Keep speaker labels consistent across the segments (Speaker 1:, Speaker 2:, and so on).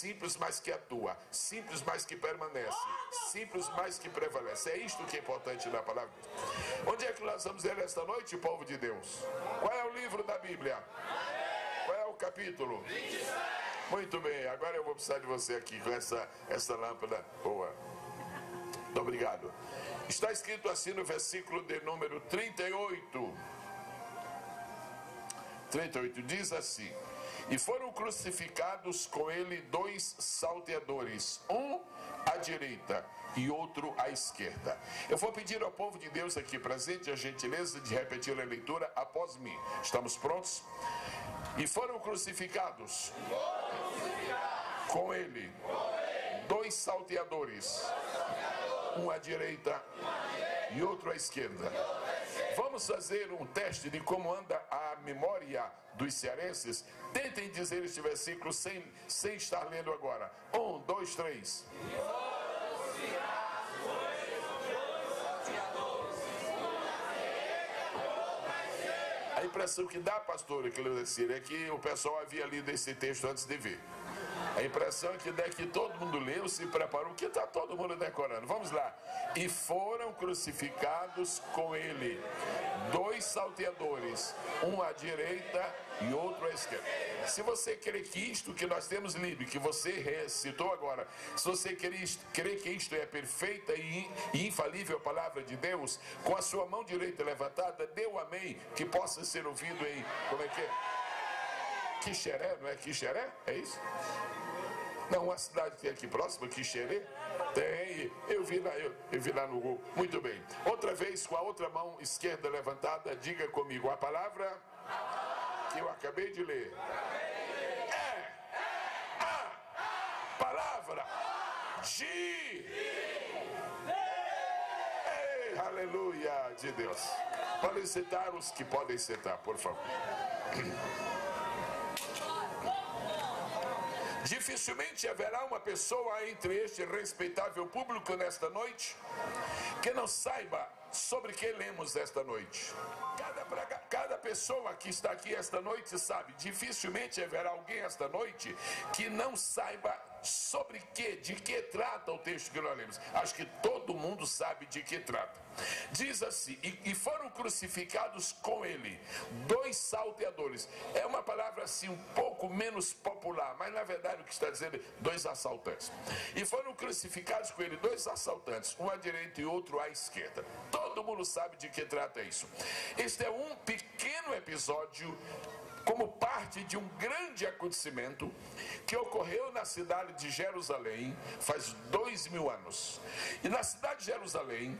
Speaker 1: simples, mas que atua, simples, mas que permanece, simples, mas que prevalece. É isto que é importante na palavra. Onde é que nós vamos ler esta noite, povo de Deus? Qual é o livro da Bíblia? Qual é o capítulo? Muito bem, agora eu vou precisar de você aqui com essa, essa lâmpada boa. Muito obrigado. Está escrito assim no versículo de número 38. 38 diz assim: E foram crucificados com ele dois salteadores, um à direita e outro à esquerda. Eu vou pedir ao povo de Deus aqui presente a gentileza de repetir a leitura após mim. Estamos prontos? E foram crucificados com ele dois salteadores, um à direita e outro à esquerda. Vamos fazer um teste de como anda a memória dos cearenses. Tentem dizer este versículo sem, sem estar lendo agora. Um, dois, três. A impressão que dá, pastor, é que o pessoal havia lido esse texto antes de ver. A impressão que dá é que todo mundo leu, se preparou, que está todo mundo decorando. Vamos lá. E foram crucificados com ele dois salteadores, um à direita e outro à esquerda. Se você crê que isto que nós temos lido, que você recitou agora, se você crê, que isto é perfeita e, infalível palavra de Deus, com a sua mão direita levantada, dê o um amém, que possa ser ouvido em. Como é que é? Quixeré, não é Quixeré? É isso? Não, uma cidade tem aqui próxima, Quixeré, tem. Eu vi, lá, eu, eu vi lá no Google. Muito bem. Outra vez, com a outra mão esquerda levantada, diga comigo a palavra que eu acabei de ler. É a palavra de. Ei, aleluia de Deus. Podem citar os que podem citar, por favor. Dificilmente haverá uma pessoa entre este respeitável público nesta noite que não saiba sobre que lemos esta noite. Cada, cada pessoa que está aqui esta noite sabe, dificilmente haverá alguém esta noite que não saiba sobre que, de que trata o texto que nós lemos. Acho que todo mundo sabe de que trata. Diz assim: e, e foram crucificados com ele dois salteadores. É uma palavra assim um pouco menos popular, mas na verdade o que está dizendo é dois assaltantes. E foram crucificados com ele dois assaltantes, um à direita e outro à esquerda. Todo mundo sabe de que trata isso. Este é um pequeno episódio como parte de um grande acontecimento que ocorreu na cidade de Jerusalém faz dois mil anos. E na cidade de Jerusalém,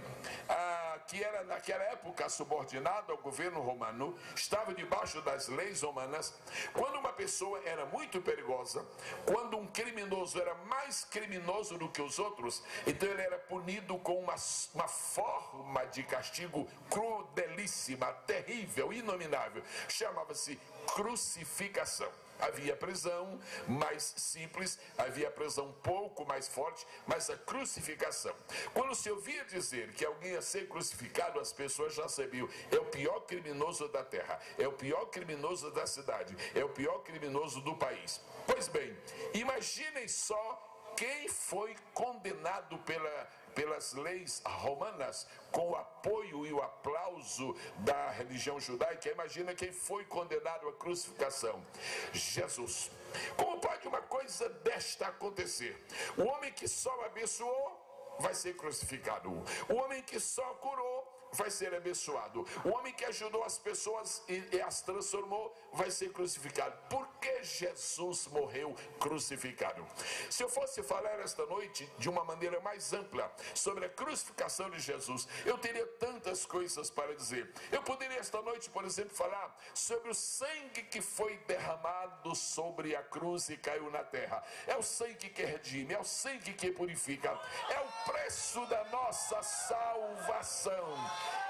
Speaker 1: ah, que era naquela época subordinada ao governo romano, estava debaixo das leis romanas, quando uma pessoa era muito perigosa, quando um criminoso era mais criminoso do que os outros, então ele era punido com uma, uma forma de castigo crudelíssima, terrível, inominável. Chamava-se crucificação. Havia prisão mais simples, havia prisão um pouco mais forte, mas a crucificação. Quando se ouvia dizer que alguém ia ser crucificado, as pessoas já sabiam: é o pior criminoso da terra, é o pior criminoso da cidade, é o pior criminoso do país. Pois bem, imaginem só quem foi condenado pela, pelas leis romanas com o apoio e o aplauso da religião judaica. Imagina quem foi condenado à crucificação: Jesus. Como pode uma coisa desta acontecer? O homem que só abençoou vai ser crucificado. O homem que só curou vai ser abençoado. O homem que ajudou as pessoas e, as transformou vai ser crucificado. Por que Jesus morreu crucificado? Se eu fosse falar esta noite de uma maneira mais ampla sobre a crucificação de Jesus, eu teria tantas coisas para dizer. Eu poderia esta noite, por exemplo, falar sobre o sangue que foi derramado sobre a cruz e caiu na terra. É o sangue que redime, é o sangue que purifica, é o preço da nossa salvação.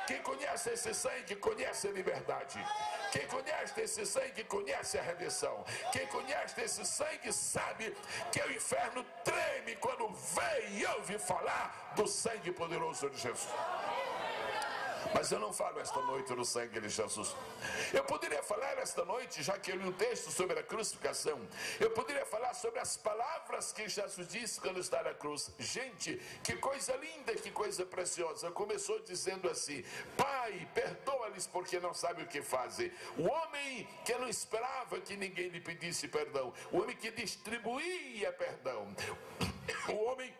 Speaker 1: Quem conhece esse sangue, conhece a liberdade. Quem conhece esse sangue, conhece a redenção. Quem conhece esse sangue, sabe que o inferno treme quando vê e ouve falar do sangue poderoso de Jesus. Mas eu não falo esta noite no sangue de Jesus. Eu poderia falar esta noite, já que eu li um texto sobre a crucificação, eu poderia falar sobre as palavras que Jesus disse quando está na cruz. Gente, que coisa linda, que coisa preciosa. Começou dizendo assim: Pai, perdoa-lhes porque não sabem o que fazem. O homem que não esperava que ninguém lhe pedisse perdão, o homem que distribuía perdão, o homem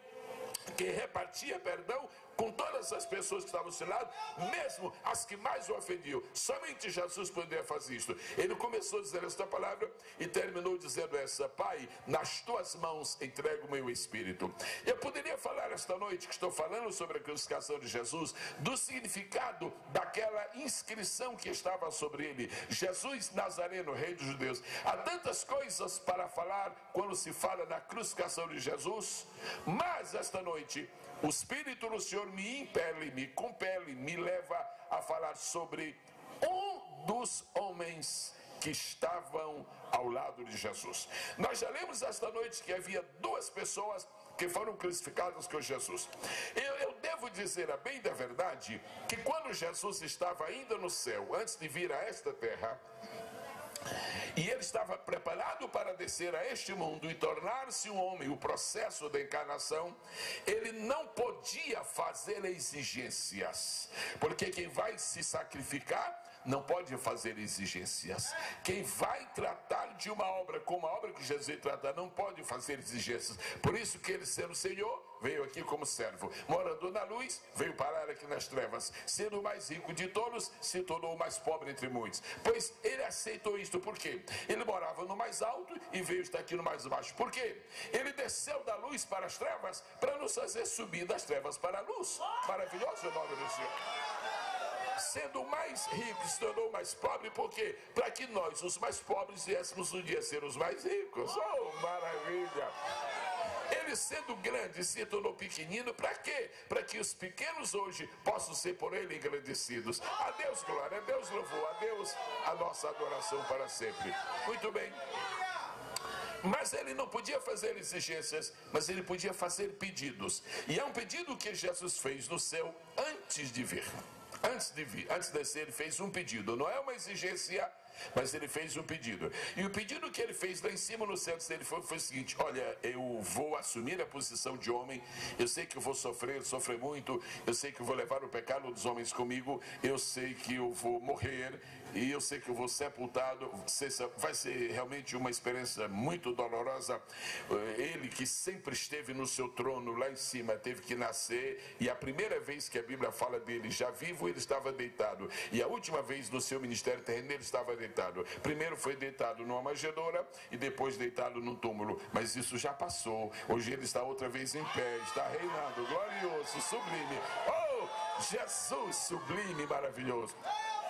Speaker 1: que repartia perdão com todas as pessoas que estavam ao seu lado, mesmo as que mais o ofendiam. Somente Jesus poderia fazer isso. Ele começou a dizer esta palavra e terminou dizendo essa: Pai, nas tuas mãos entrego o meu espírito. Eu poderia falar esta noite que estou falando sobre a crucificação de Jesus, do significado daquela inscrição que estava sobre ele: Jesus Nazareno, Rei dos Judeus. Há tantas coisas para falar quando se fala da crucificação de Jesus, mas esta noite o Espírito do Senhor me impele, me compele, me leva a falar sobre um dos homens que estavam ao lado de Jesus. Nós já lemos esta noite que havia duas pessoas que foram crucificadas com Jesus. Eu, eu, devo dizer a bem da verdade que quando Jesus estava ainda no céu, antes de vir a esta terra, e ele estava preparado para descer a este mundo e tornar-se um homem, o processo da encarnação, ele não podia fazer exigências, porque quem vai se sacrificar não pode fazer exigências. Quem vai tratar de uma obra como a obra que Jesus trata, não pode fazer exigências. Por isso que ele, sendo Senhor, veio aqui como servo. Morando na luz, veio parar aqui nas trevas. Sendo o mais rico de todos, se tornou o mais pobre entre muitos. Pois ele aceitou isto, por quê? Ele morava no mais alto e veio estar aqui no mais baixo. Por quê? Ele desceu da luz para as trevas para nos fazer subir das trevas para a luz. Maravilhoso o nome do Senhor sendo mais rico, se tornou mais pobre, porque para que nós, os mais pobres, viéssemos um dia ser os mais ricos. Oh, maravilha! Ele sendo grande se tornou pequenino, para quê? Para que os pequenos hoje possam ser por ele engrandecidos. A Deus glória, a Deus louvor, a Deus a nossa adoração para sempre. Muito bem. Mas ele não podia fazer exigências, mas ele podia fazer pedidos. E é um pedido que Jesus fez no céu antes de vir. Antes de vir, antes de descer, ele fez um pedido. Não é uma exigência mas ele fez um pedido. E o pedido que ele fez lá em cima no centro dele foi, foi o seguinte: Olha, eu vou assumir a posição de homem, eu sei que eu vou sofrer, sofrer muito, eu sei que eu vou levar o pecado dos homens comigo, eu sei que eu vou morrer, e eu sei que eu vou sepultado. Vai ser realmente uma experiência muito dolorosa. Ele que sempre esteve no seu trono lá em cima, teve que nascer, e a primeira vez que a Bíblia fala dele, já vivo, ele estava deitado, e a última vez no seu ministério terreno, ele estava deitado. Primeiro foi deitado numa manjedoura e depois deitado num túmulo. Mas isso já passou. Hoje ele está outra vez em pé, está reinando, glorioso, sublime. Oh, Jesus, sublime, maravilhoso.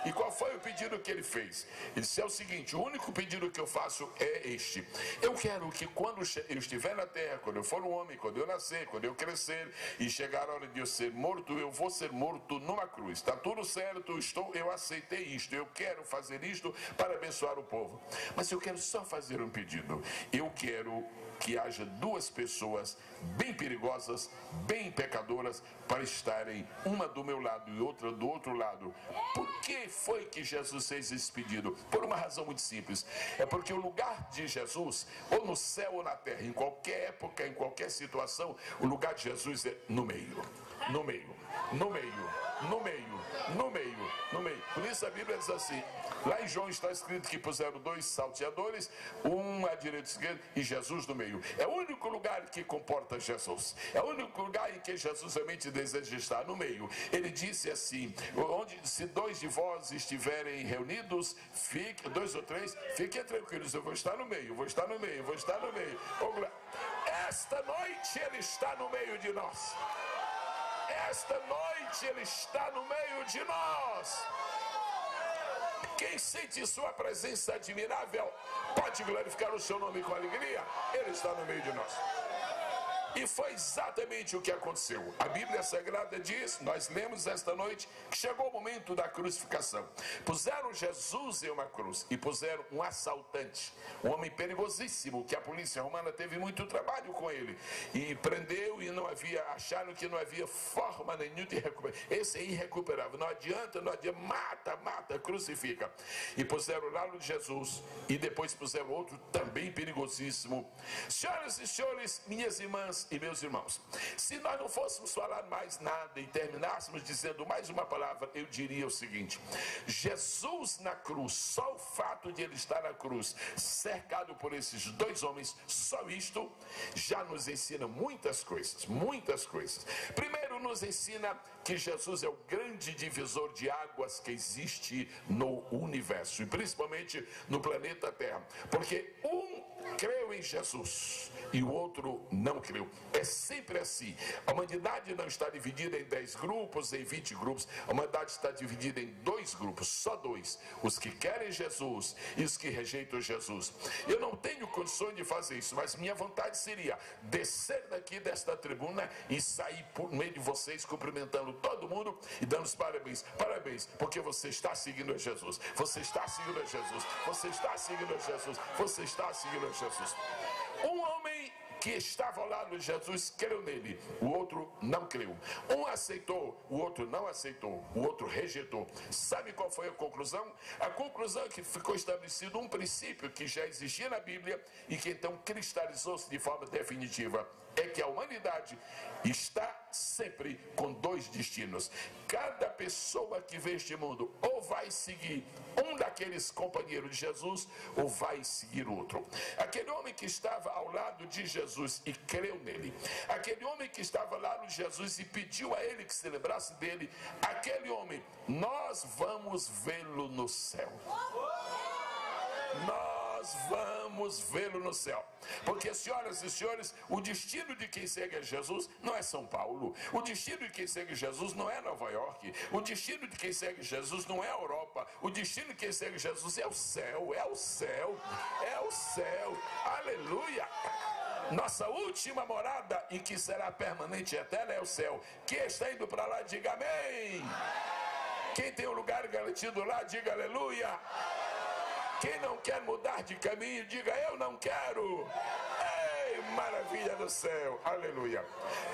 Speaker 1: E qual foi o pedido que ele fez? Ele disse: é o seguinte: o único pedido que eu faço é este. Eu quero que quando eu estiver na terra, quando eu for um homem, quando eu nascer, quando eu crescer e chegar a hora de eu ser morto, eu vou ser morto numa cruz. Está tudo certo, estou, eu aceitei isto, eu quero fazer isto para abençoar o povo. Mas eu quero só fazer um pedido. Eu quero que haja duas pessoas bem perigosas, bem pecadoras, para estarem uma do meu lado e outra do outro lado. Por que foi que Jesus fez esse pedido? Por uma razão muito simples. É porque o lugar de Jesus, ou no céu ou na terra, em qualquer época, em qualquer situação, o lugar de Jesus é no meio. No meio, no meio, no meio, no meio, no meio. Por isso a Bíblia diz assim: Lá em João está escrito que puseram dois salteadores, um à direita e esquerda e Jesus no meio. É o único lugar que comporta Jesus. É o único lugar em que Jesus realmente deseja estar no meio. Ele disse assim: onde se dois de vós estiverem reunidos, fique, dois ou três, fiquem tranquilos, eu vou estar no meio, vou estar no meio, vou estar no meio. Esta noite ele está no meio de nós. Esta noite ele está no meio de nós. Quem sente sua presença admirável, pode glorificar o seu nome com alegria. Ele está no meio de nós. E foi exatamente o que aconteceu. A Bíblia Sagrada diz, nós lemos esta noite, que chegou o momento da crucificação. Puseram Jesus em uma cruz e puseram um assaltante, um homem perigosíssimo, que a polícia romana teve muito trabalho com ele. E prendeu e não havia, acharam que não havia forma nenhuma de recuperar. Esse é irrecuperável. Não adianta, não adianta, mata, mata, crucifica. E puseram lá no Jesus e depois puseram outro também perigosíssimo. Senhoras e senhores, minhas irmãs e meus irmãos, se nós não fôssemos falar mais nada e terminássemos dizendo mais uma palavra, eu diria o seguinte: Jesus na cruz, só o fato de ele estar na cruz, cercado por esses dois homens, só isto já nos ensina muitas coisas, muitas coisas. Primeiro, nos ensina que Jesus é o grande divisor de águas que existe no universo, e principalmente no planeta Terra, porque um creu em Jesus e o outro não creu. É sempre assim. A humanidade não está dividida em 10 grupos, em 20 grupos. A humanidade está dividida em dois grupos, só dois: os que querem Jesus e os que rejeitam Jesus. Eu não tenho condições de fazer isso, mas minha vontade seria descer daqui desta tribuna e sair por meio de vocês, cumprimentando todo mundo e dando os parabéns. Parabéns, porque você está seguindo a Jesus. Você está seguindo a Jesus. Você está seguindo a Jesus. Você está seguindo a Jesus. Um homem que estava ao lado de Jesus creu nele, o outro não creu. Um aceitou, o outro não aceitou, o outro rejeitou. Sabe qual foi a conclusão? A conclusão é que ficou estabelecido um princípio que já existia na Bíblia e que então cristalizou-se de forma definitiva é que a humanidade está sempre com dois destinos. Cada pessoa que vê este mundo ou vai seguir um daqueles companheiros de Jesus ou vai seguir outro. Aquele homem que estava ao lado de Jesus e creu nele, aquele homem que estava lá no Jesus e pediu a ele que se lembrasse dele, aquele homem, nós vamos vê-lo no céu. Nós vamos vê-lo no céu. Porque, senhoras e senhores, o destino de quem segue a Jesus não é São Paulo. O destino de quem segue Jesus não é Nova York. O destino de quem segue Jesus não é Europa. O destino de quem segue Jesus é o céu, é o céu, é o céu. Aleluia! Nossa última morada e que será permanente e eterna é o céu. Quem está indo para lá, diga amém. Quem tem um lugar garantido lá, diga aleluia. Quem não quer mudar de caminho, diga eu não quero. Ei, maravilha do céu, aleluia.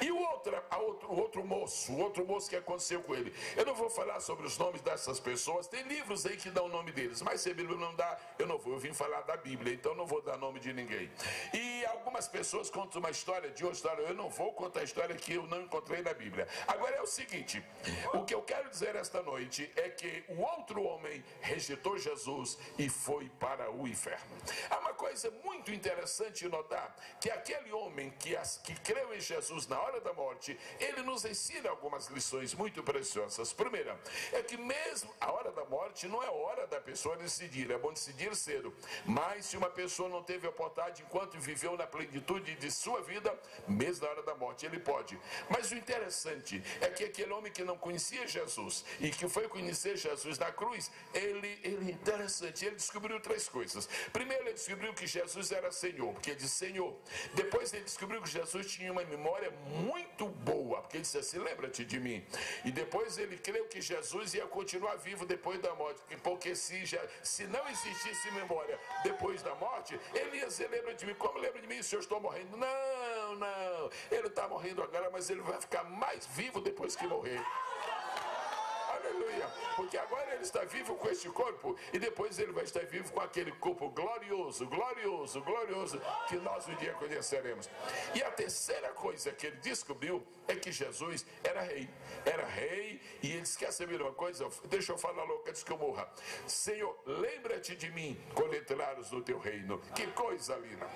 Speaker 1: E o outro, outro, o outro moço, o outro moço que aconteceu com ele. Eu não vou falar sobre os nomes dessas pessoas, tem livros aí que dão o nome deles, mas se a Bíblia não dá, eu não vou. Eu vim falar da Bíblia, então não vou dar nome de ninguém. E algumas pessoas contam uma história de outra história. Eu não vou contar a história que eu não encontrei na Bíblia. Agora é o seguinte: o que eu quero dizer esta noite é que o outro homem rejeitou Jesus e foi para o inferno. Há uma coisa muito interessante notar que aquele homem que, as, que creu em Jesus na hora da morte, ele nos ensina algumas lições muito preciosas. Primeira, é que mesmo a hora da morte não é hora da pessoa decidir, é bom decidir cedo. Mas se uma pessoa não teve a oportunidade enquanto viveu na plenitude de sua vida, mesmo na hora da morte, ele pode. Mas o interessante é que aquele homem que não conhecia Jesus e que foi conhecer Jesus na cruz, ele, ele interessante, ele descobriu três coisas. Primeiro, ele descobriu que Jesus era Senhor, porque ele disse Senhor. Depois, ele descobriu que Jesus tinha uma memória muito boa, porque ele disse assim: lembra-te de mim. E depois, ele creu que Jesus ia continuar vivo depois da morte, porque se, já, se não existisse memória depois da morte, ele ia dizer: lembra de mim, como lembra de mim se eu estou morrendo? Não, não, ele está morrendo agora, mas ele vai ficar mais vivo depois que morrer. Aleluia. Porque agora ele está vivo com este corpo e depois ele vai estar vivo com aquele corpo glorioso, glorioso, glorioso que nós um dia conheceremos. E a terceira coisa que ele descobriu é que Jesus era rei. Era rei e ele Quer saber uma coisa? Deixa eu falar louca antes que eu morra. Senhor, lembra-te de mim quando entrares no teu reino. Que coisa linda.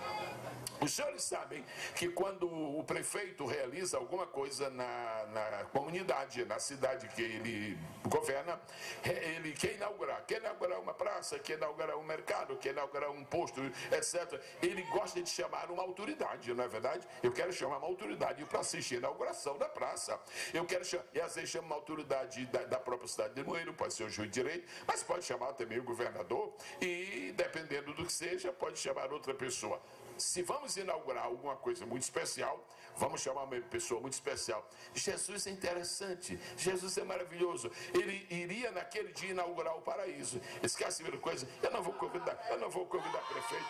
Speaker 1: Os senhores sabem que quando o prefeito realiza alguma coisa na, na comunidade, na cidade que ele governa, ele quer inaugurar, quer inaugurar uma praça, quer inaugurar um mercado, quer inaugurar um posto, etc. Ele gosta de chamar uma autoridade, não é verdade? Eu quero chamar uma autoridade para assistir a inauguração da praça. Eu quero chamar, e às vezes chama uma autoridade da, da própria cidade de Moeiro, pode ser o juiz de direito, mas pode chamar também o governador e, dependendo do que seja, pode chamar outra pessoa. se vamos inaugurar alguma coisa muito especial, vamos chamar uma pessoa muito especial. Jesus é interessante, Jesus é maravilhoso. Ele iria naquele dia inaugurar o paraíso. Esquece a coisa, eu não vou convidar, eu não vou convidar prefeito.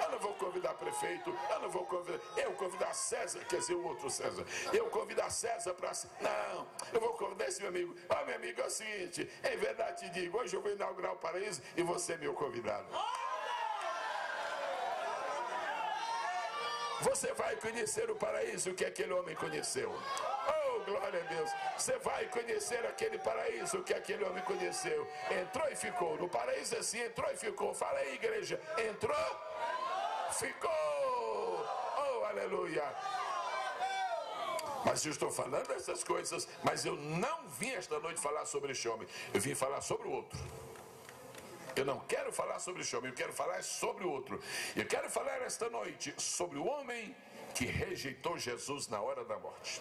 Speaker 1: Eu não vou convidar prefeito, eu não vou convidar. Eu convidar César, quer dizer, o outro César. Eu convidar César para. Não, eu vou convidar esse meu amigo. Ah, meu amigo, é o seguinte: em verdade te digo, hoje eu vou inaugurar o paraíso e você é meu convidado. Você vai conhecer o paraíso que aquele homem conheceu. Oh, glória a Deus. Você vai conhecer aquele paraíso que aquele homem conheceu. Entrou e ficou. No paraíso é assim, entrou e ficou. Fala aí, igreja. Entrou, ficou. Oh, aleluia. Mas eu estou falando essas coisas, mas eu não vim esta noite falar sobre este homem. Eu vim falar sobre o outro. Eu não quero falar sobre esse homem, eu quero falar sobre o outro. Eu quero falar esta noite sobre o homem que rejeitou Jesus na hora da morte.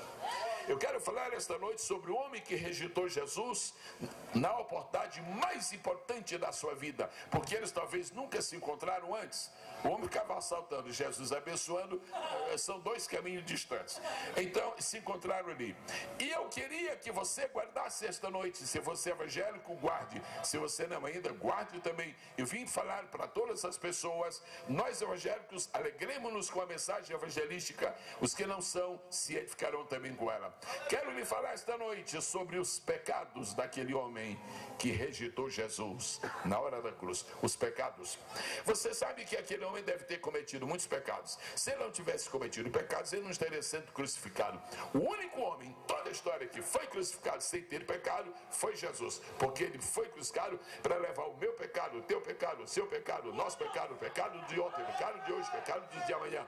Speaker 1: Eu quero falar esta noite sobre o homem que rejeitou Jesus na oportunidade mais importante da sua vida, porque eles talvez nunca se encontraram antes. O homem ficava assaltando, Jesus abençoando, eh, são dois caminhos distantes. Então se encontraram ali. E eu queria que você guardasse esta noite. Se você é evangélico, guarde. Se você não ainda, guarde também. Eu vim falar para todas as pessoas, nós evangélicos, alegremos-nos com a mensagem evangelística. Os que não são, se edificarão também com ela. Quero lhe falar esta noite sobre os pecados daquele homem que rejeitou Jesus na hora da cruz. Os pecados. Você sabe que aquele homem deve ter cometido muitos pecados. Se ele não tivesse cometido pecados, ele não estaria sendo crucificado. O único homem em toda a história que foi crucificado sem ter pecado foi Jesus. Porque ele foi crucificado para levar o meu pecado, o teu pecado, o seu pecado, o nosso pecado, o pecado de ontem, o pecado de hoje, o pecado de amanhã.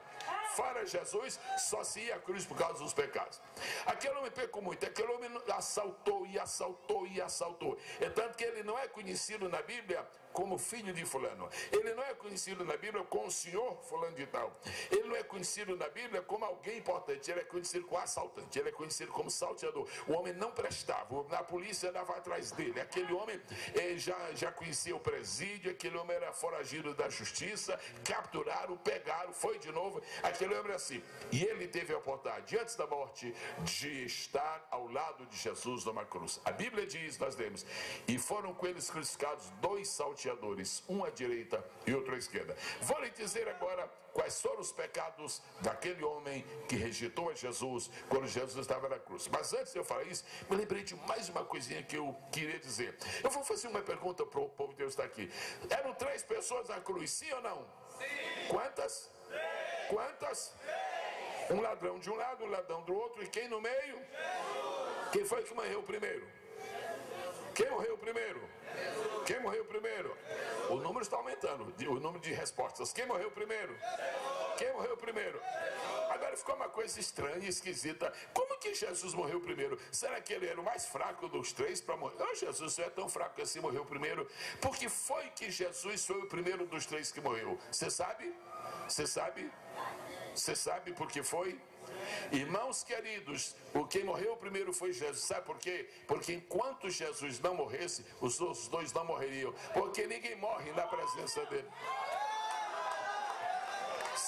Speaker 1: Fora Jesus, só se ia à cruz por causa dos pecados. Aquele homem pecou muito, aquele homem assaltou e assaltou e assaltou. É tanto que ele não é conhecido na Bíblia como filho de fulano. Ele não é conhecido na Bíblia como o senhor fulano de tal. Ele não é conhecido na Bíblia como alguém importante. Ele é conhecido como assaltante. Ele é conhecido como salteador. O homem não prestava. A polícia andava atrás dele. Aquele homem já, já conhecia o presídio. Aquele homem era foragido da justiça. Capturaram, pegaram, foi de novo. Aquele homem era assim. E ele teve a oportunidade, antes da morte, de estar ao lado de Jesus numa cruz. A Bíblia diz, nós lemos, e foram com eles crucificados dois salteadores um à direita e outro à esquerda. Vou lhe dizer agora quais foram os pecados daquele homem que rejeitou a Jesus quando Jesus estava na cruz. Mas antes de eu falar isso, me lembrei de mais uma coisinha que eu queria dizer. Eu vou fazer uma pergunta para o povo de Deus estar aqui. Eram três pessoas na cruz, sim ou não? Sim. Quantas? Sim. Quantas? Sim. Um ladrão de um lado, um ladrão do outro, e quem no meio? Jesus. Quem foi que morreu primeiro? Quem morreu primeiro? Quem morreu primeiro? O número está aumentando, o número de respostas. Quem morreu primeiro? Quem morreu primeiro? Agora ficou uma coisa estranha esquisita. Como que Jesus morreu primeiro? Será que ele era o mais fraco dos três para morrer? Oh, Jesus não é tão fraco assim, morreu primeiro. Porque foi que Jesus foi o primeiro dos três que morreu. Você sabe? Você sabe? Você sabe por que foi? Irmãos queridos, o quem morreu primeiro foi Jesus. Sabe por quê? Porque enquanto Jesus não morresse, os outros dois não morreriam. Porque ninguém morre na presença dele.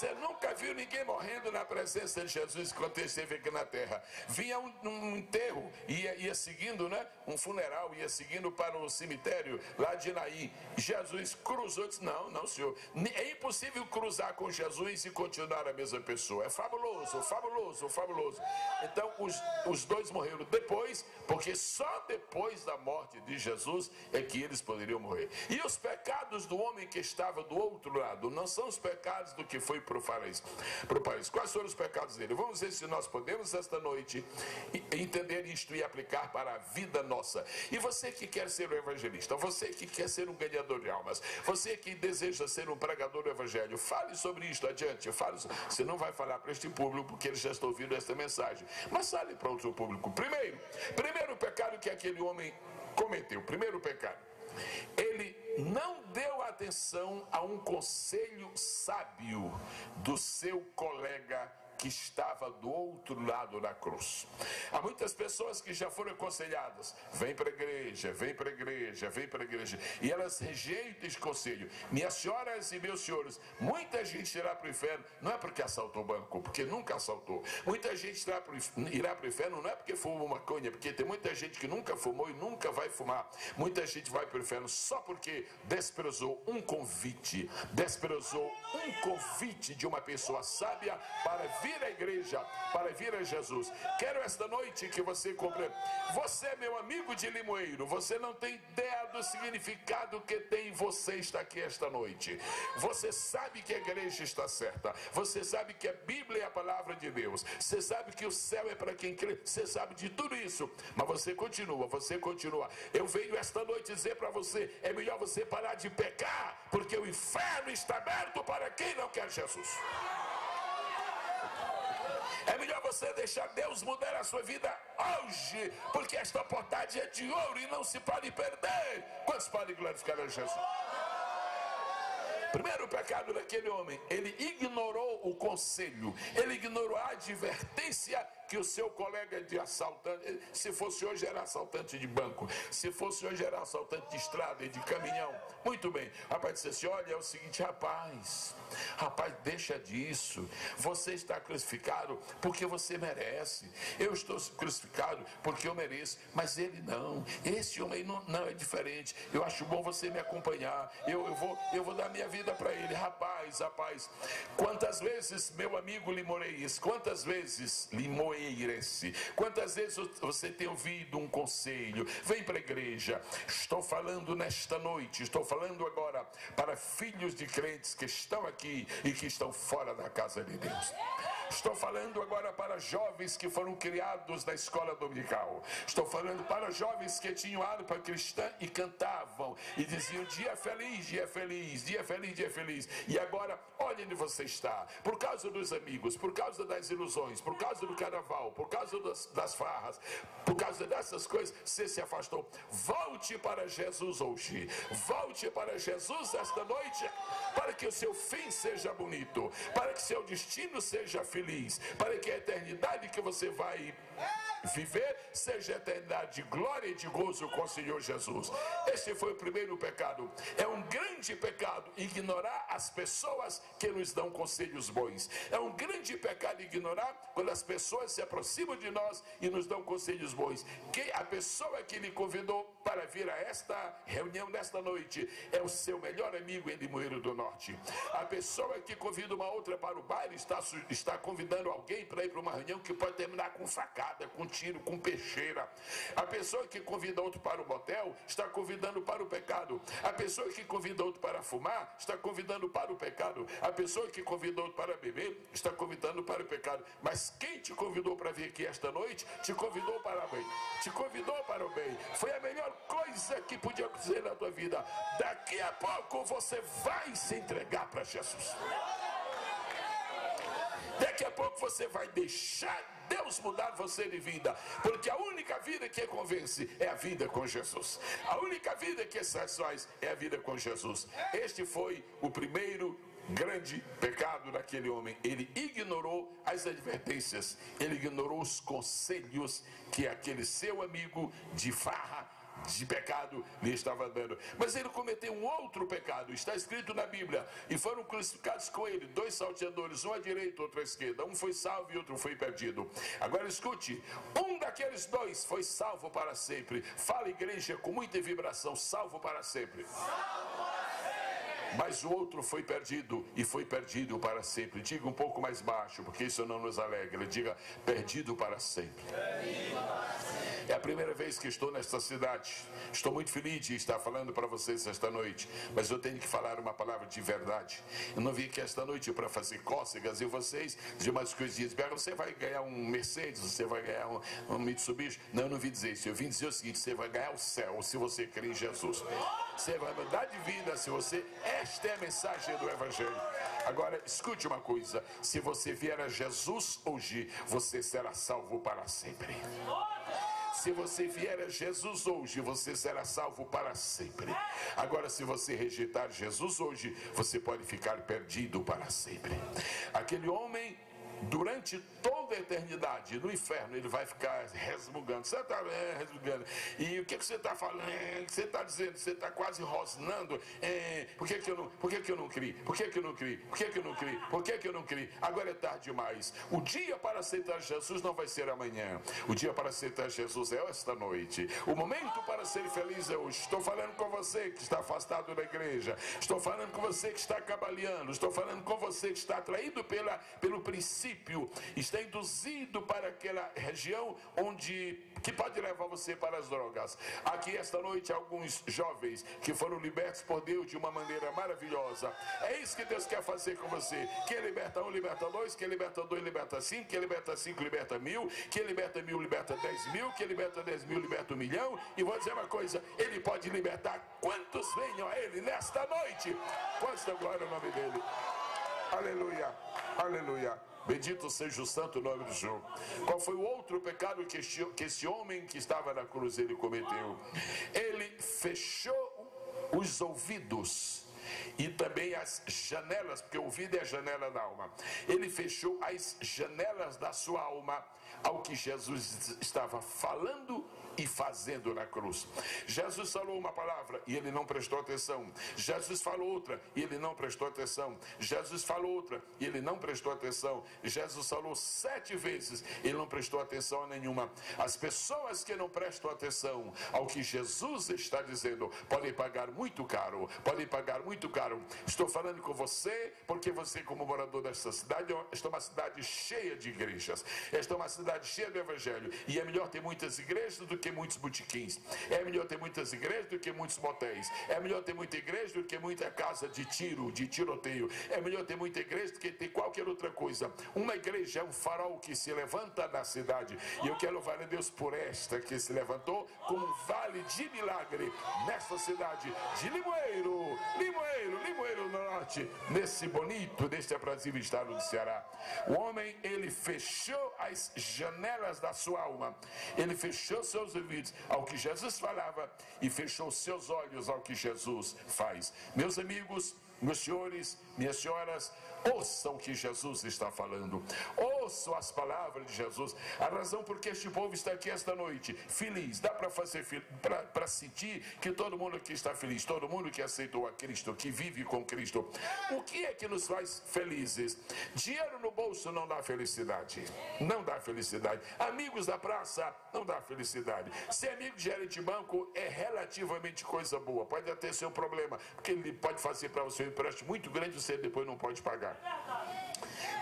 Speaker 1: Você nunca viu ninguém morrendo na presença de Jesus quando esteve aqui na terra. Vinha um, um enterro, ia, ia seguindo, né? Um funeral, ia seguindo para o cemitério lá de Naí. Jesus cruzou e disse: Não, não, senhor. É impossível cruzar com Jesus e continuar a mesma pessoa. É fabuloso, fabuloso, fabuloso. Então os, os dois morreram depois, porque só depois da morte de Jesus é que eles poderiam morrer. E os pecados do homem que estava do outro lado não são os pecados do que foi para o país. País. Quais foram os pecados dele? Vamos ver se nós podemos esta noite entender isto e aplicar para a vida nossa. E você que quer ser um evangelista, você que quer ser um ganhador de almas, você que deseja ser um pregador do evangelho, fale sobre isto adiante. Fale, você não vai falar para este público porque eles já estão ouvindo esta mensagem, mas fale para outro público. Primeiro, primeiro pecado que aquele homem cometeu, primeiro pecado, ele não deu atenção a um conselho sábio do seu colega que estava do outro lado da cruz. Há muitas pessoas que já foram aconselhadas: vem para a igreja, vem para a igreja, vem para a igreja, e elas rejeitam esse conselho. Minhas senhoras e meus senhores, muita gente irá para o inferno, não é porque assaltou o banco, porque nunca assaltou. Muita gente irá para o inferno, não é porque fumou maconha, porque tem muita gente que nunca fumou e nunca vai fumar. Muita gente vai para o inferno só porque desprezou um convite, desprezou um convite de uma pessoa sábia para vir à igreja, para vir a Jesus. Quero esta noite que você compreenda. Você, meu amigo de Limoeiro, você não tem ideia do significado que tem você estar aqui esta noite. Você sabe que a igreja está certa. Você sabe que a Bíblia é a palavra de Deus. Você sabe que o céu é para quem crê. Você sabe de tudo isso. Mas você continua, você continua. Eu venho esta noite dizer para você: é melhor você parar de pecar, porque o inferno está aberto para quem não quer Jesus. É melhor você deixar Deus mudar a sua vida hoje, porque esta oportunidade é de ouro e não se pode perder. Quantos podem glorificar a Jesus? Primeiro pecado daquele homem, ele ignorou o conselho, ele ignorou a advertência que o seu colega de assaltante, se fosse hoje era assaltante de banco, se fosse hoje era assaltante de estrada e de caminhão. Muito bem. Rapaz disse assim: olha, é o seguinte, rapaz, rapaz, deixa disso. Você está crucificado porque você merece. Eu estou crucificado porque eu mereço, mas ele não. Esse homem não, não é diferente. Eu acho bom você me acompanhar. Eu, eu, vou, eu vou dar minha vida para ele. Rapaz, rapaz, quantas vezes, meu amigo Limoreis, quantas vezes Limoreis Quantas vezes você tem ouvido um conselho? Vem para a igreja. Estou falando nesta noite, estou falando agora para filhos de crentes que estão aqui e que estão fora da casa de Deus. Estou falando agora para jovens que foram criados na escola dominical. Estou falando para jovens que tinham harpa cristã e cantavam e diziam dia feliz, dia feliz, dia feliz, dia feliz. E agora, olha onde você está. Por causa dos amigos, por causa das ilusões, por causa do carnaval, por causa das, das farras, por causa dessas coisas, você se afastou. Volte para Jesus hoje. Volte para Jesus esta noite para que o seu fim seja bonito, para que seu destino seja feliz, para que a eternidade que você vai viver seja eternidade de glória e de gozo com o Senhor Jesus. Esse foi o primeiro pecado. É um grande pecado ignorar as pessoas que nos dão conselhos bons. É um grande pecado ignorar quando as pessoas se aproximam de nós e nos dão conselhos bons. Que a pessoa que lhe convidou para vir a esta reunião nesta noite é o seu melhor amigo em Limoeiro do Norte. A pessoa que convida uma outra para o baile está, está convidando alguém para ir para uma reunião que pode terminar com facada, com tiro, com peixeira. A pessoa que convida outro para o motel está convidando para o pecado. A pessoa que convida outro para fumar está convidando para o pecado. A pessoa que convida outro para beber está convidando para o pecado. Mas quem te convidou para vir aqui esta noite, te convidou para o bem. Te convidou para o bem. Foi a melhor coisa que podia acontecer na tua vida. Daqui a pouco você vai se entregar para Jesus. Daqui a pouco você vai deixar Deus mudar você de vida, porque a única vida que convence é a vida com Jesus. A única vida que satisfaz é a vida com Jesus. Este foi o primeiro grande pecado daquele homem. Ele ignorou as advertências, ele ignorou os conselhos que aquele seu amigo de farra de pecado lhe estava dando. Mas ele cometeu um outro pecado, está escrito na Bíblia, e foram crucificados com ele dois salteadores, um à direita, outro à esquerda. Um foi salvo e outro foi perdido. Agora escute: um daqueles dois foi salvo para sempre. Fala, igreja, com muita vibração: salvo para sempre. Salvo para sempre. Mas o outro foi perdido e foi perdido para sempre. Diga um pouco mais baixo, porque isso não nos alegra. Diga perdido para sempre. É a primeira vez que estou nesta cidade. Estou muito feliz de estar falando para vocês esta noite, mas eu tenho que falar uma palavra de verdade. Eu não vim aqui esta noite para fazer cócegas e vocês de umas coisinhas. Você vai ganhar um Mercedes, você vai ganhar um, um Mitsubishi. Não, eu não vim dizer isso. Eu vim dizer o seguinte: você vai ganhar o céu se você crer em Jesus. Você vai mudar de vida se você. Esta é a mensagem do Evangelho. Agora, escute uma coisa: se você vier a Jesus hoje, você será salvo para sempre. Se você vier a Jesus hoje, você será salvo para sempre. Agora, se você rejeitar Jesus hoje, você pode ficar perdido para sempre. Aquele homem durante toda a eternidade no inferno, ele vai ficar resmungando. Você está é, resmungando. E o que, que você está falando? É, o que você está dizendo? Você está quase rosnando. É, por, que, que, eu não, por que, que eu não criei? Por que, que eu não criei? Por que, que eu não criei? Por que, que eu não criei? Agora é tarde demais. O dia para aceitar Jesus não vai ser amanhã. O dia para aceitar Jesus é esta noite. O momento para ser feliz é hoje. Estou falando com você que está afastado da igreja. Estou falando com você que está cabaleando. Estou falando com você que está atraído pela, pelo princípio. Está induzido para aquela região onde que pode levar você para as drogas. Aqui esta noite alguns jovens que foram libertos por Deus de uma maneira maravilhosa. É isso que Deus quer fazer com você. Quem liberta um, liberta dois. Quem liberta dois, liberta cinco. Quem liberta cinco, liberta mil. Quem liberta mil, liberta dez mil. Quem liberta dez mil, liberta um milhão. E vou dizer uma coisa: Ele pode libertar quantos venham a Ele nesta noite. Quantos da glória o nome dele? Aleluia, aleluia. Bendito seja o santo nome do Senhor. Qual foi o outro pecado que este, que esse homem que estava na cruz ele cometeu? Ele fechou os ouvidos e também as janelas, porque o ouvido é a janela da alma. Ele fechou as janelas da sua alma ao que Jesus estava falando e fazendo na cruz. Jesus falou uma palavra e ele não prestou atenção. Jesus falou outra e ele não prestou atenção. Jesus falou outra e ele não prestou atenção. Jesus falou sete vezes e ele não prestou atenção a nenhuma. As pessoas que não prestam atenção ao que Jesus está dizendo podem pagar muito caro. Podem pagar muito caro. Estou falando com você porque você, como morador desta cidade, esta é uma cidade cheia de igrejas. Esta é uma cidade cheia do evangelho e é melhor ter muitas igrejas do que muitos botiquins. É melhor ter muitas igrejas do que muitos motéis. É melhor ter muita igreja do que muita casa de tiro, de tiroteio. É melhor ter muita igreja do que ter qualquer outra coisa. Uma igreja é um farol que se levanta na cidade. E eu quero louvar a Deus por esta que se levantou como um vale de milagre nesta cidade de Limoeiro, Limoeiro, Limoeiro Norte, nesse bonito, neste aprazível estado do Ceará. O homem, ele fechou as janelas da sua alma. Ele fechou seus ouvidos ao que Jesus falava e fechou seus olhos ao que Jesus faz. Meus amigos, meus senhores, minhas senhoras, ouçam o que Jesus está falando, ouçam as palavras de Jesus. A razão por que este povo está aqui esta noite, feliz, dá para fazer para sentir que todo mundo aqui está feliz, todo mundo que aceitou a Cristo, que vive com Cristo. O que é que nos faz felizes? Dinheiro no bolso não dá felicidade, não dá felicidade. Amigos da praça não dá felicidade. Ser amigo de gerente de banco é relativamente coisa boa, pode até ser um problema, porque ele pode fazer para você um empréstimo muito grande, você depois não pode pagar.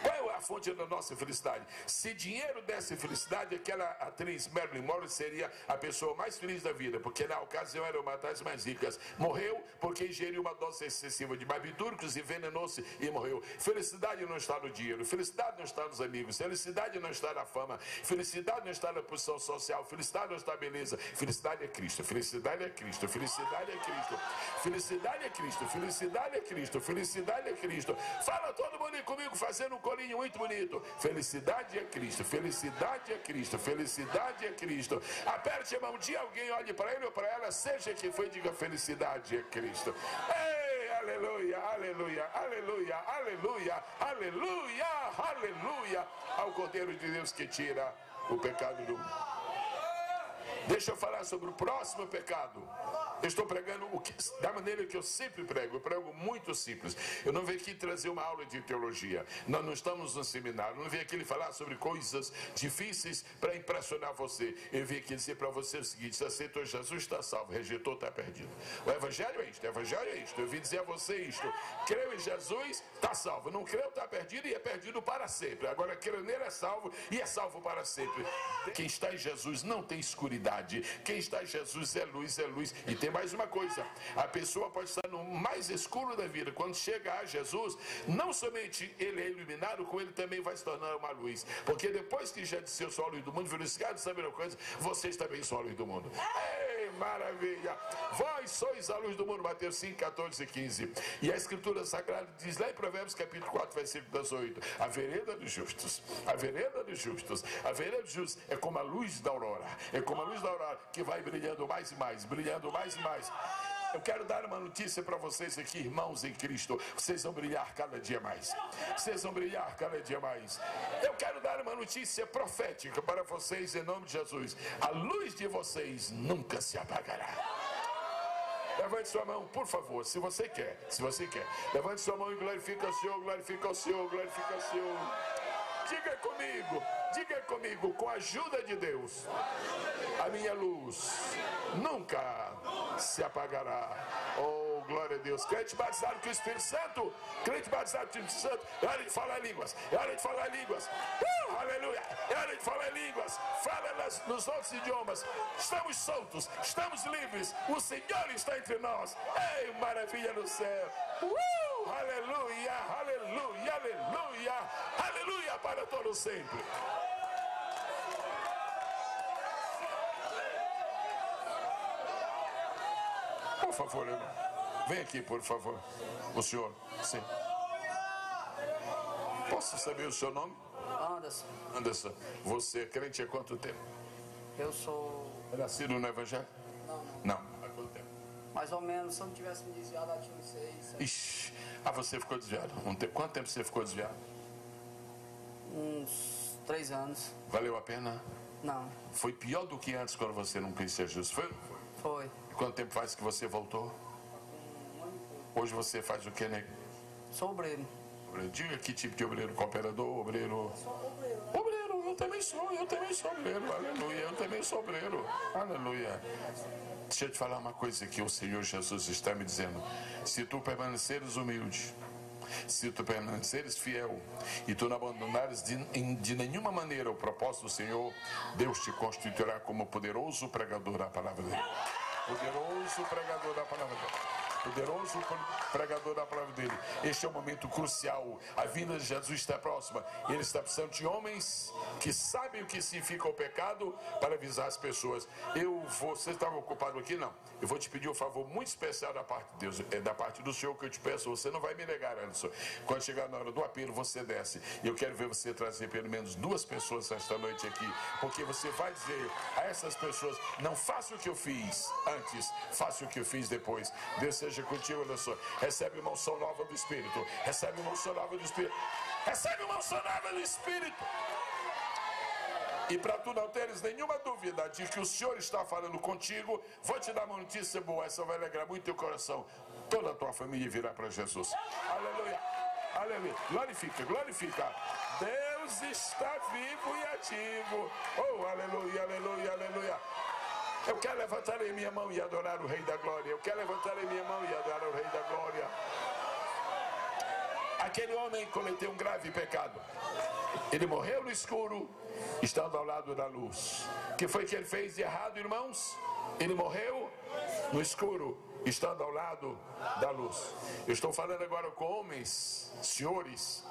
Speaker 1: Qual é fonte da nossa felicidade? Se dinheiro desse felicidade, aquela atriz Marilyn Monroe seria a pessoa mais feliz da vida, porque na ocasião era uma das mais ricas. Morreu porque ingeriu uma dose excessiva de barbitúricos, envenenou-se e morreu. Felicidade não está no dinheiro, felicidade não está nos amigos, felicidade não está na fama, felicidade não está na posição social, felicidade não está na beleza. Felicidade é Cristo, felicidade é Cristo, felicidade é Cristo, felicidade é Cristo, felicidade é Cristo, felicidade é Cristo. Fala todo mundo aí comigo fazendo um colinho muito bonito. Felicidade é Cristo, felicidade é Cristo, felicidade é Cristo. Aperte a mão de alguém, olhe para ele ou para ela, seja quem foi, diga felicidade é Cristo. Ei, aleluia, aleluia, aleluia, aleluia, aleluia, aleluia ao Cordeiro de Deus que tira o pecado do mundo. Deixa eu falar sobre o próximo pecado. Eu estou pregando que, da maneira que eu sempre prego. Eu prego muito simples. Eu não venho aqui trazer uma aula de teologia. Nós não estamos no seminário. Eu não venho aqui falar sobre coisas difíceis para impressionar você. Eu venho aqui dizer para você o seguinte: se aceitou Jesus, está salvo. Rejeitou, está perdido. O Evangelho é isto. O Evangelho é isto. Eu vim dizer a você isto. Creu em Jesus, está salvo. Não creu, está perdido e é perdido para sempre. Agora, creu nele é salvo e é salvo para sempre. Quem está em Jesus não tem escuridade. Quem está em Jesus é luz, é luz. E tem mais uma coisa: a pessoa pode estar no mais escuro da vida. Quando chega a Jesus, não somente ele é iluminado, com ele também vai se tornar uma luz. Porque depois que já disse eu sou a luz do mundo, verificado, sabe uma coisa? Vocês também são a luz do mundo. Ei, maravilha! Vós sois a luz do mundo, Mateus 5, 14 e 15. E a Escritura Sagrada diz lá em Provérbios capítulo 4, versículo 18: A vereda dos justos, a vereda dos justos, a vereda dos justos é como a luz da aurora, é como a luz da aurora que vai brilhando mais e mais, brilhando mais e mais. Eu quero dar uma notícia para vocês aqui, irmãos em Cristo. Vocês vão brilhar cada dia mais. Vocês vão brilhar cada dia mais. Eu quero dar uma notícia profética para vocês em nome de Jesus. A luz de vocês nunca se apagará. Levante sua mão, por favor, se você quer. Se você quer. Levante sua mão e glorifica o Senhor, glorifica o Senhor, glorifica o Senhor. Diga comigo, diga comigo, com a ajuda de Deus, a minha luz nunca se apagará. Oh, glória a Deus. Crente batizado com o Espírito Santo, crente batizado com o Espírito Santo, é hora de falar línguas, é hora de falar línguas. Uh, aleluia, é hora de falar línguas. Fala nas, nos outros idiomas. Estamos soltos, estamos livres. O Senhor está entre nós. Ei, maravilha no céu. Uh, aleluia, aleluia, aleluia, aleluia para todo sempre. Por favor, irmão. Vem aqui, por favor. O senhor. Sim. Posso saber o seu nome?
Speaker 2: Anderson,
Speaker 1: Anderson. Você é crente há quanto tempo?
Speaker 2: eu sou.
Speaker 1: É nascido no Evangelho?
Speaker 2: Não, não.
Speaker 1: Não. Há quanto tempo?
Speaker 2: Mais ou menos, se eu não tivesse me desviado, eu tinha uns seis, sete,
Speaker 1: Ixi. Ah, você ficou desviado. Quanto tempo você ficou desviado?
Speaker 2: uns três anos.
Speaker 1: Valeu a pena?
Speaker 2: Não,
Speaker 1: Foi pior do que antes quando você não quis ser justo. Foi?
Speaker 2: foi.
Speaker 1: E quanto tempo faz que você voltou?
Speaker 2: Um ano e pouco.
Speaker 1: Hoje você faz o que, né?
Speaker 2: Sou obreiro.
Speaker 1: Diga que tipo de obreiro, cooperador, obreiro.
Speaker 2: Sou obreiro, né?
Speaker 1: Obreiro, eu também sou, eu também sou obreiro, aleluia, eu também sou obreiro, aleluia. Deixa eu te falar uma coisa que o Senhor Jesus está me dizendo. Se tu permaneceres humilde, se tu permaneceres fiel e tu não abandonares de, de nenhuma maneira o propósito do Senhor, Deus te constituirá como poderoso pregador da palavra dele. Poderoso pregador da palavra dele. Poderoso pregador da palavra dele. Este é um momento crucial. A vinda de Jesus está próxima. Ele está precisando de homens que sabem o que significa o pecado para avisar as pessoas. Eu vou. Você estava ocupado aqui? Não. Eu vou te pedir um favor muito especial da parte de Deus. É da parte do Senhor que eu te peço. Você não vai me negar, Anderson. Quando chegar na hora do apelo, você desce. E eu quero ver você trazer pelo menos duas pessoas esta noite aqui. Porque você vai dizer a essas pessoas: não faça o que eu fiz antes, faça o que eu fiz depois. Deus seja contigo, Anderson. Recebe uma unção nova do Espírito. Recebe uma unção nova do Espírito. Recebe uma unção nova do Espírito. E para tu não teres nenhuma dúvida de que o Senhor está falando contigo, vou te dar uma notícia boa, essa vai alegrar muito teu coração. Toda a tua família virá para Jesus. Aleluia. Aleluia. Glorifica, glorifica. Deus está vivo e ativo. Oh, aleluia, aleluia, aleluia. Eu quero levantar em minha mão e adorar o Rei da Glória. Eu quero levantar em minha mão e adorar o Rei da Glória. Aquele homem cometeu um grave pecado. Ele morreu no escuro, estando ao lado da luz. O que foi que ele fez de errado, irmãos? Ele morreu no escuro, estando ao lado da luz. Eu estou falando agora com homens, senhores,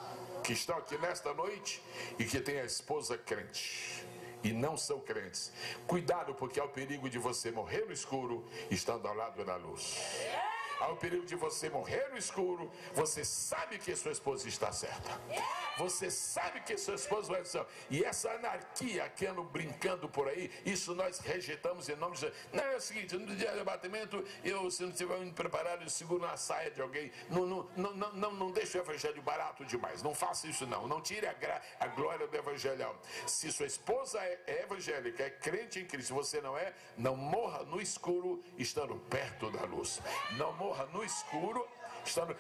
Speaker 1: que estão aqui nesta noite e que têm a esposa crente. E não são crentes. Cuidado, porque há o perigo de você morrer no escuro, estando ao lado da luz. Há o perigo de você morrer no escuro. Você sabe que sua esposa está certa. Você sabe que sua esposa vai dizer. E essa anarquia que brincando por aí, isso nós rejeitamos em nome de Jesus. Não é o seguinte: no dia de abatimento, eu, se não estiver muito preparado, eu seguro na saia de alguém. Não, não, não, não, não, não deixe o evangelho barato demais. Não faça isso, não. Não tire a, gra- a glória do evangelho. Se sua esposa é, é evangélica, é crente em Cristo, você não é, não morra no escuro estando perto da luz. Não morra no escuro.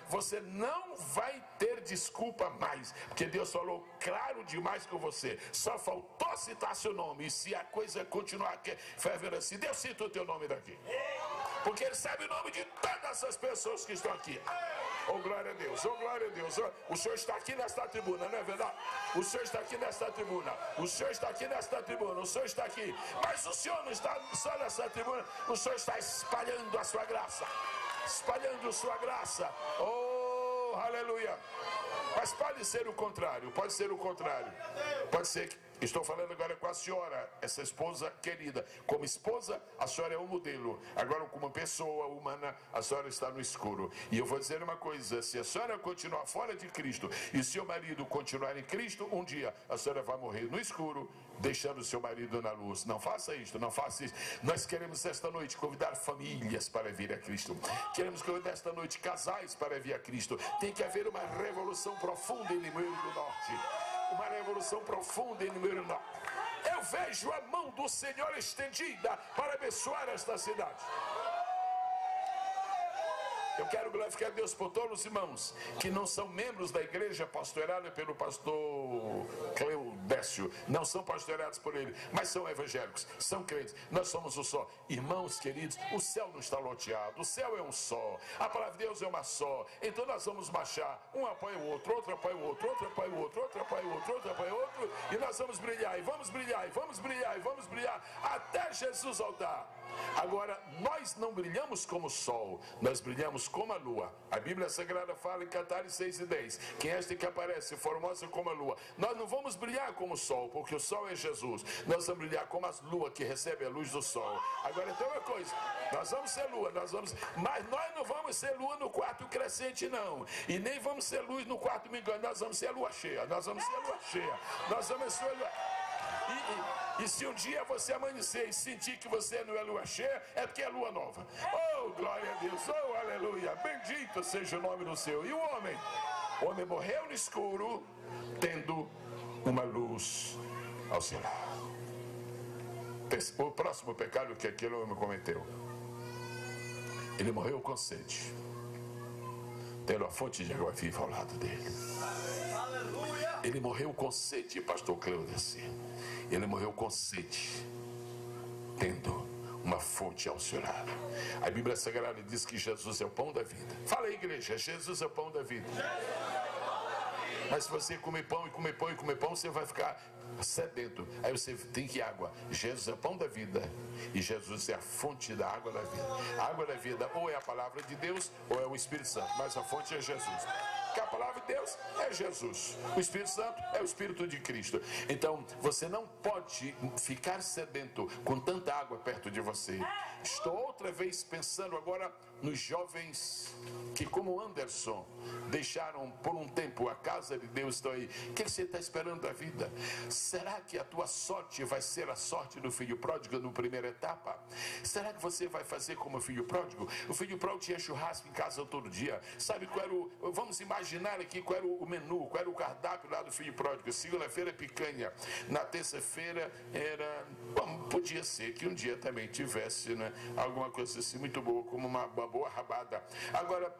Speaker 1: Você não vai ter desculpa mais, porque Deus falou claro demais com você. Só faltou citar seu nome. E se a coisa continuar fervendo assim, Deus cita o teu nome daqui. Porque Ele sabe o nome de todas essas pessoas que estão aqui. Oh, glória a Deus, oh, glória a Deus. Oh, o Senhor está aqui nesta tribuna, não é verdade? O Senhor está aqui nesta tribuna. O Senhor está aqui nesta tribuna. O Senhor está aqui. Mas o Senhor não está só nessa tribuna. O Senhor está espalhando a sua graça. Espalhando sua graça. Oh, aleluia. Mas pode ser o contrário, pode ser o contrário. Pode ser que Estou falando agora com a senhora, essa esposa querida. Como esposa, a senhora é um modelo. Agora, como pessoa humana, a senhora está no escuro. E eu vou dizer uma coisa: se a senhora continuar fora de Cristo e seu marido continuar em Cristo, um dia a senhora vai morrer no escuro, deixando seu marido na luz. Não faça isto, não faça isso. Nós queremos esta noite convidar famílias para vir a Cristo. Queremos convidar esta noite casais para vir a Cristo. Tem que haver uma revolução profunda em Limoeiro do Norte. Uma revolução profunda em Limoeiro do Norte. Eu vejo a mão do Senhor estendida para abençoar esta cidade. Eu quero glorificar Deus por todos os irmãos que não são membros da igreja pastoreada pelo pastor Cleudécio, não são pastoreados por ele, mas são evangélicos, são crentes. Nós somos o só. Irmãos queridos, o céu não está loteado, o céu é um só, a palavra de Deus é uma só. Então nós vamos marchar, um apoia o outro, outro apoia o outro, outro apoia o outro, outro apoia o outro, outro apoia o outro, e nós vamos brilhar, e vamos brilhar, e vamos brilhar, e vamos brilhar, até Jesus voltar. Agora, nós não brilhamos como o sol, nós brilhamos como a lua. A Bíblia Sagrada fala em Cantares 6 e 10: Quem é este que aparece, formosa como a lua. Nós não vamos brilhar como o sol, porque o sol é Jesus. Nós vamos brilhar como a lua que recebe a luz do sol. Agora, então uma coisa: nós vamos ser lua, nós vamos, mas nós não vamos ser lua no quarto crescente, não. E nem vamos ser luz no quarto engano, nós vamos ser lua cheia. Nós vamos ser lua cheia. Nós vamos ser lua. E, e, e, se um dia você amanhecer e sentir que você não é lua cheia, é porque é lua nova. Oh, glória a Deus, oh, aleluia. Bendito seja o nome do Senhor. E o homem? O homem morreu no escuro, tendo uma luz ao seu lado. O próximo pecado que aquele homem cometeu. Ele morreu com sede, tendo a fonte de água viva ao lado dele. Ele morreu com sede, pastor Cleudeci. Ele morreu com sede, tendo uma fonte ao seu lado. A Bíblia Sagrada diz que Jesus é o pão da vida. Fala aí, igreja, Jesus é o pão da vida. Mas se você comer pão e comer pão e comer pão, você vai ficar sedento. Aí você tem que água. Jesus é o pão da vida e Jesus é a fonte da água da vida. A água da vida ou é a palavra de Deus ou é o Espírito Santo, mas a fonte é Jesus que a palavra de Deus é Jesus. O Espírito Santo é o Espírito de Cristo. Então, você não pode ficar sedento com tanta água perto de você. Estou outra vez pensando agora nos jovens que, como Anderson, deixaram por um tempo a casa de Deus. Estão aí. O que você está esperando da vida? Será que a tua sorte vai ser a sorte do filho pródigo na primeira etapa? Será que você vai fazer como o filho pródigo? O filho pródigo tinha churrasco em casa todo dia. Sabe qual era o. Vamos imaginar aqui qual era o menu, qual era o cardápio lá do filho pródigo. Segunda-feira, picanha. Na terça-feira era. Bom, podia ser que um dia também tivesse né, alguma coisa assim muito boa, como uma boa rabada. Agora,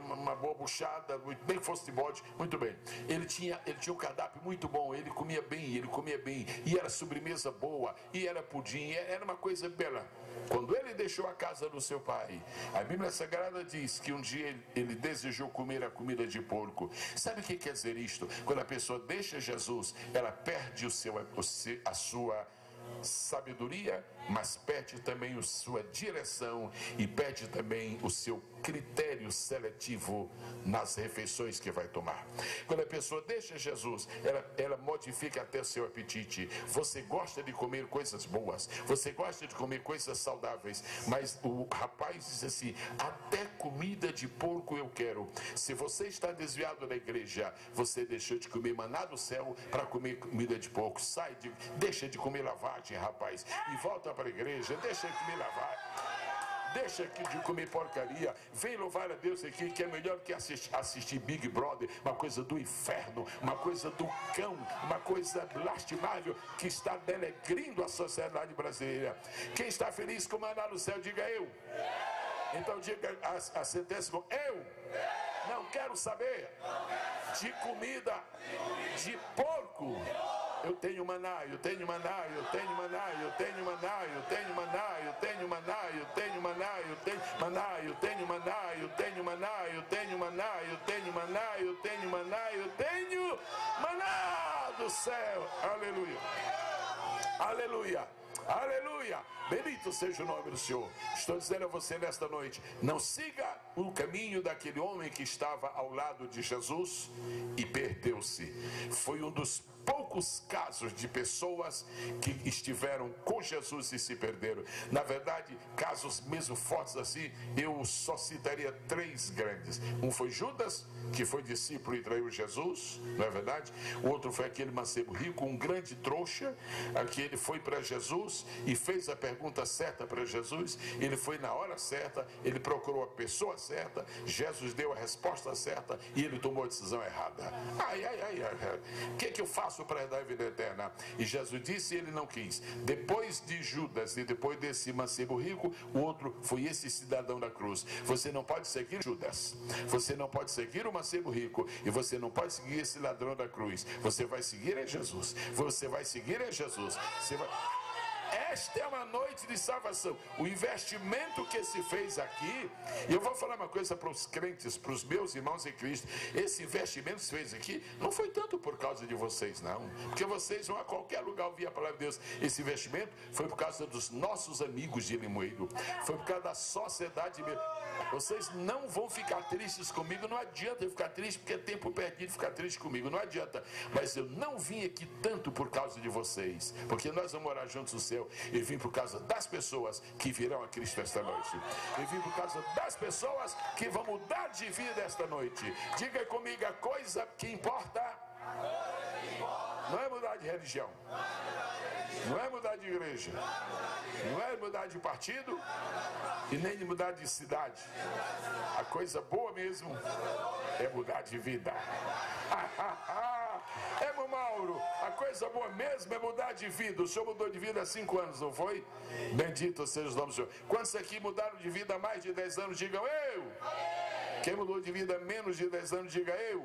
Speaker 1: uma boa buchada, bem fosse de bode, muito bem. Ele tinha, ele tinha um cardápio muito bom, ele comia bem, ele comia bem, e era sobremesa boa, e era pudim, era uma coisa bela. Quando ele deixou a casa do seu pai, a Bíblia Sagrada diz que um dia ele, ele desejou comer a comida de porco. Sabe o que quer dizer isto? Quando a pessoa deixa Jesus, ela perde o seu, a sua sabedoria, mas pede também a sua direção e pede também o seu critério seletivo nas refeições que vai tomar. Quando a pessoa deixa Jesus, ela, ela modifica até o seu apetite. Você gosta de comer coisas boas, você gosta de comer coisas saudáveis, mas o rapaz diz assim: até comida de porco eu quero. Se você está desviado da igreja, você deixou de comer maná do céu para comer comida de porco. Sai, de, deixa de comer lavagem, rapaz, e volta para a igreja, deixa de comer lavagem. Deixa aqui de comer porcaria. Vem louvar a Deus aqui, que é melhor que assistir, assistir Big Brother, uma coisa do inferno, uma coisa do cão, uma coisa lastimável que está denegrindo a sociedade brasileira. Quem está feliz com maná no céu, diga eu. Então diga a, a sentença com eu. Não quero saber de comida de porco. Eu tenho maná, eu tenho maná, eu tenho maná, eu tenho maná, eu tenho maná, eu tenho maná, eu tenho maná, eu tenho maná, eu tenho maná, eu tenho maná, eu tenho maná, eu tenho maná, eu tenho maná, eu tenho maná do céu. Aleluia. Aleluia. Aleluia! Bendito seja o nome do Senhor. Estou dizendo a você nesta noite: não siga o caminho daquele homem que estava ao lado de Jesus e perdeu-se. Foi um dos poucos casos de pessoas que estiveram com Jesus e se perderam. Na verdade, casos mesmo fortes assim, eu só citaria três grandes. Um foi Judas, que foi discípulo e traiu Jesus, não é verdade? O outro foi aquele mancebo rico, um grande trouxa, que ele foi para Jesus e fez a pergunta certa para Jesus, ele foi na hora certa, ele procurou a pessoa certa, Jesus deu a resposta certa e ele tomou a decisão errada. Ai, ai, ai, ai. O que, que eu faço para herdar a vida eterna? E Jesus disse e ele não quis. Depois de Judas e depois desse mancebo rico, o outro foi esse cidadão da cruz. Você não pode seguir Judas, você não pode seguir o mancebo rico e você não pode seguir esse ladrão da cruz. Você vai seguir é Jesus. Você vai seguir é Jesus. Você vai esta é uma noite de salvação. O investimento que se fez aqui, e eu vou falar uma coisa para os crentes, para os meus irmãos em Cristo: esse investimento que se fez aqui não foi tanto por causa de vocês, não. Porque vocês vão a qualquer lugar ouvir a palavra de Deus. Esse investimento foi por causa dos nossos amigos de Limoeiro, foi por causa da sociedade. Vocês não vão ficar tristes comigo, não adianta eu ficar triste, porque é tempo perdido ficar triste comigo, não adianta. Mas eu não vim aqui tanto por causa de vocês, porque nós vamos morar juntos no céu. Eu vim por causa das pessoas que virão a Cristo esta noite. Eu vim por causa das pessoas que vão mudar de vida esta noite. Diga comigo a coisa que importa. Não é mudar de religião. Não é mudar de igreja. Não é mudar de partido e nem de mudar de cidade. A coisa boa mesmo é mudar de vida. É, Mauro, a coisa boa mesmo é mudar de vida. O senhor mudou de vida há cinco anos, não foi? Bendito seja o nome do senhor. Quantos aqui mudaram de vida há mais de dez anos, digam eu. Quem mudou de vida menos de dez anos, diga eu.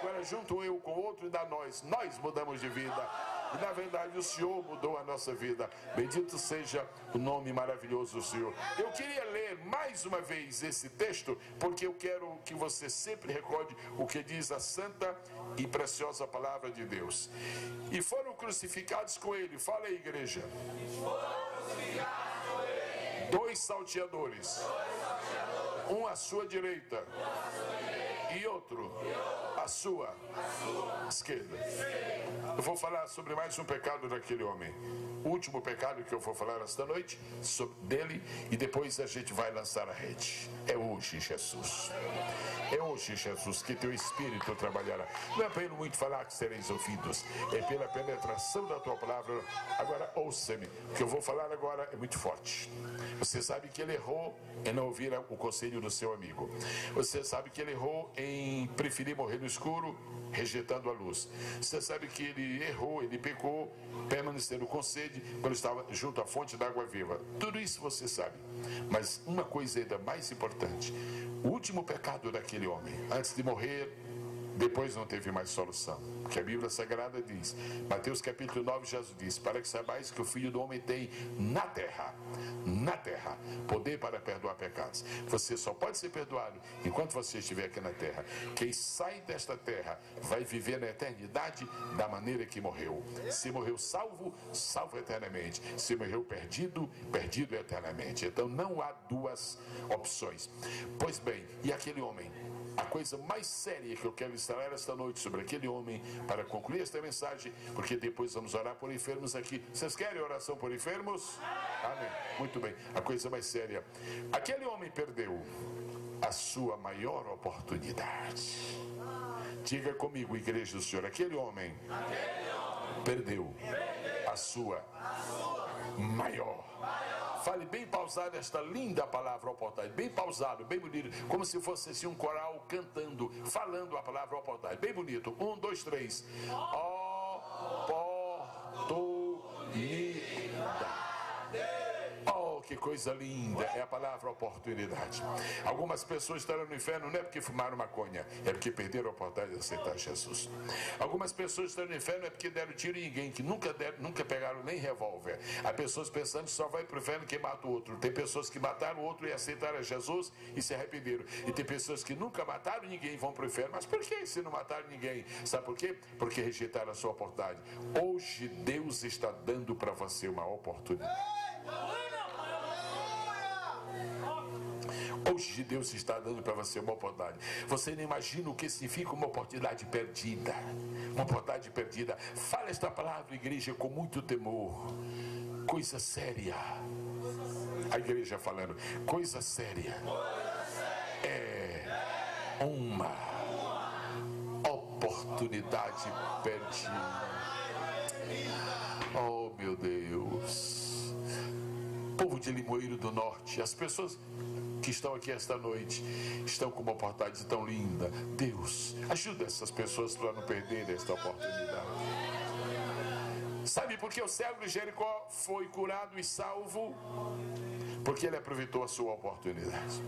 Speaker 1: Agora junto eu com outro e dá nós. Nós mudamos de vida. E na verdade o Senhor mudou a nossa vida. Bendito seja o nome maravilhoso do Senhor. Eu queria ler mais uma vez esse texto, porque eu quero que você sempre recorde o que diz a santa e preciosa palavra de Deus. E foram crucificados com ele. Fala aí, igreja. Dois salteadores. Um à sua direita e outro à sua esquerda. Eu vou falar sobre mais um pecado daquele homem. O último pecado que eu vou falar esta noite sobre dele e depois a gente vai lançar a rede. É hoje, Jesus. É hoje, Jesus, que teu espírito trabalhará. Não é pelo muito falar que sereis ouvidos, é pela penetração da tua palavra. Agora ouça-me, o que eu vou falar agora é muito forte. Você sabe que ele errou em não ouvir o conselho do seu amigo. Você sabe que ele errou em preferir morrer no escuro, rejeitando a luz. Você sabe que ele errou, ele pecou, permanecendo com sede quando estava junto à fonte da água viva. Tudo isso você sabe. Mas uma coisa ainda mais importante: o último pecado daquele homem, antes de morrer, depois não teve mais solução. Porque a Bíblia Sagrada diz, Mateus capítulo 9, Jesus diz: Para que saibais que o Filho do Homem tem na terra, na terra, poder para perdoar pecados. Você só pode ser perdoado enquanto você estiver aqui na terra. Quem sai desta terra vai viver na eternidade da maneira que morreu. Se morreu salvo, salvo eternamente. Se morreu perdido, perdido eternamente. Então não há duas opções. Pois bem, e aquele homem? A coisa mais séria que eu quero instalar esta noite sobre aquele homem, para concluir esta mensagem, porque depois vamos orar por enfermos aqui. Vocês querem oração por enfermos? Amém. Muito bem. A coisa mais séria. Aquele homem perdeu a sua maior oportunidade. Diga comigo, igreja do Senhor, aquele homem perdeu a sua maior Fale bem pausado esta linda palavra oportunidade, bem pausado, bem bonito, como se fosse assim, um coral cantando, falando a palavra oportunidade, bem bonito. Um, dois, três. Oportunidade que coisa linda é a palavra oportunidade. Algumas pessoas estarão no inferno não é porque fumaram maconha, é porque perderam a oportunidade de aceitar Jesus. Algumas pessoas estão no inferno é porque deram tiro em ninguém, que nunca, deram, nunca pegaram nem revólver. Há pessoas pensando que só vai para o inferno quem mata o outro. Tem pessoas que mataram o outro e aceitaram Jesus e se arrependeram. E tem pessoas que nunca mataram ninguém e vão para o inferno. Mas por que se não mataram ninguém? Sabe por quê? Porque rejeitaram a sua oportunidade. Hoje Deus está dando para você uma oportunidade. Hoje Deus está dando para você uma oportunidade. Você não imagina o que significa uma oportunidade perdida. Uma oportunidade perdida. Fala esta palavra, igreja, com muito temor. Coisa séria. A igreja falando, coisa séria. É uma oportunidade perdida. Oh meu Deus. Povo de Limoeiro do Norte, as pessoas que estão aqui esta noite estão com uma oportunidade tão linda. Deus, ajuda essas pessoas para não perderem esta oportunidade. Sabe por que o cego de Jericó foi curado e salvo? Porque ele aproveitou a sua oportunidade.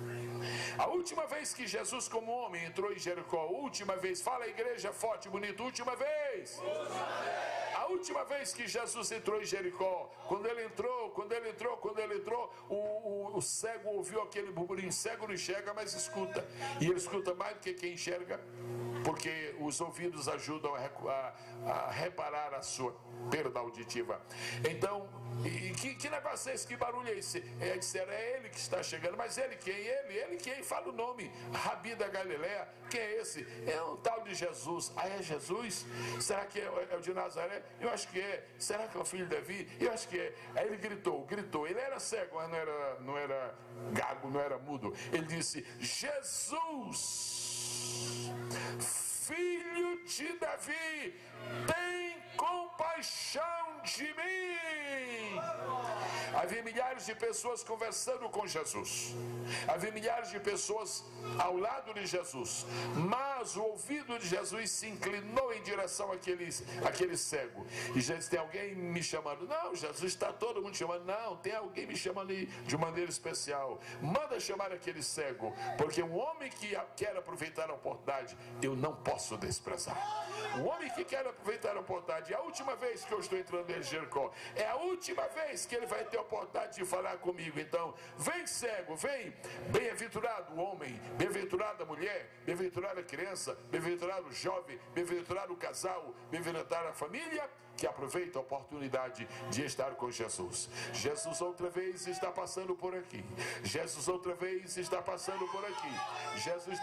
Speaker 1: A última vez que Jesus, como homem, entrou em Jericó, última vez, fala a igreja forte, bonito, última vez. A última vez que Jesus entrou em Jericó, quando ele entrou, quando ele entrou, quando ele entrou, o, o, o cego ouviu aquele burburinho. Cego não enxerga, mas escuta. E ele escuta mais do que quem enxerga, porque os ouvidos ajudam a, a, a reparar a sua perda auditiva. Então, e que, que negócio é esse? Que barulho é esse? É, disseram, é ele que está chegando, mas ele quem? Ele, ele quem? Fala o nome. Rabi da Galileia. Quem é esse? É um tal de Jesus. Ah, é Jesus? Será que é, é o de Nazaré? Eu acho que é. Será que é o filho de Davi? Eu acho que é. Aí ele gritou, gritou. Ele era cego, mas não era, não era gago, não era mudo. Ele disse: Jesus, filho de Davi, tem compaixão de mim. Havia milhares de pessoas conversando com Jesus. Havia milhares de pessoas ao lado de Jesus. Mas o ouvido de Jesus se inclinou em direção àquele, àquele cego. E já disse: tem alguém me chamando? Não, Jesus está todo mundo chamando. Não, tem alguém me chamando de maneira especial. Manda chamar aquele cego. Porque um homem que quer aproveitar a oportunidade, eu não posso desprezar. Um homem que quer aproveitar a oportunidade, é a última vez que eu estou entrando em Jericó, é a última vez que ele vai ter oportunidade de falar comigo. Então, vem cego, vem. Bem-aventurado o homem, bem-aventurada a mulher, bem-aventurada a criança, bem-aventurado o jovem, bem-aventurado o casal, bem-aventurada a família que aproveita a oportunidade de estar com Jesus. Jesus outra vez está passando por aqui. Jesus outra vez está passando por aqui. Jesus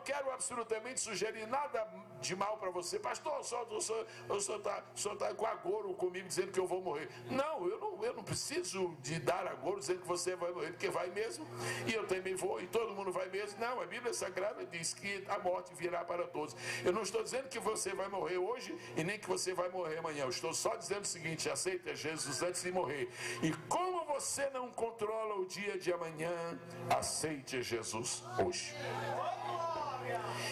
Speaker 1: quero absolutamente sugerir nada de mal para você. Pastor, o senhor está tá com agouro comigo dizendo que eu vou morrer. Não eu, não, eu não preciso de dar agouro dizendo que você vai morrer, porque vai mesmo. E eu também vou, e todo mundo vai mesmo. Não, a Bíblia Sagrada diz que a morte virá para todos. Eu não estou dizendo que você vai morrer hoje e nem que você vai morrer amanhã. Eu estou só dizendo o seguinte: aceita Jesus antes de morrer. E como você não controla o dia de amanhã, aceite Jesus hoje.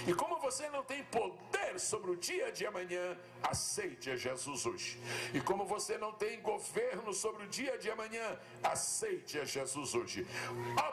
Speaker 1: E como você não tem poder sobre o dia de amanhã, aceite a Jesus hoje. E como você não tem governo sobre o dia de amanhã, aceite a Jesus hoje.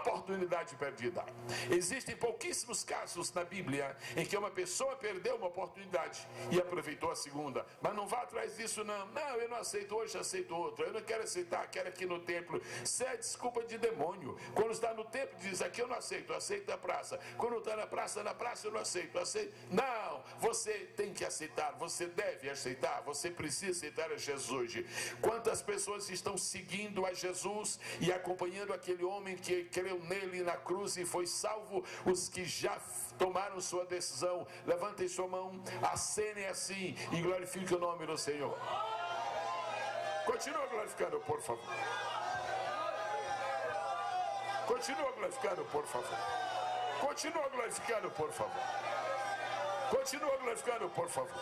Speaker 1: Oportunidade perdida. Existem pouquíssimos casos na Bíblia em que uma pessoa perdeu uma oportunidade e aproveitou a segunda. Mas não vá atrás disso, não. Não, eu não aceito hoje, aceito outro. Eu não quero aceitar, quero aqui no templo. Isso é desculpa de demônio. Quando está no templo, diz aqui eu não aceito, aceito na praça. Quando está na praça, na praça eu não aceito, eu Não, você tem que aceitar, você deve aceitar, você precisa aceitar a Jesus. Quantas pessoas estão seguindo a Jesus e acompanhando aquele homem que creu nele na cruz e foi salvo? Os que já tomaram sua decisão, levantem sua mão, acenem assim e glorifiquem o nome do Senhor. Continua glorificando, por favor. Continua glorificando, por favor. Continua glorificando, por favor. Continua glorificando, por favor.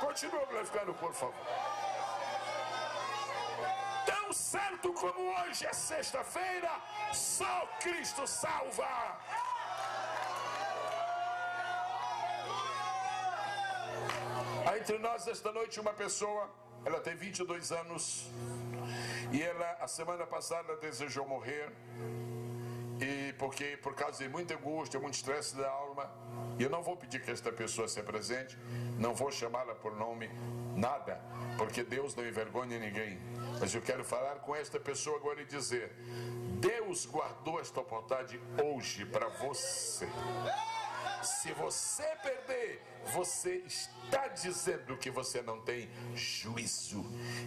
Speaker 1: Continua glorificando, por favor. Tão certo como hoje é sexta-feira, só Cristo salva. Entre nós esta noite uma pessoa, ela tem 22 anos, e ela, a semana passada, desejou morrer e porque por causa de muita angústia, muito estresse da alma, eu não vou pedir que esta pessoa se apresente, não vou chamá-la por nome, nada, porque Deus não envergonha ninguém. Mas eu quero falar com esta pessoa agora e dizer: Deus guardou esta oportunidade hoje para você. Se você perder, você está dizendo que você não tem juízo,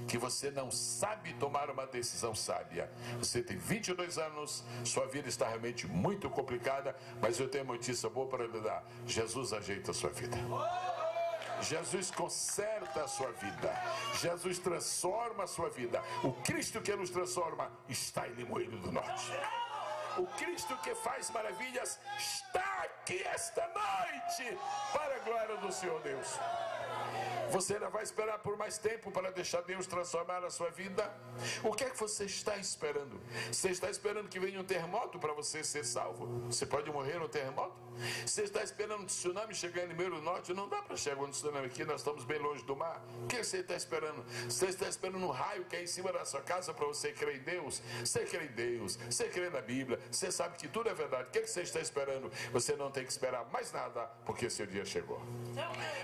Speaker 1: que você não sabe tomar uma decisão sábia. Você tem 22 anos, sua vida está realmente muito complicada, mas eu tenho uma notícia boa para lhe dar: Jesus ajeita a sua vida. Jesus conserta a sua vida. Jesus transforma a sua vida. O Cristo que nos transforma está em Limoeiro do Norte. O Cristo que faz maravilhas está aqui esta noite para a glória do Senhor Deus. Você ainda vai esperar por mais tempo para deixar Deus transformar a sua vida? O que é que você está esperando? Você está esperando que venha um terremoto para você ser salvo? Você pode morrer no terremoto? Você está esperando um tsunami chegar em meio do norte? Não dá para chegar um tsunami aqui, nós estamos bem longe do mar. O que você está esperando? Você está esperando um raio cair em cima da sua casa para você crer em Deus? Você crê em Deus, você crê na Bíblia, você sabe que tudo é verdade. O que você está esperando? Você não tem que esperar mais nada, porque seu dia chegou.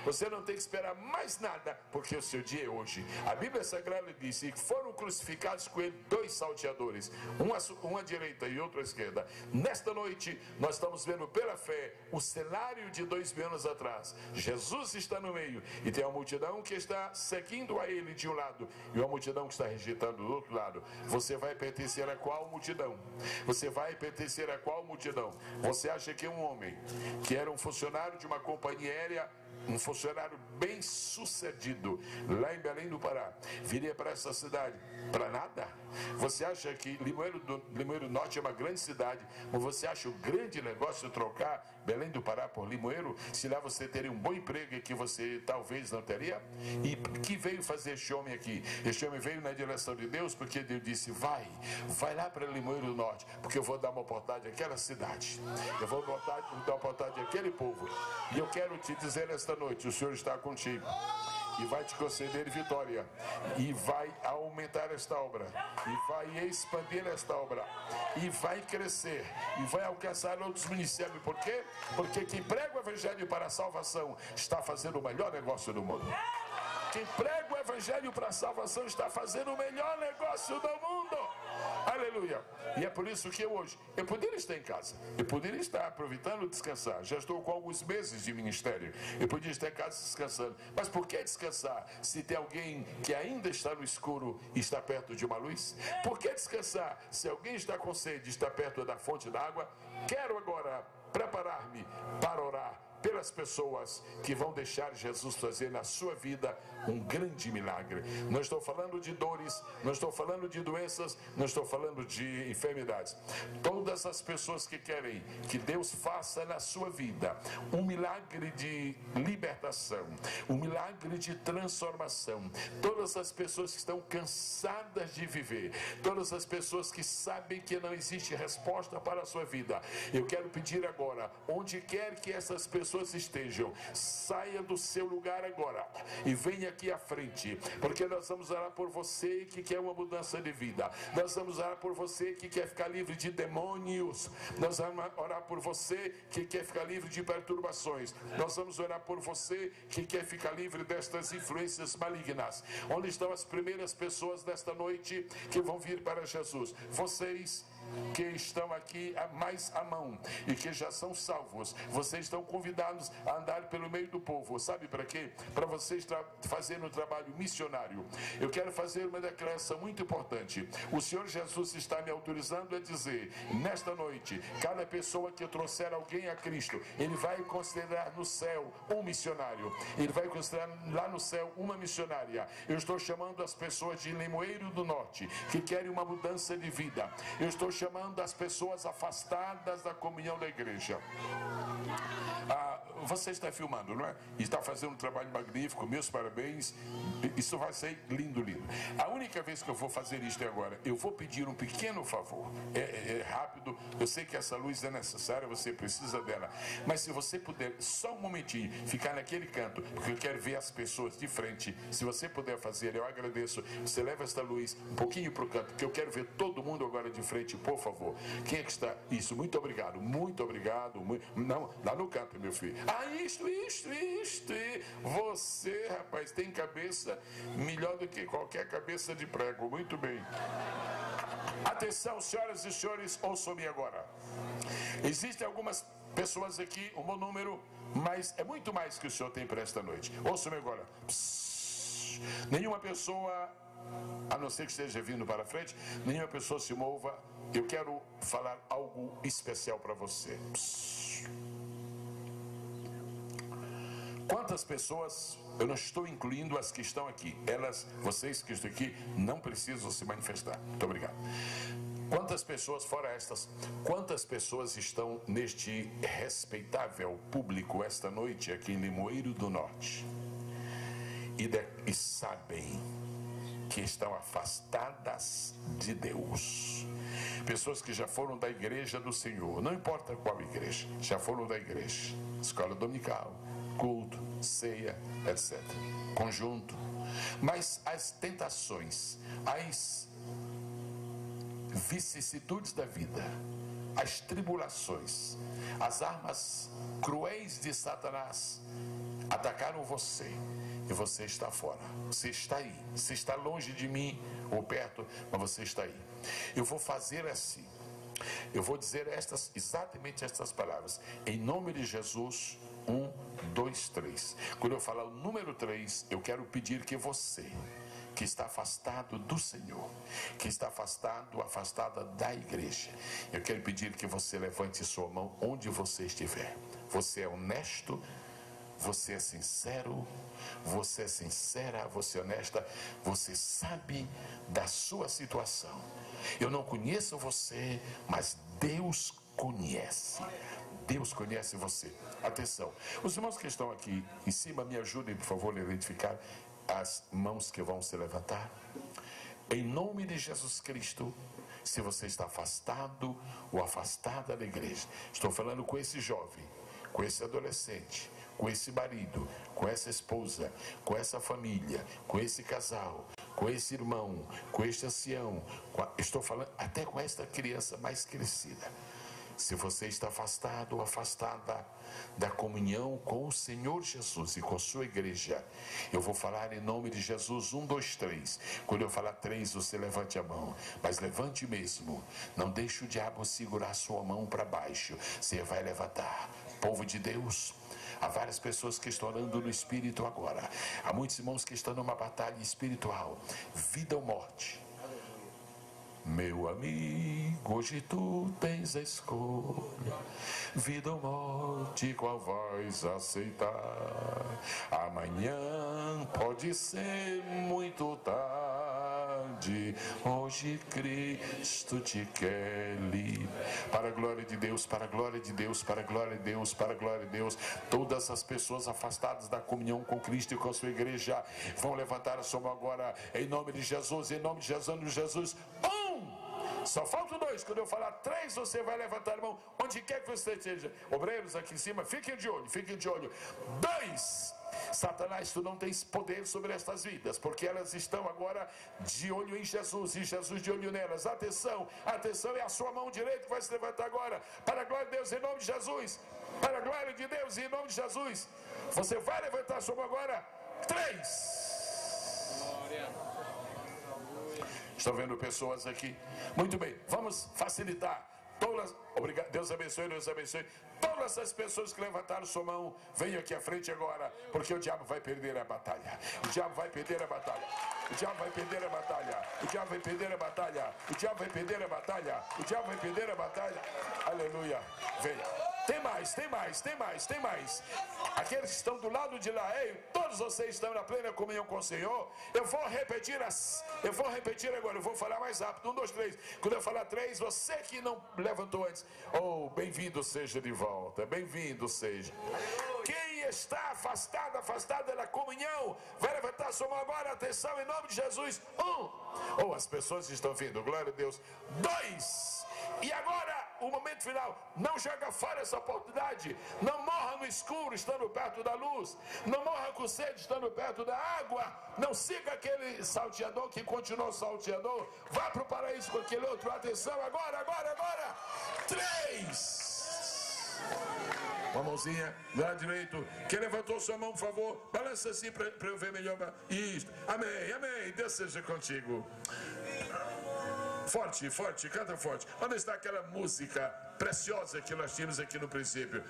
Speaker 1: Você não tem que esperar mais nada, porque o seu dia é hoje. A Bíblia Sagrada diz: que foram crucificados com ele dois salteadores, um à direita e outro à esquerda. Nesta noite, nós estamos vendo pela fé o cenário de dois mil anos atrás. Jesus está no meio e tem uma multidão que está seguindo a ele de um lado e uma multidão que está rejeitando do outro lado. Você vai pertencer a qual multidão? Você vai pertencer a qual multidão? Você acha que um homem que era um funcionário de uma companhia aérea um funcionário bem sucedido lá em Belém do Pará, viria para essa cidade para nada? Você acha que Limoeiro do, Limoeiro Norte é uma grande cidade, mas você acha o grande negócio trocar Belém do Pará por Limoeiro? Se lá você teria um bom emprego que você talvez não teria? E que veio fazer este homem aqui? Este homem veio na direção de Deus porque Deus disse: vai, vai lá para Limoeiro do Norte, porque eu vou dar uma oportunidade àquela cidade, eu vou dar uma oportunidade àquele povo, e eu quero te dizer esta noite: o Senhor está contigo e vai te conceder vitória, e vai aumentar esta obra, e vai expandir esta obra, e vai crescer, e vai alcançar outros ministérios. Por quê? Porque quem prega o evangelho para a salvação está fazendo o melhor negócio do mundo. Quem prega o evangelho para a salvação está fazendo o melhor negócio do mundo. Aleluia. E é por isso que eu hoje, eu poderia estar em casa, eu poderia estar aproveitando descansar. Já estou com alguns meses de ministério, eu poderia estar em casa descansando. Mas por que descansar se tem alguém que ainda está no escuro e está perto de uma luz? Por que descansar se alguém está com sede e está perto da fonte d'água? Quero agora preparar-me para orar pelas pessoas que vão deixar Jesus fazer na sua vida um grande milagre. Não estou falando de dores, não estou falando de doenças, não estou falando de enfermidades. Todas as pessoas que querem que Deus faça na sua vida um milagre de libertação, um milagre de transformação. Todas as pessoas que estão cansadas de viver, todas as pessoas que sabem que não existe resposta para a sua vida. Eu quero pedir agora, onde quer que essas pessoas pessoas estejam, saia do seu lugar agora e venha aqui à frente, porque nós vamos orar por você que quer uma mudança de vida, nós vamos orar por você que quer ficar livre de demônios, nós vamos orar por você que quer ficar livre de perturbações, nós vamos orar por você que quer ficar livre destas influências malignas. Onde estão as primeiras pessoas desta noite que vão vir para Jesus? Vocês que estão aqui mais à mão e que já são salvos, vocês estão convidados a andar pelo meio do povo. Sabe para quê? Para vocês fazerem um trabalho missionário. Eu quero fazer uma declaração muito importante. O Senhor Jesus está me autorizando a dizer, nesta noite, cada pessoa que trouxer alguém a Cristo, Ele vai considerar no céu um missionário. Ele vai considerar lá no céu uma missionária. Eu estou chamando as pessoas de Limoeiro do Norte que querem uma mudança de vida. Eu estou chamando as pessoas afastadas da comunhão da igreja. Ah, você está filmando, não é? E está fazendo um trabalho magnífico, meus parabéns. Isso vai ser lindo, lindo. A única vez que eu vou fazer isto é agora. Eu vou pedir um pequeno favor. É, é, é rápido, eu sei que essa luz é necessária, você precisa dela. Mas se você puder, só um momentinho, ficar naquele canto, porque eu quero ver as pessoas de frente. Se você puder fazer, eu agradeço. Você leva esta luz um pouquinho para o canto, porque eu quero ver todo mundo agora de frente, por favor. Quem é que está? Isso, muito obrigado, muito obrigado. Muito... Não, lá no canto, meu filho. Ah, isto, isto, isto. E você, rapaz, tem cabeça melhor do que qualquer cabeça de prego. Muito bem. Atenção, senhoras e senhores, ouçam-me agora. Existem algumas pessoas aqui, um bom número, mas é muito mais que o senhor tem para esta noite. Ouça-me agora. Psss. Nenhuma pessoa, a não ser que esteja vindo para frente, nenhuma pessoa se mova. Eu quero falar algo especial para você. Psss. Quantas pessoas, eu não estou incluindo as que estão aqui, elas, vocês que estão aqui, não precisam se manifestar. Muito obrigado. Quantas pessoas, fora estas, quantas pessoas estão neste respeitável público esta noite aqui em Limoeiro do Norte e, de, e sabem que estão afastadas de Deus? Pessoas que já foram da igreja do Senhor, não importa qual igreja, já foram da igreja, escola dominical, culto, ceia, etc. Conjunto. Mas as tentações, as vicissitudes da vida, as tribulações, as armas cruéis de Satanás atacaram você e você está fora. Você está aí. Você está longe de mim ou perto, mas você está aí. Eu vou fazer assim. Eu vou dizer estas exatamente estas palavras. Em nome de Jesus, um, dois, três. Quando eu falar o número três, eu quero pedir que você, que está afastado do Senhor, que está afastado, afastada da igreja, eu quero pedir que você levante sua mão onde você estiver. Você é honesto, você é sincero, você é sincera, você é honesta, você sabe da sua situação. Eu não conheço você, mas Deus conhece. Deus conhece você. Atenção. Os irmãos que estão aqui em cima, me ajudem, por favor, a identificar as mãos que vão se levantar. Em nome de Jesus Cristo, se você está afastado ou afastada da igreja, estou falando com esse jovem, com esse adolescente, com esse marido, com essa esposa, com essa família, com esse casal, com esse irmão, com este ancião, a, estou falando até com esta criança mais crescida. Se você está afastado ou afastada da comunhão com o Senhor Jesus e com a sua igreja, eu vou falar em nome de Jesus, um, dois, três. Quando eu falar três, você levante a mão, mas levante mesmo. Não deixe o diabo segurar sua mão para baixo. Você vai levantar. Povo de Deus, Há várias pessoas que estão orando no espírito agora. Há muitos irmãos que estão numa batalha espiritual, vida ou morte. Meu amigo, hoje tu tens a escolha, vida ou morte, qual vais aceitar? Amanhã pode ser muito tarde, hoje Cristo te quer livre. Para a glória de Deus, para a glória de Deus, para a glória de Deus, para a glória de Deus, todas as pessoas afastadas da comunhão com Cristo e com a sua igreja vão levantar a sua mão agora, em nome de Jesus, em nome de Jesus, Jesus. Só faltam dois. Quando eu falar três, você vai levantar a mão onde quer que você esteja. Obreiros aqui em cima, fiquem de olho, fiquem de olho. Dois. Satanás, tu não tens poder sobre estas vidas, porque elas estão agora de olho em Jesus e Jesus de olho nelas. Atenção, atenção, é a sua mão direita que vai se levantar agora, para a glória de Deus, em nome de Jesus. Para a glória de Deus, em nome de Jesus. Você vai levantar a sua mão agora. Três. Glória. Estou vendo pessoas aqui. Muito bem, vamos facilitar. Todas, obrigado, Deus abençoe, Deus abençoe. Todas as pessoas que levantaram sua mão, venham aqui à frente agora, porque o diabo vai perder a batalha. O diabo vai perder a batalha. O diabo vai perder a batalha. O diabo vai perder a batalha. O diabo vai perder a batalha. O diabo vai perder a batalha. Aleluia. Venha. Tem mais, tem mais, tem mais, tem mais. Aqueles que estão do lado de lá, ei, todos vocês estão na plena comunhão com o Senhor. Eu vou repetir as, eu vou repetir agora, eu vou falar mais rápido. Um, dois, três. Quando eu falar três, você que não levantou antes, oh, bem-vindo seja de volta, bem-vindo seja. Quem está afastado, afastada da comunhão, vai levantar sua mão agora, atenção, em nome de Jesus. Um, oh, as pessoas estão vindo, glória a Deus. Dois, e agora o momento final. Não joga fora essa oportunidade. Não morra no escuro estando perto da luz. Não morra com sede estando perto da água. Não siga aquele salteador que continuou salteador. Vá para o paraíso com aquele outro. Atenção, agora, agora, agora. Três. Uma mãozinha, lado direito. Quem levantou sua mão, por favor, balança assim para eu ver melhor. Isso. Amém, amém. Deus seja contigo. Forte, forte, canta forte. Onde está aquela música preciosa que nós tínhamos aqui no princípio?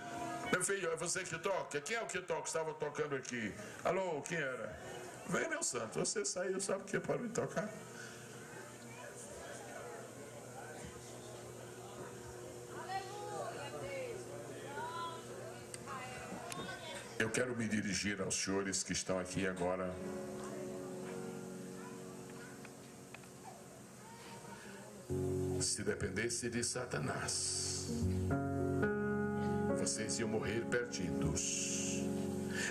Speaker 1: Meu filho, é você que toca? Quem é o que toca? Estava tocando aqui. Alô, quem era? Vem, meu santo, você saiu, sabe o que pode tocar? Eu quero me dirigir aos senhores que estão aqui agora. Se dependesse de Satanás, vocês iam morrer perdidos.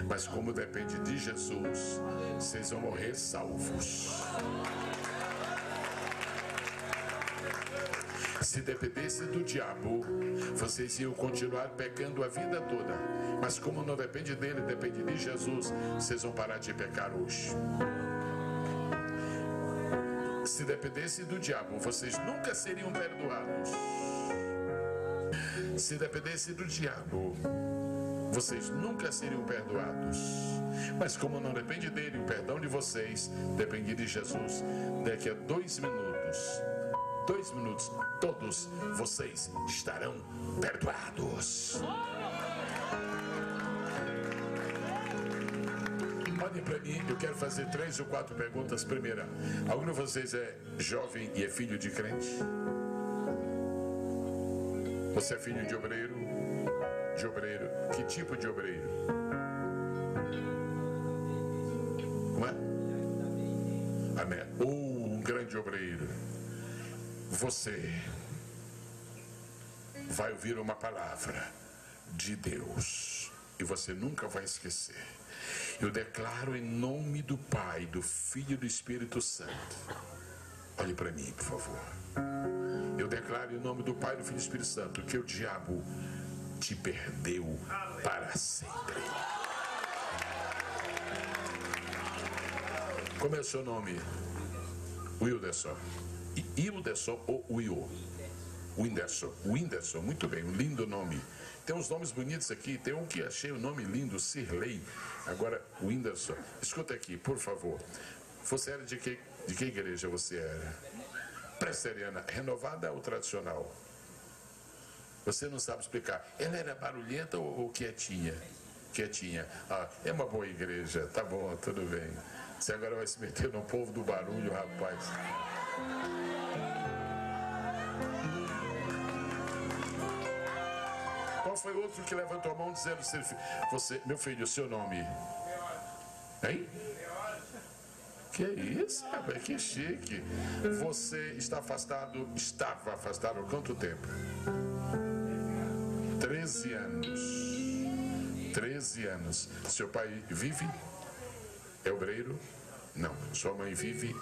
Speaker 1: Mas como depende de Jesus, vocês vão morrer salvos. Se dependesse do diabo, vocês iam continuar pecando a vida toda. Mas como não depende dele, depende de Jesus, vocês vão parar de pecar hoje. Se dependesse do diabo, vocês nunca seriam perdoados. Se dependesse do diabo, vocês nunca seriam perdoados. Mas como não depende dele, o perdão de vocês depende de Jesus. Daqui a dois minutos, dois minutos, todos vocês estarão perdoados. Eu quero fazer três ou quatro perguntas. Primeira, algum de vocês é jovem e é filho de crente? Você é filho de obreiro? De obreiro. Que tipo de obreiro? Como é? Amém. Oh, um grande obreiro você vai ouvir uma palavra de Deus e você nunca vai esquecer. Eu declaro em nome do Pai, do Filho e do Espírito Santo. Olhe para mim, por favor. Eu declaro em nome do Pai, do Filho e do Espírito Santo que o diabo te perdeu para sempre. Como é o seu nome? Wilderson. Hilderson ou Will? Whindersson. Whindersson, muito bem, um lindo nome. Tem uns nomes bonitos aqui, tem um que achei o um nome lindo, Sirley. Agora, Whindersson. Escuta aqui, por favor. Você era de que, de que igreja você era? Presteriana, renovada ou tradicional? Você não sabe explicar. Ela era barulhenta ou, ou quietinha? Quietinha. Ah, é uma boa igreja, tá bom, tudo bem. Você agora vai se meter no povo do barulho, rapaz. Qual foi outro que levantou a mão dizendo: você, meu filho, o seu nome? Hein? Que isso, rapaz, que chique. Você está afastado, estava afastado há quanto tempo? 13 anos. 13 anos. Seu pai vive? É obreiro? Não. Sua mãe vive?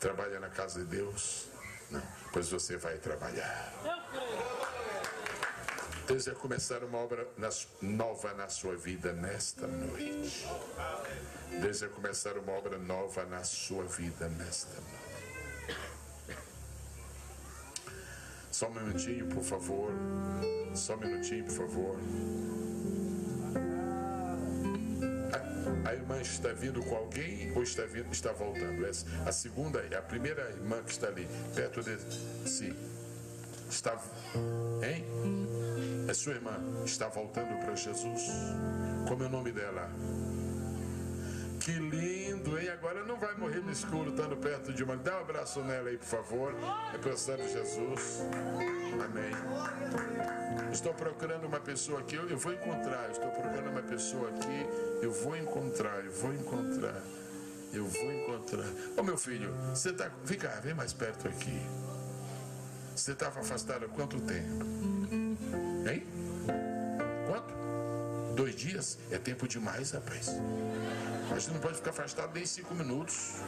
Speaker 1: Trabalha na casa de Deus? Não. Pois você vai trabalhar. Deus vai começar uma obra nova na sua vida nesta noite. Vai começar uma obra nova na sua vida nesta noite. Só um minutinho, por favor. Só um minutinho, por favor. a irmã está vindo com alguém ou está, vindo, está voltando? A segunda, a primeira irmã que está ali, perto de si, está. Hein? É sua irmã, está voltando para Jesus? Como é o nome dela? Que lindo, hein? Agora não vai morrer no escuro estando perto de uma. Dá um abraço nela aí, por favor. É pelo sangue de Jesus. Amém. Estou procurando uma pessoa aqui, eu, vou encontrar. Estou procurando uma pessoa aqui, eu vou encontrar, eu vou encontrar. Eu vou encontrar. Ô oh, meu filho, você tá. Vem cá, vem mais perto aqui. Você estava afastado há quanto tempo? Hein? Quanto? Dois dias? É tempo demais, rapaz. Mas você não pode ficar afastado nem cinco minutos.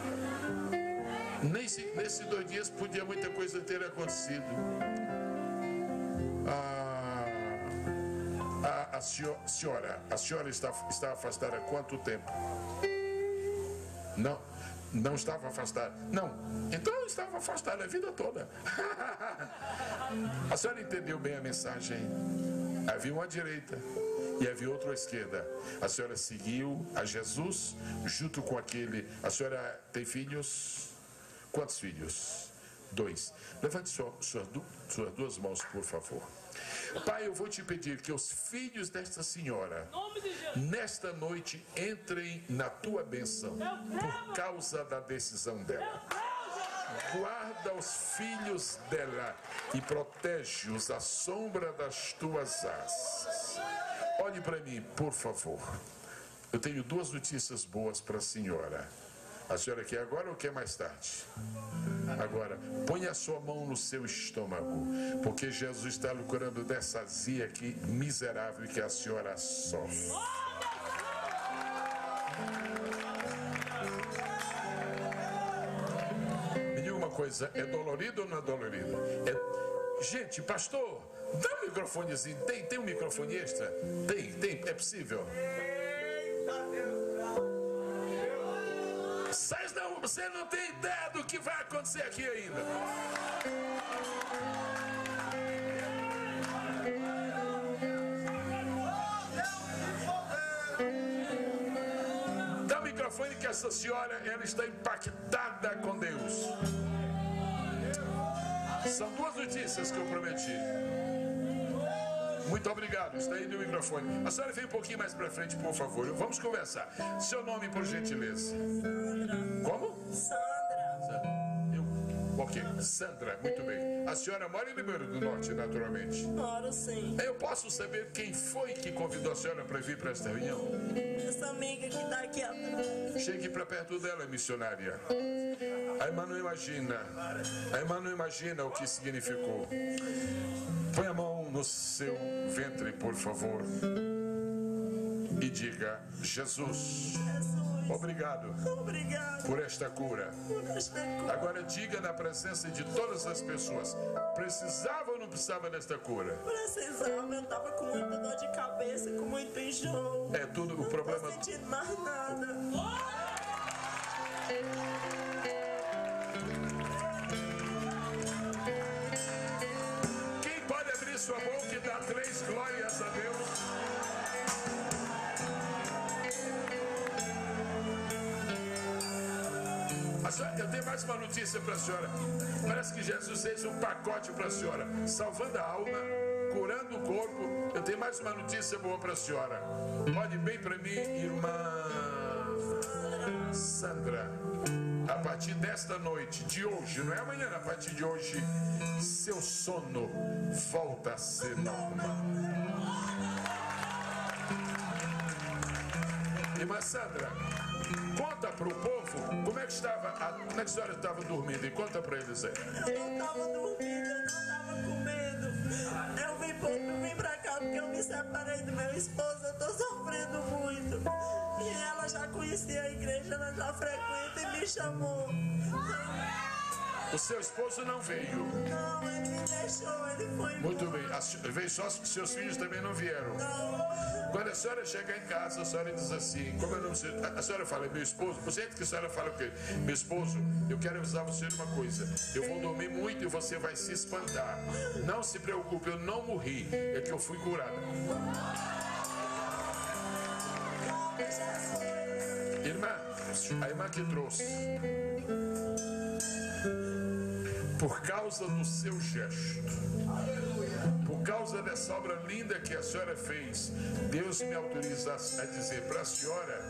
Speaker 1: Nem nesses dois dias podia muita coisa ter acontecido. Ah, a, a senhora, a senhora está, está afastada há quanto tempo? Não, não estava afastada. Não, então eu estava afastada a vida toda. a senhora entendeu bem a mensagem? Havia uma à direita e havia outro à esquerda. A senhora seguiu a Jesus junto com aquele. A senhora tem filhos? Quantos filhos? Dois. Levante sua, suas, suas duas mãos, por favor. Pai, eu vou te pedir que os filhos desta senhora, nesta noite, entrem na tua bênção por causa da decisão dela. Guarda os filhos dela e protege-os à sombra das tuas asas. Olhe para mim, por favor. Eu tenho duas notícias boas para a senhora. A senhora quer agora ou quer mais tarde? Agora, ponha a sua mão no seu estômago, porque Jesus está lucrando dessa azia aqui miserável que a senhora sofre. Me diga uma coisa, é dolorido ou não é dolorido? É... Gente, pastor, dá um microfonezinho. Tem, tem um microfone extra? Tem, tem, é possível. Vocês não, você não tem ideia do que vai acontecer aqui ainda. Dá o microfone que essa senhora ela está impactada com Deus. São duas notícias que eu prometi. Muito obrigado. Está aí no microfone. A senhora vem um pouquinho mais para frente, por favor. Vamos conversar. Seu nome, por gentileza. Como?
Speaker 3: Sandra.
Speaker 1: Eu. Ok, Sandra, muito bem. A senhora mora em Ribeiro do Norte, naturalmente.
Speaker 3: Moro sim.
Speaker 1: Eu posso saber quem foi que convidou a senhora para vir para esta reunião?
Speaker 3: Essa amiga que tá aqui atrás.
Speaker 1: Chegue para perto dela, missionária. A irmã não imagina. A irmã não imagina o que significou. Põe a mão no seu ventre, por favor. E diga: Jesus, obrigado
Speaker 3: Obrigado
Speaker 1: por esta cura.
Speaker 3: por esta cura.
Speaker 1: Agora diga na presença de todas as pessoas: precisava ou não precisava desta cura?
Speaker 3: Precisava, eu tava com muita dor de cabeça, com muito enjoo.
Speaker 1: É tudo o
Speaker 3: Não
Speaker 1: problema.
Speaker 3: tô sentindo mais nada.
Speaker 1: Quem sua boca e dar três glórias a Deus? Eu tenho mais uma notícia para a senhora. Parece que Jesus fez um pacote para a senhora, salvando a alma, curando o corpo. Eu tenho mais uma notícia boa para a senhora. Olhe bem para mim, irmã Sandra. A partir desta noite, de hoje, não é amanhã, a partir de hoje, seu sono volta a ser normal. Irmã Sandra, conta para o povo como é que estava, a, como é que a senhora estava dormindo e conta para eles aí.
Speaker 3: Eu não tava dormindo, eu não tava com. Eu vim, eu vim pra cá porque eu me separei do meu esposo, eu tô sofrendo muito. E ela já conhecia a igreja, ela já frequenta e me chamou.
Speaker 1: O seu esposo não veio.
Speaker 3: Não,
Speaker 1: Muito bem, veio só seus filhos também não vieram.
Speaker 3: Não,
Speaker 1: Quando a senhora chega em casa, a senhora diz assim, como o nome do seu- a, senhora fala, meu esposo, o jeito que a senhora fala o quê? Meu esposo, eu quero avisar você de uma coisa, eu vou dormir muito e você vai se espantar. Não se preocupe, eu não morri, é que eu fui curada. Irmã, a irmã que trouxe, por causa do seu gesto, por causa dessa obra linda que a senhora fez, Deus me autoriza a dizer para a senhora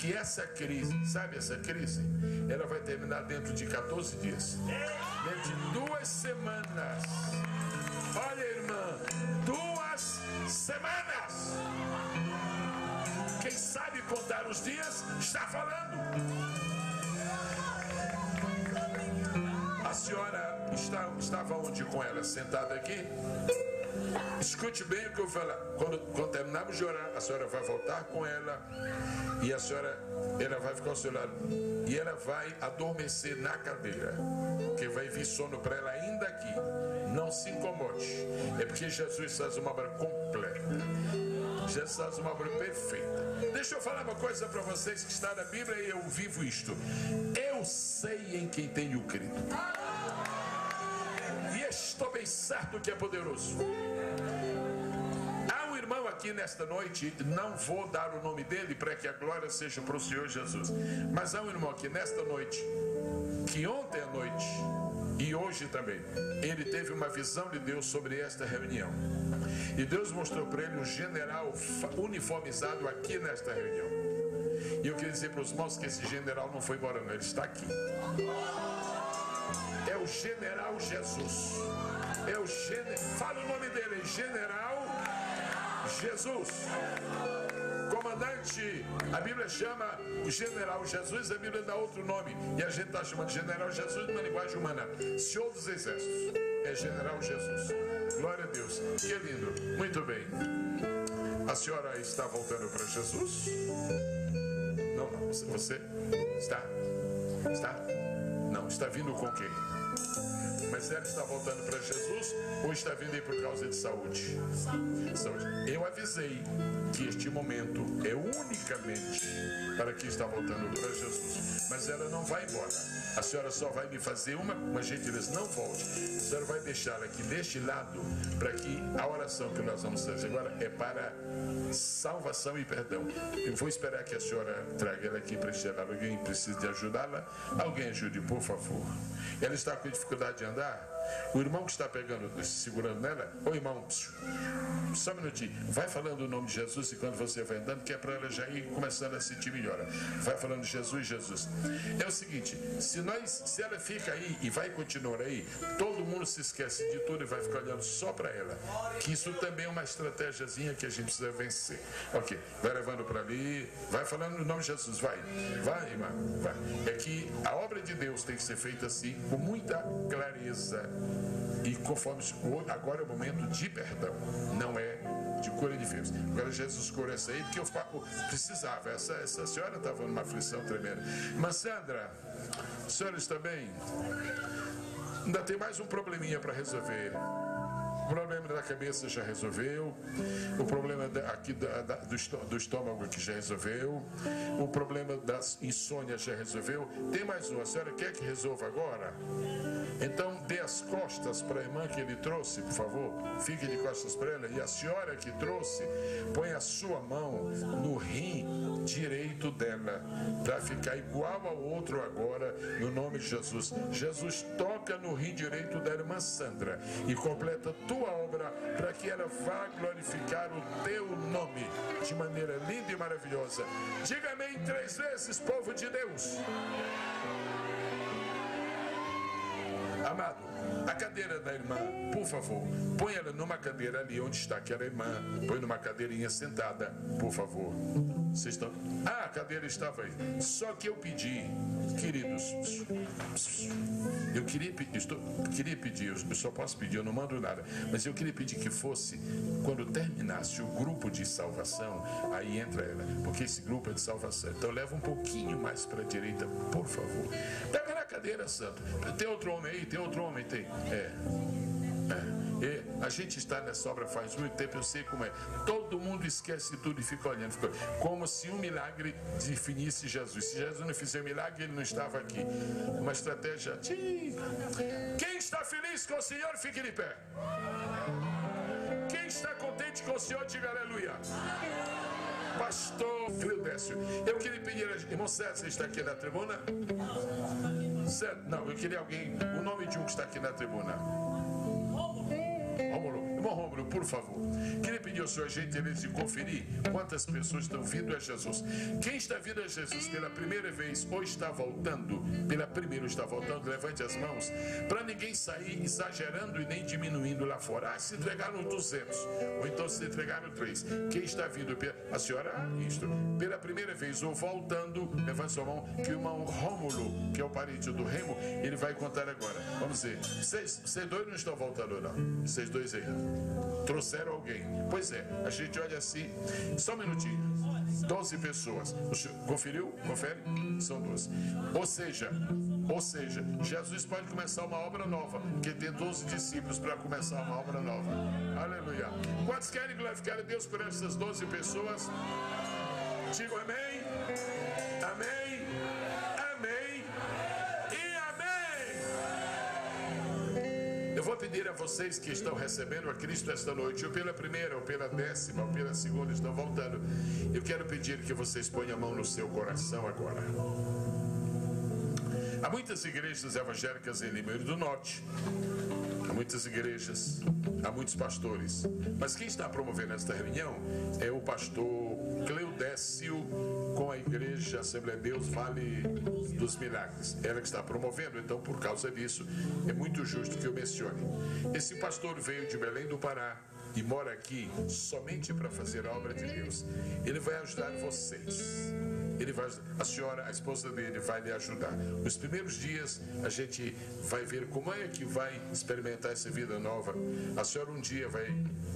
Speaker 1: que essa crise, sabe essa crise, ela vai terminar dentro de 14 dias. Dentro de duas semanas. Olha, irmã, duas semanas. Quem sabe contar os dias está falando. Está, estava onde com ela? Sentada aqui? Escute bem o que eu falar. Quando, quando terminarmos de orar, a senhora vai voltar com ela e a senhora ela vai ficar ao seu lado e ela vai adormecer na cadeira, que vai vir sono para ela ainda aqui. Não se incomode. É porque Jesus faz uma obra completa. Jesus faz uma obra perfeita. Deixa eu falar uma coisa para vocês que está na Bíblia e eu vivo isto. Eu sei em quem tenho crido. Estou bem certo que é poderoso. Há aqui nesta noite, não vou dar o nome dele para que a glória seja para o Senhor Jesus. Mas há um irmão aqui nesta noite, que ontem à noite e hoje também, ele teve uma visão de Deus sobre esta reunião. E Deus mostrou para ele um general uniformizado aqui nesta reunião. E eu queria dizer para os irmãos que esse general não foi embora, não, ele está aqui. É o general Jesus. É o general. Fala o nome dele, General Jesus. Comandante, a Bíblia chama o general Jesus, a Bíblia dá outro nome. E a gente está chamando de general Jesus numa linguagem humana. Senhor dos Exércitos. É general Jesus. Glória a Deus. Que lindo. Muito bem. A senhora está voltando para Jesus? Não, não. Você está? Está? Não. Está vindo com quem? Mas ela está voltando para Jesus ou está vindo aí por causa de saúde? Saúde. Eu avisei que este momento é unicamente para quem está voltando para Jesus. Mas ela não vai embora. A senhora só vai me fazer uma, uma gentileza, não volte. A senhora vai deixar aqui deste lado para que a oração que nós vamos fazer agora é para salvação e perdão. Eu vou esperar que a senhora traga ela aqui para este lado. Alguém precisa de ajudá-la? Alguém ajude, por favor. Ela está com dificuldade de andar? that. O irmão que está pegando, segurando nela, ô irmão, só um minutinho, vai falando o nome de Jesus e quando você vai andando, que é para ela já ir começando a sentir melhor. Vai falando Jesus, Jesus. É o seguinte, se nós, se ela fica aí e vai continuar aí, todo mundo se esquece de tudo e vai ficar olhando só para ela. Que isso também é uma estratégiazinha que a gente precisa vencer. Ok, vai levando para ali, vai falando o nome de Jesus, vai, vai, irmã, vai. É que a obra de Deus tem que ser feita assim, com muita clareza e conforme agora é o momento de perdão, não é de cura de enfermos. Agora Jesus cura essa aí, porque eu precisava. Essa, essa senhora estava numa aflição tremenda. Mas Sandra, senhores também, ainda tem mais um probleminha para resolver. O problema da cabeça já resolveu. O problema aqui da, da, do, estômago que já resolveu. O problema da insônia já resolveu. Tem mais uma. A senhora quer que resolva agora? Então dê as costas para a irmã que ele trouxe, por favor. Fique de costas para ela. E a senhora que trouxe, põe a sua mão no rim direito dela, para ficar igual ao outro agora, no nome de Jesus. Jesus toca no rim direito da irmã Sandra e completa tua obra para que ela vá glorificar o teu nome de maneira linda e maravilhosa. Diga amém três vezes, povo de Deus. Amado, a cadeira da irmã, por favor, põe ela numa cadeira ali onde está aquela irmã. Põe numa cadeirinha sentada, por favor. Vocês estão. Ah, a cadeira estava aí. Só que eu pedi, queridos. Eu queria, estou, queria pedir, eu só posso pedir, eu não mando nada. Mas eu queria pedir que fosse, quando terminasse o grupo de salvação, aí entra ela. Porque esse grupo é de salvação. Então leva um pouquinho mais para a direita, por favor. Pega na cadeira, santo. Tem outro homem aí? Tem outro homem? Tem. É. É. A gente está nessa obra faz muito tempo, eu sei como é. Todo mundo esquece tudo e fica olhando. Fica, como se um milagre definisse Jesus. Se Jesus não fizer milagre, ele não estava aqui. Uma estratégia. Quem está feliz com o Senhor, fique de pé. Quem está contente com o Senhor, diga aleluia. Pastor Cleudécio, eu queria pedir, irmão César, está aqui na tribuna? Não, eu queria alguém, o nome de um que está aqui na tribuna. Por favor, queria pedir ao senhor gentileza de conferir quantas pessoas estão vindo a Jesus. Quem está vindo a Jesus pela primeira vez ou está voltando, pela primeira ou está voltando, levante as mãos, para ninguém sair exagerando e nem diminuindo lá fora. Ah, se entregaram 200, ou então se entregaram 3. Quem está vindo, a senhora, isto, pela primeira vez ou voltando, levante sua mão, que o irmão Rômulo, que é o parente do Remo, ele vai contar agora. Vamos ver, vocês, dois não estão voltando, não? Vocês dois aí. Trouxeram alguém. Pois é, a gente olha assim, só um minutinho. 12 pessoas. Conferiu? Confere? São 12. Ou seja, ou seja, Jesus pode começar uma obra nova, porque tem 12 discípulos para começar uma obra nova. Aleluia. Quantos querem glorificar a Deus por essas 12 pessoas? Digo amém. Amém. Vou pedir a vocês que estão recebendo a Cristo esta noite, ou pela primeira, ou pela décima, ou pela segunda, estão voltando. Eu quero pedir que vocês ponham a mão no seu coração agora. Há muitas igrejas evangélicas em Limeiro do Norte. Há muitas igrejas, há muitos pastores. Mas quem está promovendo esta reunião é o pastor Cleudécio com a igreja Assembleia de Deus Vale dos Milagres. Ela que está promovendo, então por causa disso é muito justo que eu mencione. Esse pastor veio de Belém do Pará e mora aqui somente para fazer a obra de Deus. Ele vai ajudar vocês ele vai, a senhora, a esposa dele, vai lhe ajudar. Nos primeiros dias, a gente vai ver como é que vai experimentar essa vida nova. A senhora um dia vai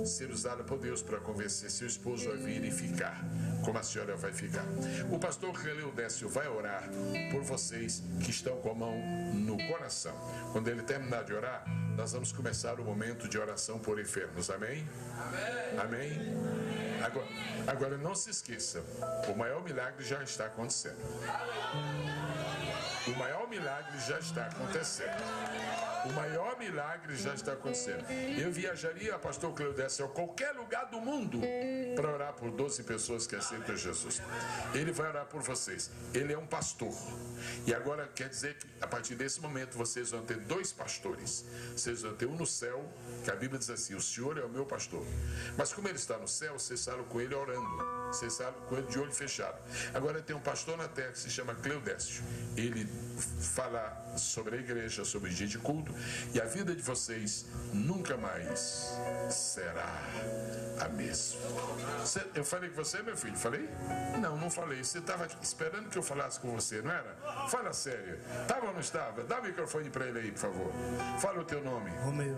Speaker 1: ser usada por Deus para convencer seu esposo a vir e ficar, como a senhora vai ficar. O pastor Releu Décio vai orar por vocês que estão com a mão no coração. Quando ele terminar de orar, nós vamos começar o momento de oração por enfermos. Amém? Amém. Agora, agora não se esqueça, o maior milagre já está acontecendo. O maior milagre já está acontecendo. O maior milagre já está acontecendo. Eu viajaria, pastor Cleudécio, a qualquer lugar do mundo para orar por 12 pessoas que aceitam Jesus. Ele vai orar por vocês. Ele é um pastor. E agora quer dizer que a partir desse momento vocês vão ter dois pastores. Vocês vão ter um no céu, que a Bíblia diz assim: O Senhor é o meu pastor. Mas como ele está no céu, vocês saem com ele orando. Você sabe, com ele de olho fechado. Agora tem um pastor na terra que se chama Cleudécio. Ele fala sobre a igreja, sobre o dia de culto, e a vida de vocês nunca mais será a mesma. Eu falei com você, meu filho? Falei? Não, não falei. Você estava esperando que eu falasse com você, não era? Fala sério. Estava ou não estava? Dá o microfone para ele aí, por favor. Fala o teu nome.
Speaker 4: Romeu.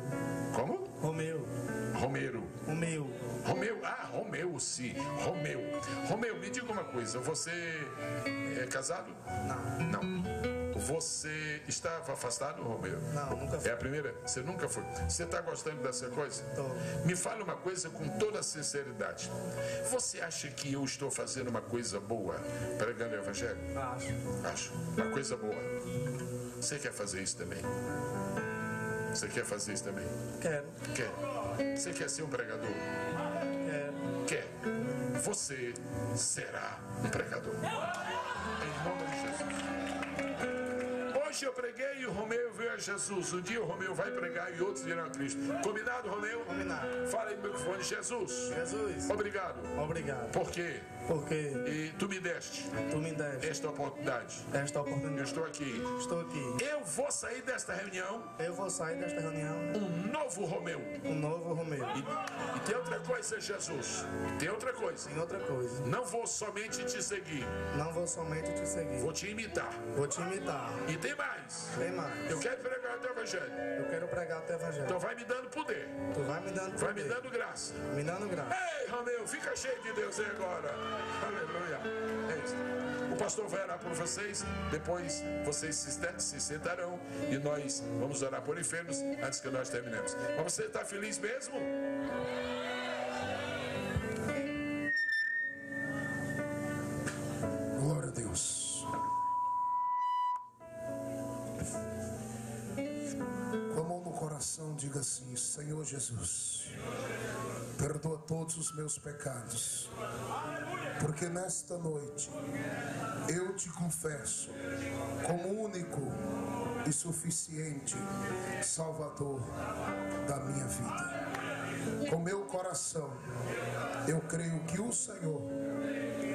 Speaker 1: Como?
Speaker 4: Romeu.
Speaker 1: Romero.
Speaker 4: Romeu.
Speaker 1: Romeu. Ah, Romeu, sim. Romeu. Romeu, me diga uma coisa. Você é casado?
Speaker 4: Não.
Speaker 1: Não. Você estava afastado, Romeu?
Speaker 4: Não, nunca fui.
Speaker 1: É a primeira? Você nunca foi? Você está gostando dessa coisa?
Speaker 4: Tô.
Speaker 1: Me fale uma coisa com toda sinceridade. Você acha que eu estou fazendo uma coisa boa pregando o Evangelho?
Speaker 4: Acho.
Speaker 1: Acho. Uma coisa boa. Você quer fazer isso também? Você quer fazer isso também?
Speaker 4: Quero.
Speaker 1: Quer? Você quer ser um pregador?
Speaker 4: Quero.
Speaker 1: Quer? Você será um pregador. Hoje eu preguei e o Romeu veio a Jesus. Um dia o Romeu vai pregar e outros virão a Cristo. Combinado, Romeu?
Speaker 4: Combinado.
Speaker 1: Fala aí no microfone, Jesus.
Speaker 4: Jesus.
Speaker 1: Obrigado.
Speaker 4: Obrigado.
Speaker 1: Por quê?
Speaker 4: Porque
Speaker 1: E tu me deste
Speaker 4: tu me deste
Speaker 1: esta oportunidade.
Speaker 4: esta
Speaker 1: Eu
Speaker 4: oportunidade.
Speaker 1: estou aqui.
Speaker 4: Estou aqui.
Speaker 1: Eu vou sair desta reunião
Speaker 4: Eu vou sair desta reunião
Speaker 1: um novo Romeu.
Speaker 4: um novo Romeu.
Speaker 1: E, e tem outra coisa, Jesus. Tem outra coisa.
Speaker 4: Tem outra coisa.
Speaker 1: Não vou somente te seguir,
Speaker 4: Não vou somente te seguir.
Speaker 1: vou te imitar.
Speaker 4: Vou te imitar.
Speaker 1: E tem mais.
Speaker 4: Tem mais.
Speaker 1: Eu quero pregar o teu evangelho.
Speaker 4: Eu quero pregar o teu evangelho.
Speaker 1: Então vai me dando poder.
Speaker 4: Tu vai me dando
Speaker 1: Vai me
Speaker 4: poder.
Speaker 1: dando graça.
Speaker 4: Me dando graça.
Speaker 1: Ei, Romeu, fica cheio de Deus aí agora. Aleluia. É isso. O pastor vai orar por vocês, depois vocês se, se sentarão e nós vamos orar por enfermos antes que nós terminemos. Mas você está feliz mesmo?
Speaker 5: Glória diga assim: Senhor Jesus, perdoa todos os meus pecados, porque nesta noite eu te confesso como único e suficiente Salvador da minha vida. Com meu coração, eu creio que o Senhor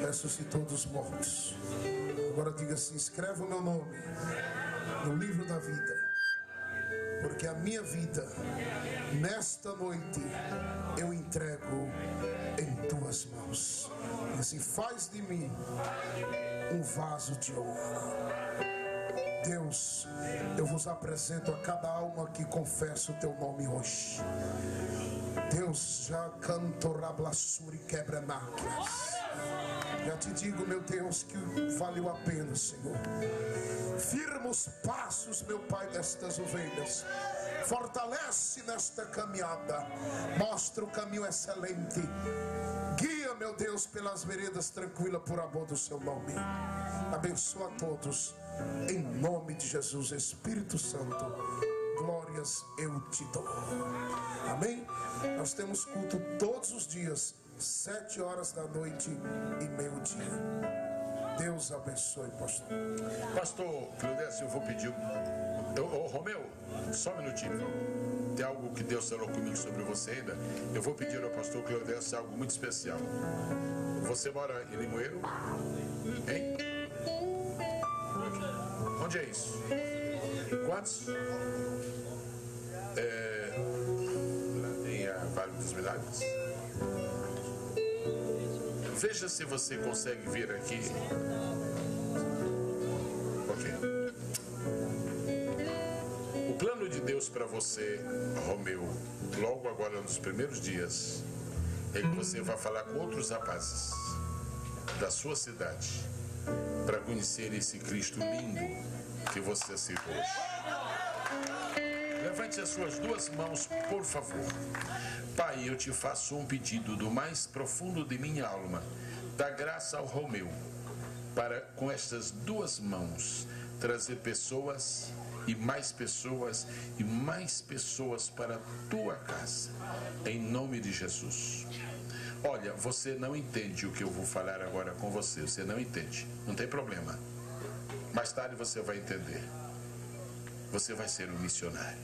Speaker 5: ressuscitou dos mortos. Agora diga assim: escreve o meu nome no livro da vida, porque a minha vida, nesta noite, eu entrego em tuas mãos. E assim, faz de mim um vaso de honra. Deus, eu vos apresento a cada alma que confessa o teu nome hoje. Deus, já canto rablassuri quebra máquinas. Já te digo, meu Deus, que valeu a pena, Senhor. Firma os passos, meu Pai, destas ovelhas. Fortalece nesta caminhada. Mostra o caminho excelente. Guia, meu Deus, pelas veredas tranquilas por amor do seu nome. Abençoa a todos. Em nome de Jesus, Espírito Santo. glórias eu te dou. Amém? Nós temos culto todos os dias, sete horas da noite e meio-dia. Deus abençoe, pastor.
Speaker 1: Pastor Cleudécio, eu vou pedir. Eu, ô, Romeu, só um minutinho. Tem algo que Deus falou comigo sobre você ainda? Eu vou pedir ao pastor Cleudécio algo muito especial. Você mora em Limoeiro? Hein? Onde é isso? Quantos? É, em a Vale dos Milagres? Veja se você consegue vir aqui. De Deus para você, Romeu, logo agora nos primeiros dias, é que você vai falar com outros rapazes da sua cidade para conhecer esse Cristo lindo que você aceitou hoje. Levante as suas duas mãos, por favor. Pai, eu te faço um pedido do mais profundo de minha alma. Dá graça ao Romeu para, com estas duas mãos, trazer pessoas e mais pessoas e mais pessoas para a tua casa. Em nome de Jesus. Olha, você não entende o que eu vou falar agora com você. Você não entende. Não tem problema. Mais tarde você vai entender. Você vai ser um missionário.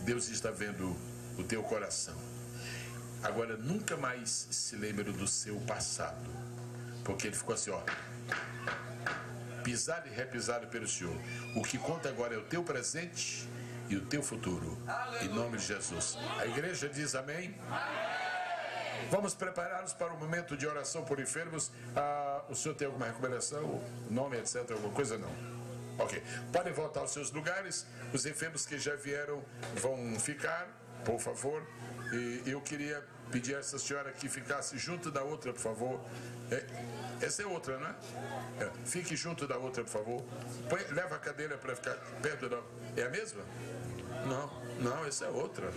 Speaker 1: Deus está vendo o teu coração. Agora nunca mais se lembre do seu passado. Porque ele ficou assim, ó. Pisado e repisado pelo Senhor. O que conta agora é o teu presente e o teu futuro. Em nome de Jesus. A igreja diz amém. Vamos preparar-nos para o momento de oração por enfermos. Ah, o senhor tem alguma recomendação? Nome, etc. Alguma coisa? Não. Ok. Podem voltar aos seus lugares. Os enfermos que já vieram vão ficar, por favor. E eu queria pedir a essa senhora que ficasse junto da outra, por favor. É, essa é outra, não é? Fique junto da outra, por favor. Põe, leva a cadeira para ficar perto da. É a mesma? Não, não, essa é outra.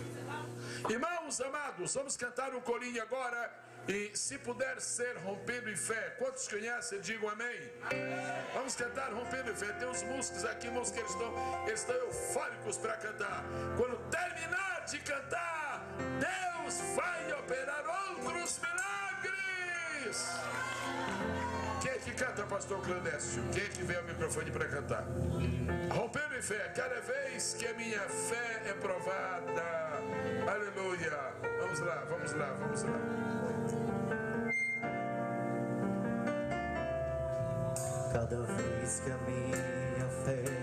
Speaker 1: Irmãos amados, vamos cantar um corinho agora. E se puder ser rompendo em fé, quantos conhecem, digam amém. Vamos cantar rompendo em fé. Tem uns músicos aqui, irmãos, que eles estão, eles estão eufóricos para cantar. Quando terminar de cantar, Deus vai operar outros milagres. Quem é que canta, pastor Clandécio? Quem é que vem ao microfone para cantar? Rompendo em fé, cada vez que a minha fé é provada. Aleluia. Vamos lá, vamos lá, vamos lá.
Speaker 6: Cada vez que a minha fé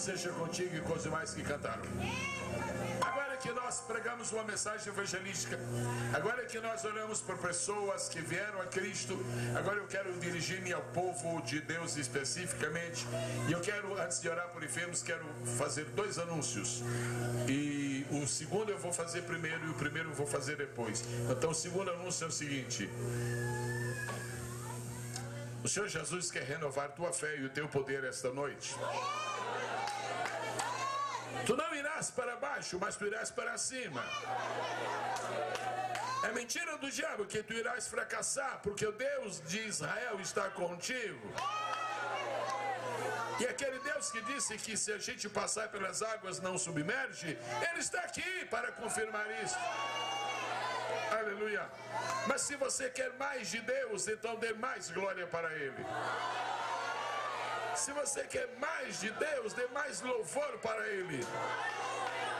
Speaker 1: seja contigo e com os demais que cantaram. Agora que nós pregamos uma mensagem evangelística, agora que nós oramos por pessoas que vieram a Cristo, agora eu quero dirigir-me ao povo de Deus especificamente. E eu quero, antes de orar por enfermos, quero fazer dois anúncios. E o segundo eu vou fazer primeiro e o primeiro eu vou fazer depois. Então o segundo anúncio é o seguinte. O Senhor Jesus quer renovar tua fé e o teu poder esta noite. Tu não irás para baixo, mas tu irás para cima. É mentira do diabo que tu irás fracassar, porque o Deus de Israel está contigo. E aquele Deus que disse que se a gente passar pelas águas não submerge, Ele está aqui para confirmar isso. Aleluia. Mas se você quer mais de Deus, então dê mais glória para Ele. Se você quer mais de Deus, dê mais louvor para Ele.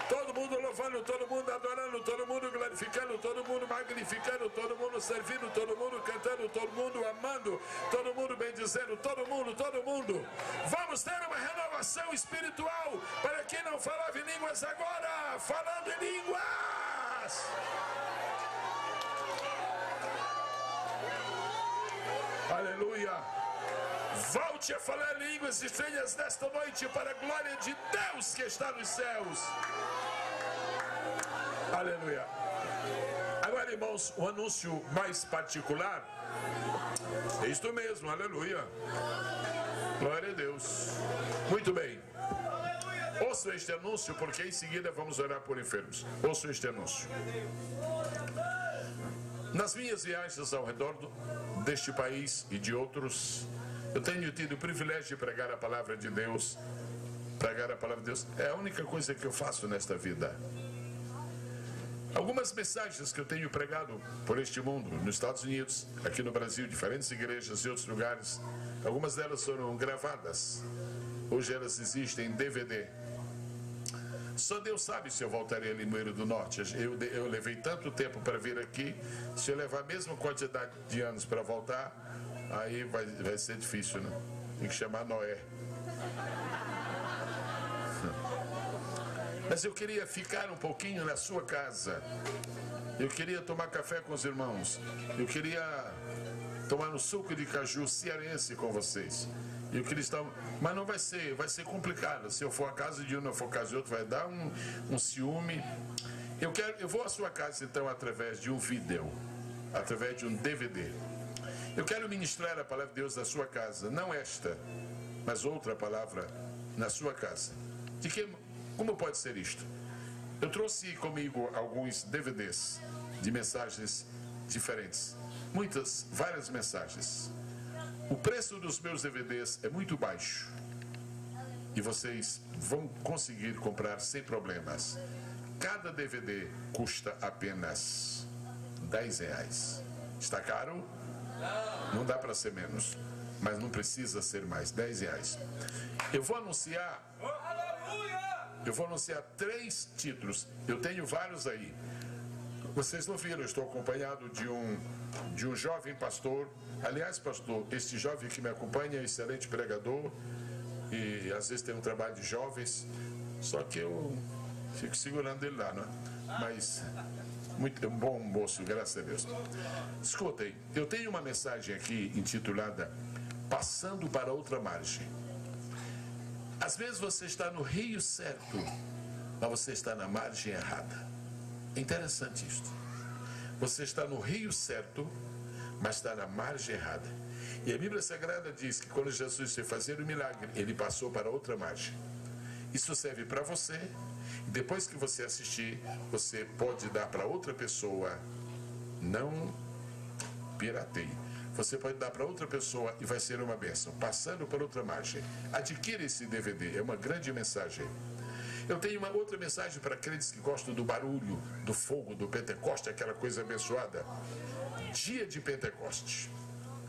Speaker 1: Todo mundo louvando, todo mundo adorando, todo mundo glorificando, todo mundo magnificando, todo mundo servindo, todo mundo cantando, todo mundo amando, todo mundo bendizendo, todo mundo, todo mundo. Vamos ter uma renovação espiritual para quem não falava em línguas agora, falando em línguas. Aleluia. Volte a falar línguas estranhas nesta noite para a glória de Deus que está nos céus. Aleluia. Agora, irmãos, o anúncio mais particular é isto mesmo, aleluia. Glória a Deus. Muito bem. Ouçam este anúncio, porque em seguida vamos orar por enfermos. Ouçam este anúncio. Nas minhas viagens ao redor do- deste país e de outros, eu tenho tido o privilégio de pregar a palavra de Deus. Pregar a palavra de Deus é a única coisa que eu faço nesta vida. Algumas mensagens que eu tenho pregado por este mundo, nos Estados Unidos, aqui no Brasil, diferentes igrejas e outros lugares, algumas delas foram gravadas. Hoje elas existem em DVD. Só Deus sabe se eu voltarei a Limoeiro do Norte. Eu, eu levei tanto tempo para vir aqui. Se eu levar a mesma quantidade de anos para voltar, aí vai, vai ser difícil, né? Tem que chamar Noé. Mas eu queria ficar um pouquinho na sua casa. Eu queria tomar café com os irmãos. Eu queria tomar um suco de caju cearense com vocês. Eu queria estar... Mas não vai ser, vai ser complicado. Se eu for à casa de um, não for à casa de outro, vai dar um, um ciúme. Eu, quero, eu vou à sua casa então através de um vídeo, através de um DVD. Eu quero ministrar a palavra de Deus na sua casa, não esta, mas outra palavra na sua casa. De que, como pode ser isto? Eu trouxe comigo alguns DVDs de mensagens diferentes, muitas, várias mensagens. O preço dos meus DVDs é muito baixo e vocês vão conseguir comprar sem problemas. Cada DVD custa apenas 10 reais. Está caro? Não dá para ser menos, mas não precisa ser mais. 10 reais. Eu vou anunciar. Eu vou anunciar três títulos. Eu tenho vários aí. Vocês não viram, eu estou acompanhado de um, de um jovem pastor. Aliás, pastor, este jovem que me acompanha é excelente pregador e às vezes tem um trabalho de jovens, só que eu fico segurando ele lá, não é? Mas muito bom moço, graças a Deus. Escutem, eu tenho uma mensagem aqui intitulada Passando para outra margem. Às vezes você está no rio certo, mas você está na margem errada. É interessante isto. Você está no rio certo, mas está na margem errada. E a Bíblia Sagrada diz que quando Jesus foi fazer o milagre, ele passou para outra margem. Isso serve para você. Depois que você assistir, você pode dar para outra pessoa. Não pirateie. Você pode dar para outra pessoa e vai ser uma bênção. Passando por outra margem. Adquira esse DVD, é uma grande mensagem. Eu tenho uma outra mensagem para aqueles que gostam do barulho, do fogo, do Pentecoste, aquela coisa abençoada. Dia de Pentecoste.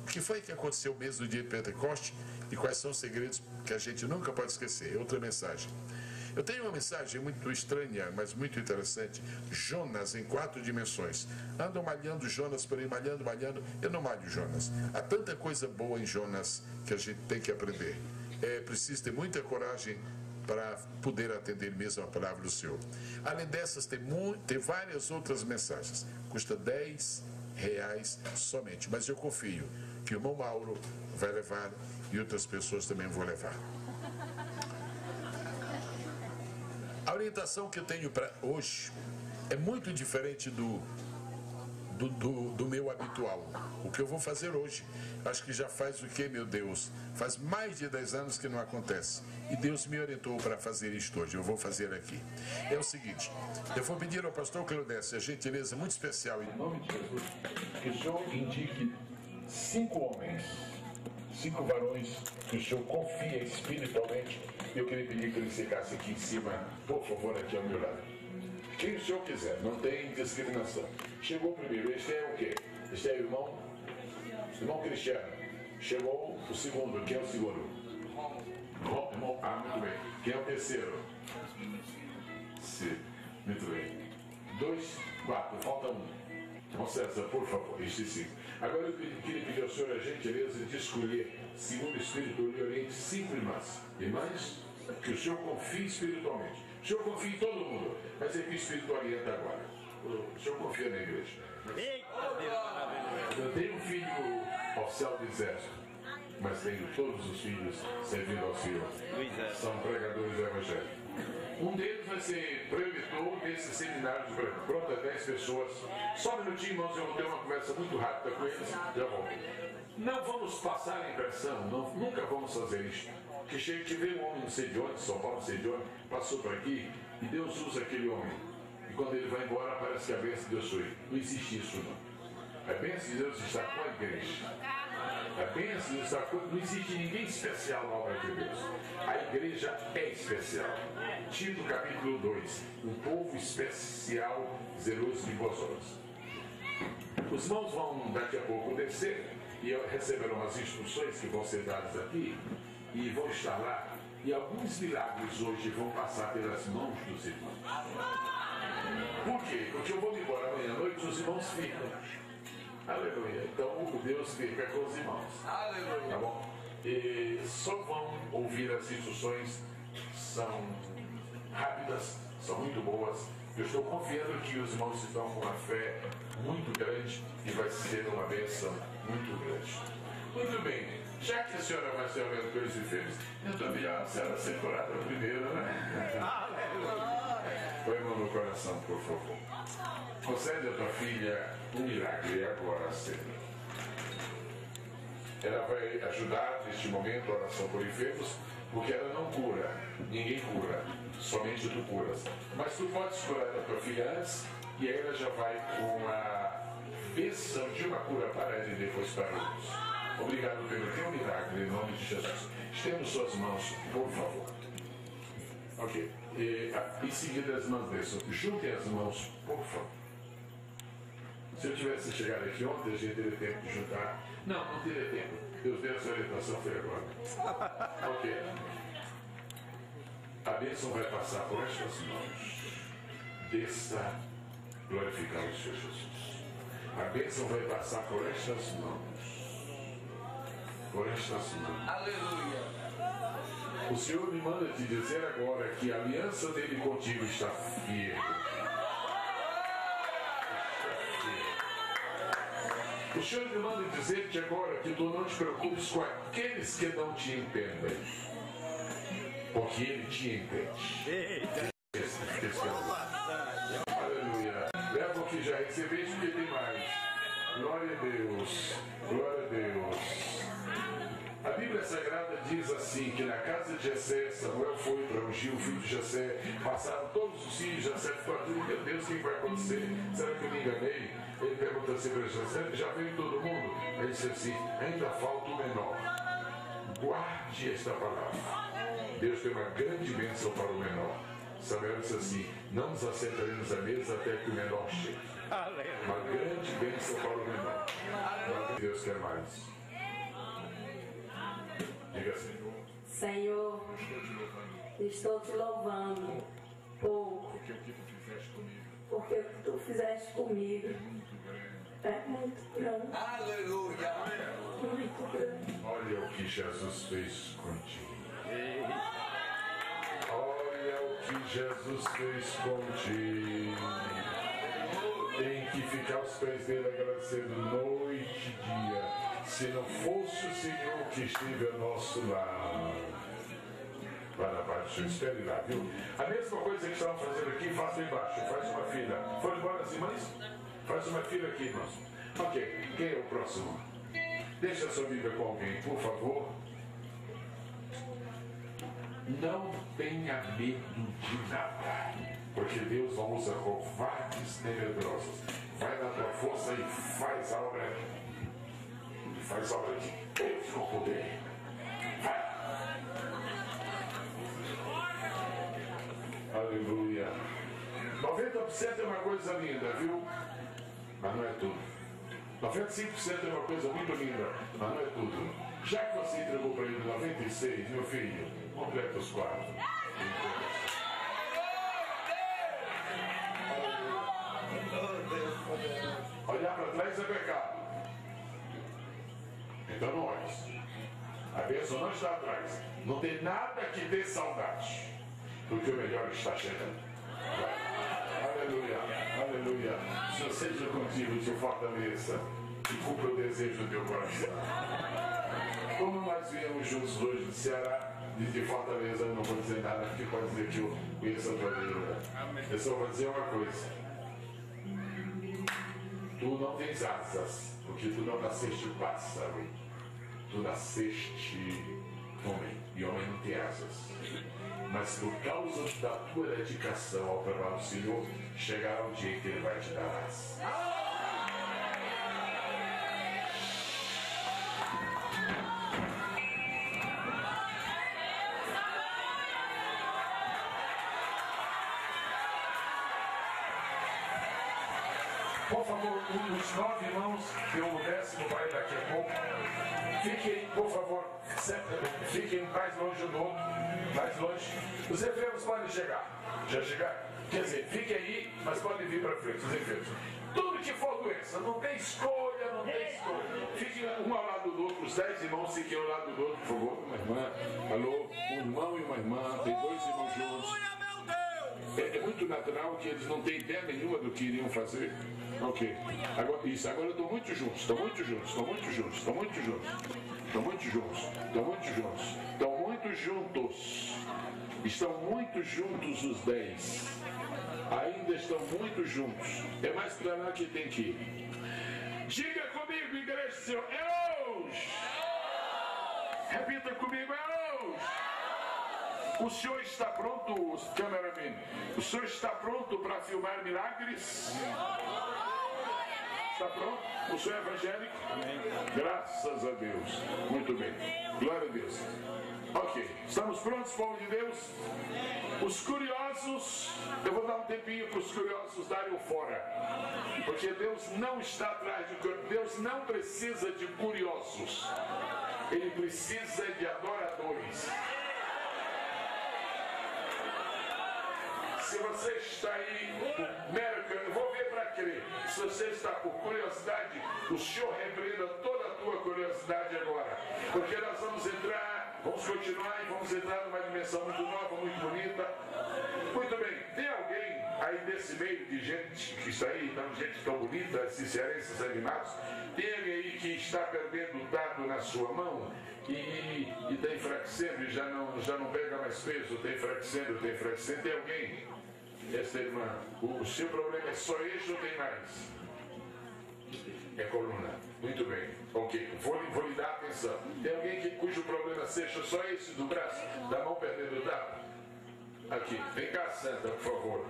Speaker 1: O que foi que aconteceu mesmo no dia de Pentecoste e quais são os segredos que a gente nunca pode esquecer? É outra mensagem. Eu tenho uma mensagem muito estranha, mas muito interessante. Jonas em quatro dimensões. Andam malhando Jonas por aí, malhando, malhando. Eu não malho Jonas. Há tanta coisa boa em Jonas que a gente tem que aprender. É preciso ter muita coragem para poder atender mesmo a palavra do Senhor. Além dessas, tem, tem várias outras mensagens. Custa 10 reais somente. Mas eu confio que o irmão Mauro vai levar e outras pessoas também vão levar. A orientação que eu tenho para hoje é muito diferente do do, do, do, meu habitual. O que eu vou fazer hoje, acho que já faz o que, meu Deus? Faz mais de 10 anos que não acontece. E Deus me orientou para fazer isto hoje. Eu vou fazer aqui. É o seguinte: eu vou pedir ao pastor Cleodécio a gentileza muito especial, em nome de Jesus, que o senhor indique cinco homens, cinco varões que o senhor confia espiritualmente. Eu queria pedir que ele ficasse aqui em cima, por favor, aqui ao meu lado. Quem o senhor quiser, não tem discriminação. Chegou primeiro, este é o quê? Este é o irmão, irmão Cristiano. Chegou o segundo, quem é o segundo? Irmão, ah, muito bem. Quem é o terceiro? Sim, muito bem. Dois, quatro, falta um. Irmão César, por favor, este sim. Agora eu queria pedir ao senhor a gentileza de escolher, segundo o Espírito, lhe oriente cinco irmãs. Irmãs que o senhor confie espiritualmente. O senhor confia em todo mundo, mas é que o Espírito orienta agora. O senhor confia na igreja. Eu tenho um filho oficial do exército, mas tenho todos os filhos servindo ao Senhor. São pregadores do Evangelho. Um deles vai ser preletor desse seminário de pronto, 10 pessoas. Só um minutinho, eu vou ter uma conversa muito rápida com eles. Já volto. Não vamos passar a impressão, não, nunca vamos fazer isso que chega que um homem, não sei de onde, São Paulo, não sei de onde, passou por aqui, e Deus usa aquele homem. E quando ele vai embora, parece que a bênção de Deus foi. Não existe isso, não. A bênção de Deus está com a igreja. A bênção de Deus está com. Não existe ninguém especial na obra de Deus. A igreja é especial. Tito capítulo 2. Um povo especial, zeloso de boas obras. Os irmãos vão daqui a pouco descer e receberão as instruções que vão ser dadas aqui e vão estar lá. E alguns milagres hoje vão passar pelas mãos dos irmãos. Por quê? Porque eu vou embora amanhã à noite os irmãos ficam. Aleluia. Então o Deus fica com os irmãos. Aleluia. Tá bom? E só vão ouvir as instruções, são rápidas, são muito boas. Eu estou confiando que os irmãos estão com uma fé muito grande e vai ser uma bênção muito grande. Muito bem. Já que a senhora vai ser olhando pelos enfermos, eu também a senhora ser curada primeiro, né? Põe a mão no coração, por favor. Concede a tua filha um milagre agora, Senhor. Ela vai ajudar neste momento a oração por enfermos, porque ela não cura, ninguém cura, somente tu curas. Mas tu podes curar a tua filha antes, e aí ela já vai com a bênção de uma cura para ela e depois para outros. Obrigado pelo teu milagre, em nome de Jesus. Estenda suas mãos, por favor. Ok. E, em seguida, as mãos desçam. Juntem as mãos, por favor. Se eu tivesse chegado aqui ontem, a gente teria tempo de juntar. Não, não teria tempo. Deus deu essa orientação, foi agora. Ok. A bênção vai passar por estas mãos. Desça, glorificar o Senhor Jesus. A bênção vai passar por estas mãos por estas mãos. Aleluia. O Senhor me manda te dizer agora que a aliança dele contigo está firme. O Senhor me manda dizer-te agora que tu não te preocupes com aqueles que não te entendem. Porque Ele te entende. Aleluia. Leva o que já recebeste que tem mais. Glória a Deus. Glória a Deus. A Bíblia Sagrada diz assim, que na casa de Jessé, Samuel foi para ungir o filho de Jessé, passaram todos os filhos, Jessé ficou tudo, meu Deus, o que vai acontecer? Será que eu me enganei? Ele pergunta assim para Jessé, já veio todo mundo? Ele disse assim, ainda falta o menor. Guarde esta palavra. Deus tem uma grande bênção para o menor. Samuel disse assim, não nos assentaremos à mesa até que o menor chegue. Uma grande bênção para o menor. Deus quer mais. Diga.
Speaker 3: Senhor, estou te louvando pouco, porque o que tu fizeste comigo é muito grande.
Speaker 7: Aleluia.
Speaker 3: Muito grande.
Speaker 1: Olha o que Jesus fez contigo. Olha o que Jesus fez contigo. Tem que ficar aos pés dele agradecendo noite e dia. Se não fosse o Senhor que esteve ao nosso lado. Vai na parte do espere lá, viu? A mesma coisa que estavam fazendo aqui, faça embaixo. Faz uma fila. Foram embora as irmãs? Faz uma fila aqui, irmãos. Ok, quem é o próximo? Deixa sua Bíblia com alguém, por favor. Não tenha medo de nada, porque Deus não usa covardes nem medrosos. Vai na tua força e faz a obra. Faz a obra de Deus com poder. Vai. Aleluia. 90% é uma coisa linda, viu? Mas não é tudo. 95% é uma coisa muito linda, mas não é tudo. Já que você entregou para ele 96, meu filho, completa os quatro. Olhar para trás é pecado. Então não olhe. A bênção não está atrás. Não tem nada que dê saudade. Porque o melhor está chegando. Aleluia, aleluia. O Senhor seja contigo, te fortaleça e cumpra o desejo do teu coração. Como nós viemos juntos hoje de Ceará, de Fortaleza, eu não vou dizer nada, porque pode dizer que eu conheço a tua vida. Eu só vou dizer uma coisa. Tu não tens asas, porque tu não nasceste pássaro. Tu nasceste homem, e homem não tem asas. Mas por causa da tua dedicação ao trabalho do Senhor, chegará o dia que Ele vai te dar asas. Por favor, os nove irmãos, eu o décimo vai daqui a pouco. Fiquem, por favor, fiquem mais longe do outro, mais longe. Os enfermos podem chegar. Já chegar? Quer dizer, fiquem aí, mas podem vir para frente, os enfermos. Tudo que for doença, não tem escolha, não tem escolha. Fiquem um ao lado do outro, os dez irmãos fiquem ao lado do outro, por favor. Uma irmã, alô, um irmão e uma irmã, tem dois irmãos juntos. É, muito natural que eles não têm ideia nenhuma do que iriam fazer. Ok. Agora, isso, agora estão muito juntos, estão muito juntos, estão muito juntos, estão muito juntos. Estão muito juntos, estão muito juntos, estão muito juntos. Estão muito juntos os dez. Ainda estão muito juntos. É mais para lá que tem que ir. Diga comigo, igreja do Senhor, é hoje. Repita comigo, é hoje. O senhor está pronto, cameraman? O senhor está pronto para filmar milagres? Está pronto? O senhor é evangélico? Graças a Deus. Muito bem. Glória a Deus. Ok. Estamos prontos, povo de Deus? Os curiosos, eu vou dar um tempinho para os curiosos darem o fora. Porque Deus não está atrás de Deus não precisa de curiosos. Ele precisa de adoradores. Se você está aí, eu vou ver para crer. Se você está por curiosidade, o Senhor repreenda toda a tua curiosidade agora. Porque nós vamos entrar, vamos continuar e vamos entrar numa dimensão muito nova, muito bonita. Muito bem, tem alguém aí desse meio de gente que está aí, não gente tão bonita, esses cearenses animados, tem alguém aí que está perdendo o dado na sua mão e está enfraquecendo e já não, já não pega mais peso, está enfraquecendo, está enfraquecendo. Tem alguém? Esta irmã, o seu problema é só este ou tem mais? É coluna. Muito bem. Ok. Vou, lhe- vou lhe dar atenção. Tem alguém que, cujo problema seja só esse do braço, da mão perdendo o dado? Aqui. Vem cá, Santa, por favor.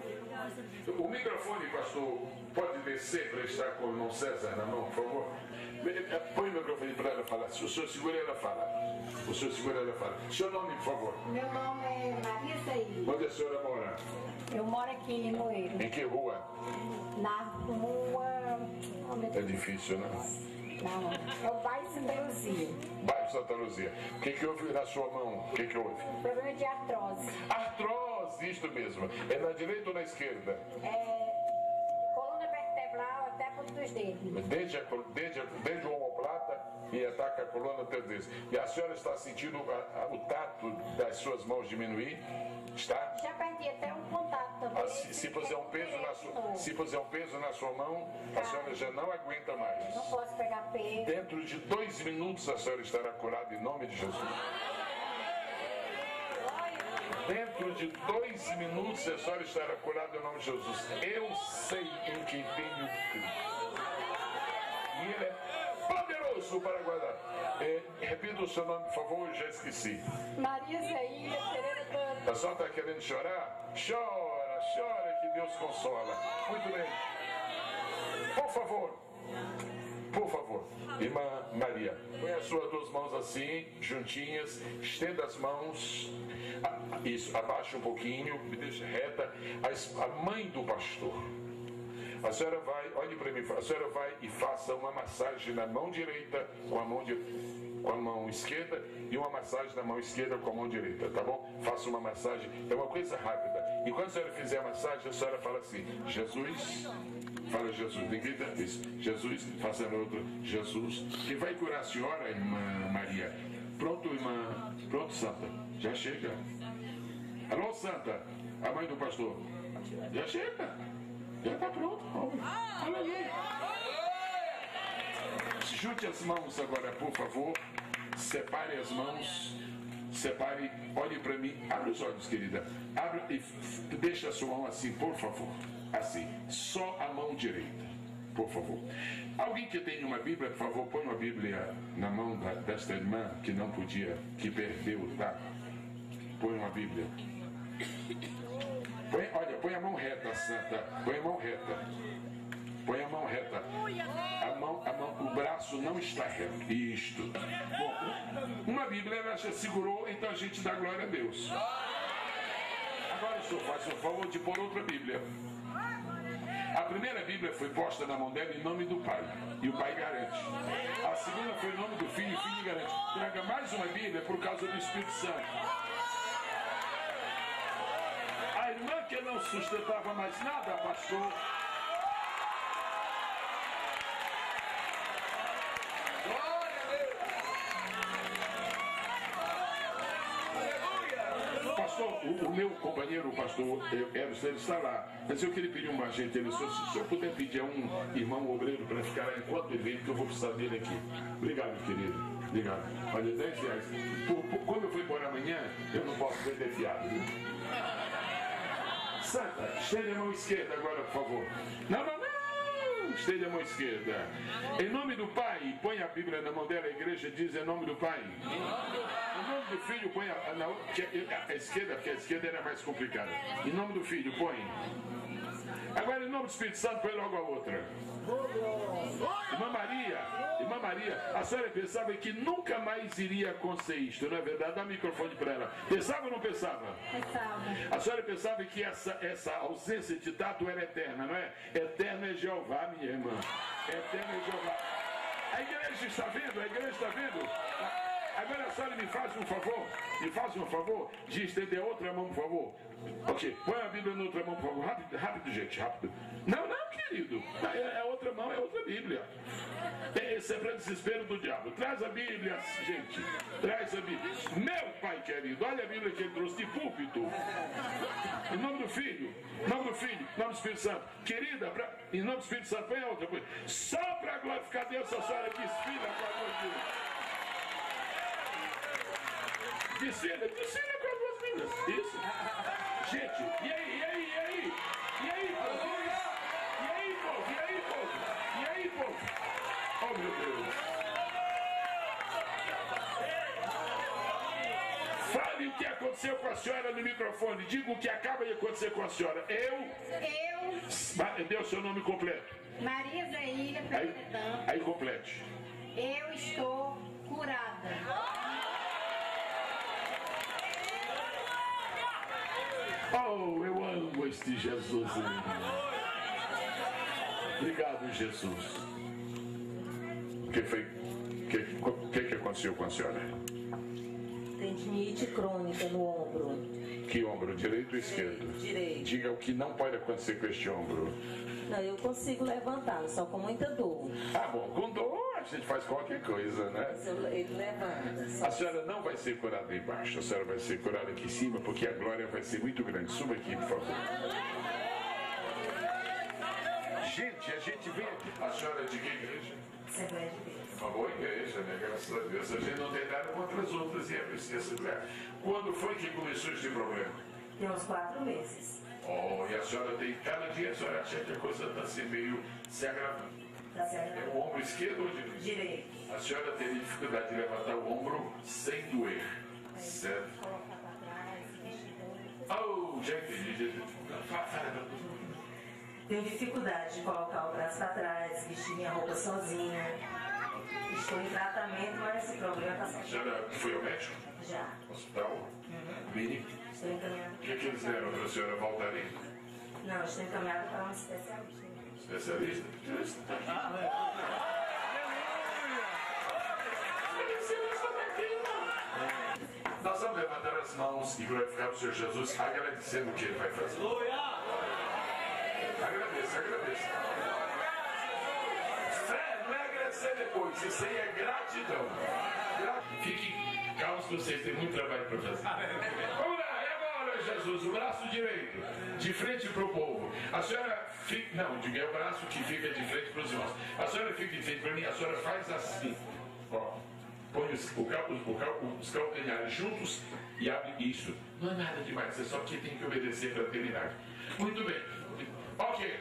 Speaker 1: O microfone, pastor, pode descer para estar com o irmão César na mão, por favor? Eh, Põe o microfone para ela falar. Se o senhor segura, ela fala. O senhor segura, ela fala. Seu nome, por favor.
Speaker 7: Meu nome é Maria Zaí.
Speaker 1: Onde a senhora mora?
Speaker 7: Eu moro aqui em Limoeiro,
Speaker 1: Em que rua?
Speaker 7: na rua.
Speaker 1: É difícil, né?
Speaker 7: Não, é o bairro Santa Luzia.
Speaker 1: Bairro Santa Luzia. O que, que houve na sua mão? O que, que houve?
Speaker 7: Problema de artrose.
Speaker 1: Artrose, isto mesmo. É na direita ou na esquerda?
Speaker 7: É, coluna vertebral dedos.
Speaker 1: Desde, a, col- desde, a- desde o omoplata e ataca a coluna até o dedo. E a senhora está sentindo a- a- o tato das suas mãos diminuir? Está?
Speaker 7: Já perdi até um contato também.
Speaker 1: Ah, se, se puser um peso na sua, se puser um peso na sua mão, a senhora já não aguenta mais.
Speaker 7: Não posso pegar peso.
Speaker 1: Dentro de dois minutos a senhora estará curada em nome de Jesus. Dentro de dois minutos a senhora estará curada em nome de Jesus. Eu sei em quem tenho crido. E ele é poderoso para guardar. É, repita o seu nome, por favor, eu já esqueci.
Speaker 7: Maria Zaí, Pereira.
Speaker 1: A senhora está querendo chorar? Chora, chora que Deus consola. Muito bem. Por favor, por favor, irmã Maria, põe as suas duas mãos assim, juntinhas, estenda as mãos, isso, abaixa um pouquinho, me deixa reta. A mãe do pastor. A senhora vai, olhe para mim, a senhora vai e faça uma massagem na mão direita com a mão, di- com a mão esquerda e uma massagem na mão esquerda com a mão direita, tá bom? Faça uma massagem, é uma coisa rápida. E quando a senhora fizer a massagem, a senhora fala assim: Jesus, fala Jesus, ninguém dá isso. Jesus, faça a outra, Jesus, que vai curar a senhora, irmã Maria. Pronto, irmã, pronto, Santa, já chega. Alô, Santa, a mãe do pastor, já chega. Já está pronto. Aleluia. Junte as mãos agora, por favor. Separe as mãos. Separe, olhe para mim. Abre os olhos, querida. Abre e deixa a sua mão assim, por favor. Assim. Só a mão direita. Por favor. Alguém que tem uma Bíblia, por favor, põe uma Bíblia na mão da- desta irmã que não podia, que perdeu, tá? Põe uma Bíblia. Põe, olha, põe a mão reta, Santa. Põe a mão reta. Põe a mão reta. A mão, a mão, o braço não está reto. Isto. Bom, uma Bíblia ela já segurou, então a gente dá glória a Deus. Agora o senhor faz o favor de pôr outra Bíblia. A primeira Bíblia foi posta na mão dela em nome do Pai. E o Pai garante. A segunda foi em nome do Filho e o Filho garante. Traga mais uma Bíblia por causa do Espírito Santo. A irmã que não sustentava mais nada, pastor o, o meu companheiro, o pastor Eros, ele está lá. Mas eu queria pedir uma gentileza. Se o senhor puder pedir a um irmão obreiro para ficar lá enquanto ele vem, que eu vou precisar dele aqui. Obrigado, querido. Obrigado. Olha, 10 reais. Por, por, quando eu for embora amanhã, eu não posso vender fiado. Santa, estende a mão esquerda agora, por favor. Não, não, não. Estende a mão esquerda. Em nome do Pai, põe a Bíblia na mão dela. A igreja diz em nome do Pai. Em nome do Filho, põe a, a, a esquerda, porque a esquerda era mais complicada. Em nome do Filho, põe. Agora, em nome do Espírito Santo, põe logo a outra. Irmã Maria, Irmã Maria, a senhora pensava que nunca mais iria acontecer isto, não é verdade? Dá o microfone para ela. Pensava ou não pensava?
Speaker 7: Pensava.
Speaker 1: A senhora pensava que essa, essa ausência de tato era eterna, não é? Eterno é Jeová, minha irmã. Eterno é Jeová. A igreja está vendo? A igreja está vendo? Agora senhora me faz um favor, me faz um favor de estender outra mão, por favor. Ok, põe a Bíblia na outra mão, por favor. Rápido, rápido, gente, rápido. Não, não, querido. É, é outra mão, é outra Bíblia. Esse é para desespero do diabo. Traz a Bíblia, gente. Traz a Bíblia. Meu pai querido, olha a Bíblia que ele trouxe de púlpito. Em nome do Filho, em nome do Filho, em nome do Espírito Santo. Querida, pra, em nome do Espírito Santo, põe outra coisa. Só para glorificar Deus, a senhora desfila com a de Desfila, desfila com as duas Bíblias. Isso. Gente, e aí, e aí, e aí? E aí, povo? E aí, povo? E aí, povo? E aí, povo? Oh, meu Deus. Fale o que aconteceu com a senhora no microfone. Diga o que acaba de acontecer com a senhora. Eu.
Speaker 7: Eu,
Speaker 1: Dê o seu nome completo.
Speaker 7: Maria Zeília
Speaker 1: Aí, aí complete.
Speaker 7: eu estou curada.
Speaker 1: Oh, eu amo este Jesus. Obrigado, Jesus. O que foi? O que, que, que aconteceu com a senhora?
Speaker 3: Tendinite crônica no ombro.
Speaker 1: Que ombro, direito ou esquerdo?
Speaker 3: Direito.
Speaker 1: Diga o que não pode acontecer com este ombro.
Speaker 3: Não, eu consigo levantar, só com muita dor.
Speaker 1: Ah, bom, com dor a gente faz qualquer coisa, né?
Speaker 3: Ele levanta.
Speaker 1: A senhora não vai ser curada embaixo, a senhora vai ser curada aqui em cima, porque a glória vai ser muito grande. Suba aqui, por favor. Gente, a gente vê. A senhora é de que igreja?
Speaker 3: Assembleia de Deus.
Speaker 1: Uma boa igreja, né? Graças a Deus. A gente não tem nada contra as outras e é preciso lugar. Quando foi que começou este problema?
Speaker 3: Tem uns quatro meses.
Speaker 1: Oh, e a senhora tem. Cada dia a senhora acha que a coisa está assim meio se agravando.
Speaker 3: Tá
Speaker 1: É o ombro esquerdo ou direito?
Speaker 3: Direito.
Speaker 1: A senhora teria dificuldade de levantar o ombro sem doer. Certo?
Speaker 7: Colocar trás,
Speaker 1: Oh, já entendi. já entendi. Fala, fala.
Speaker 3: Tenho dificuldade de colocar o braço para trás, vestir minha roupa sozinha. Estou em tratamento, mas esse problema está sendo
Speaker 1: senhora foi ao médico?
Speaker 3: já.
Speaker 1: Hospital? Clínico?
Speaker 3: Estou encaminhada.
Speaker 1: O que, que eles deram para a senhora voltarem?
Speaker 3: Não, estou encaminhada para um especialista.
Speaker 1: Especialista? Especialista não. Nós vamos levantar as mãos e glorificar o Senhor Jesus, agradecendo o que Ele vai fazer. Agradeça, agradeça. Fé, não é agradecer depois, isso aí é gratidão. Gra- Fique calmos que vocês têm muito trabalho para fazer. Vamos lá, e agora, Jesus, o braço direito, de frente para o povo. A senhora fica. Não, diga é o braço que fica de frente para os irmãos. A senhora fica de frente para mim, a senhora faz assim. Ó. Põe os, o cal- o cal- os calcanhares juntos e abre isso. Não é nada demais, é só que tem que obedecer para terminar. Muito bem. Ok.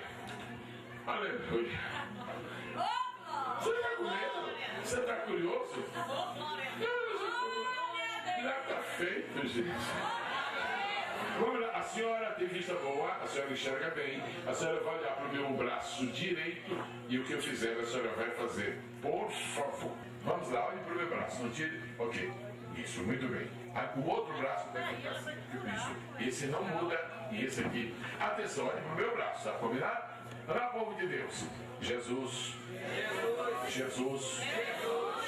Speaker 1: Aleluia. Você está com medo? Você está curioso? Já está feito, gente. Vamos lá, a senhora tem vista boa, a senhora enxerga bem, a senhora vai olhar para o meu braço direito e o que eu fizer a senhora vai fazer. Por favor. Vamos lá, olhe para o meu braço, não tire. Ok. Isso, muito bem. Ah, O outro braço vai ficar assim. Isso. Esse não muda e esse aqui. Atenção, olhe para o meu braço, tá combinado? Olá, povo de Deus. Jesus. Jesus.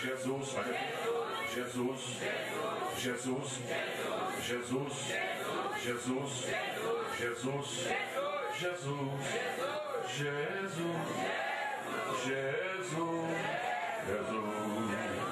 Speaker 1: Jesus. Olha aqui. Jesus. Jesus. Jesus. Jesus. Jesus. Jesus. Jesus. Jesus. Jesus. Jesus.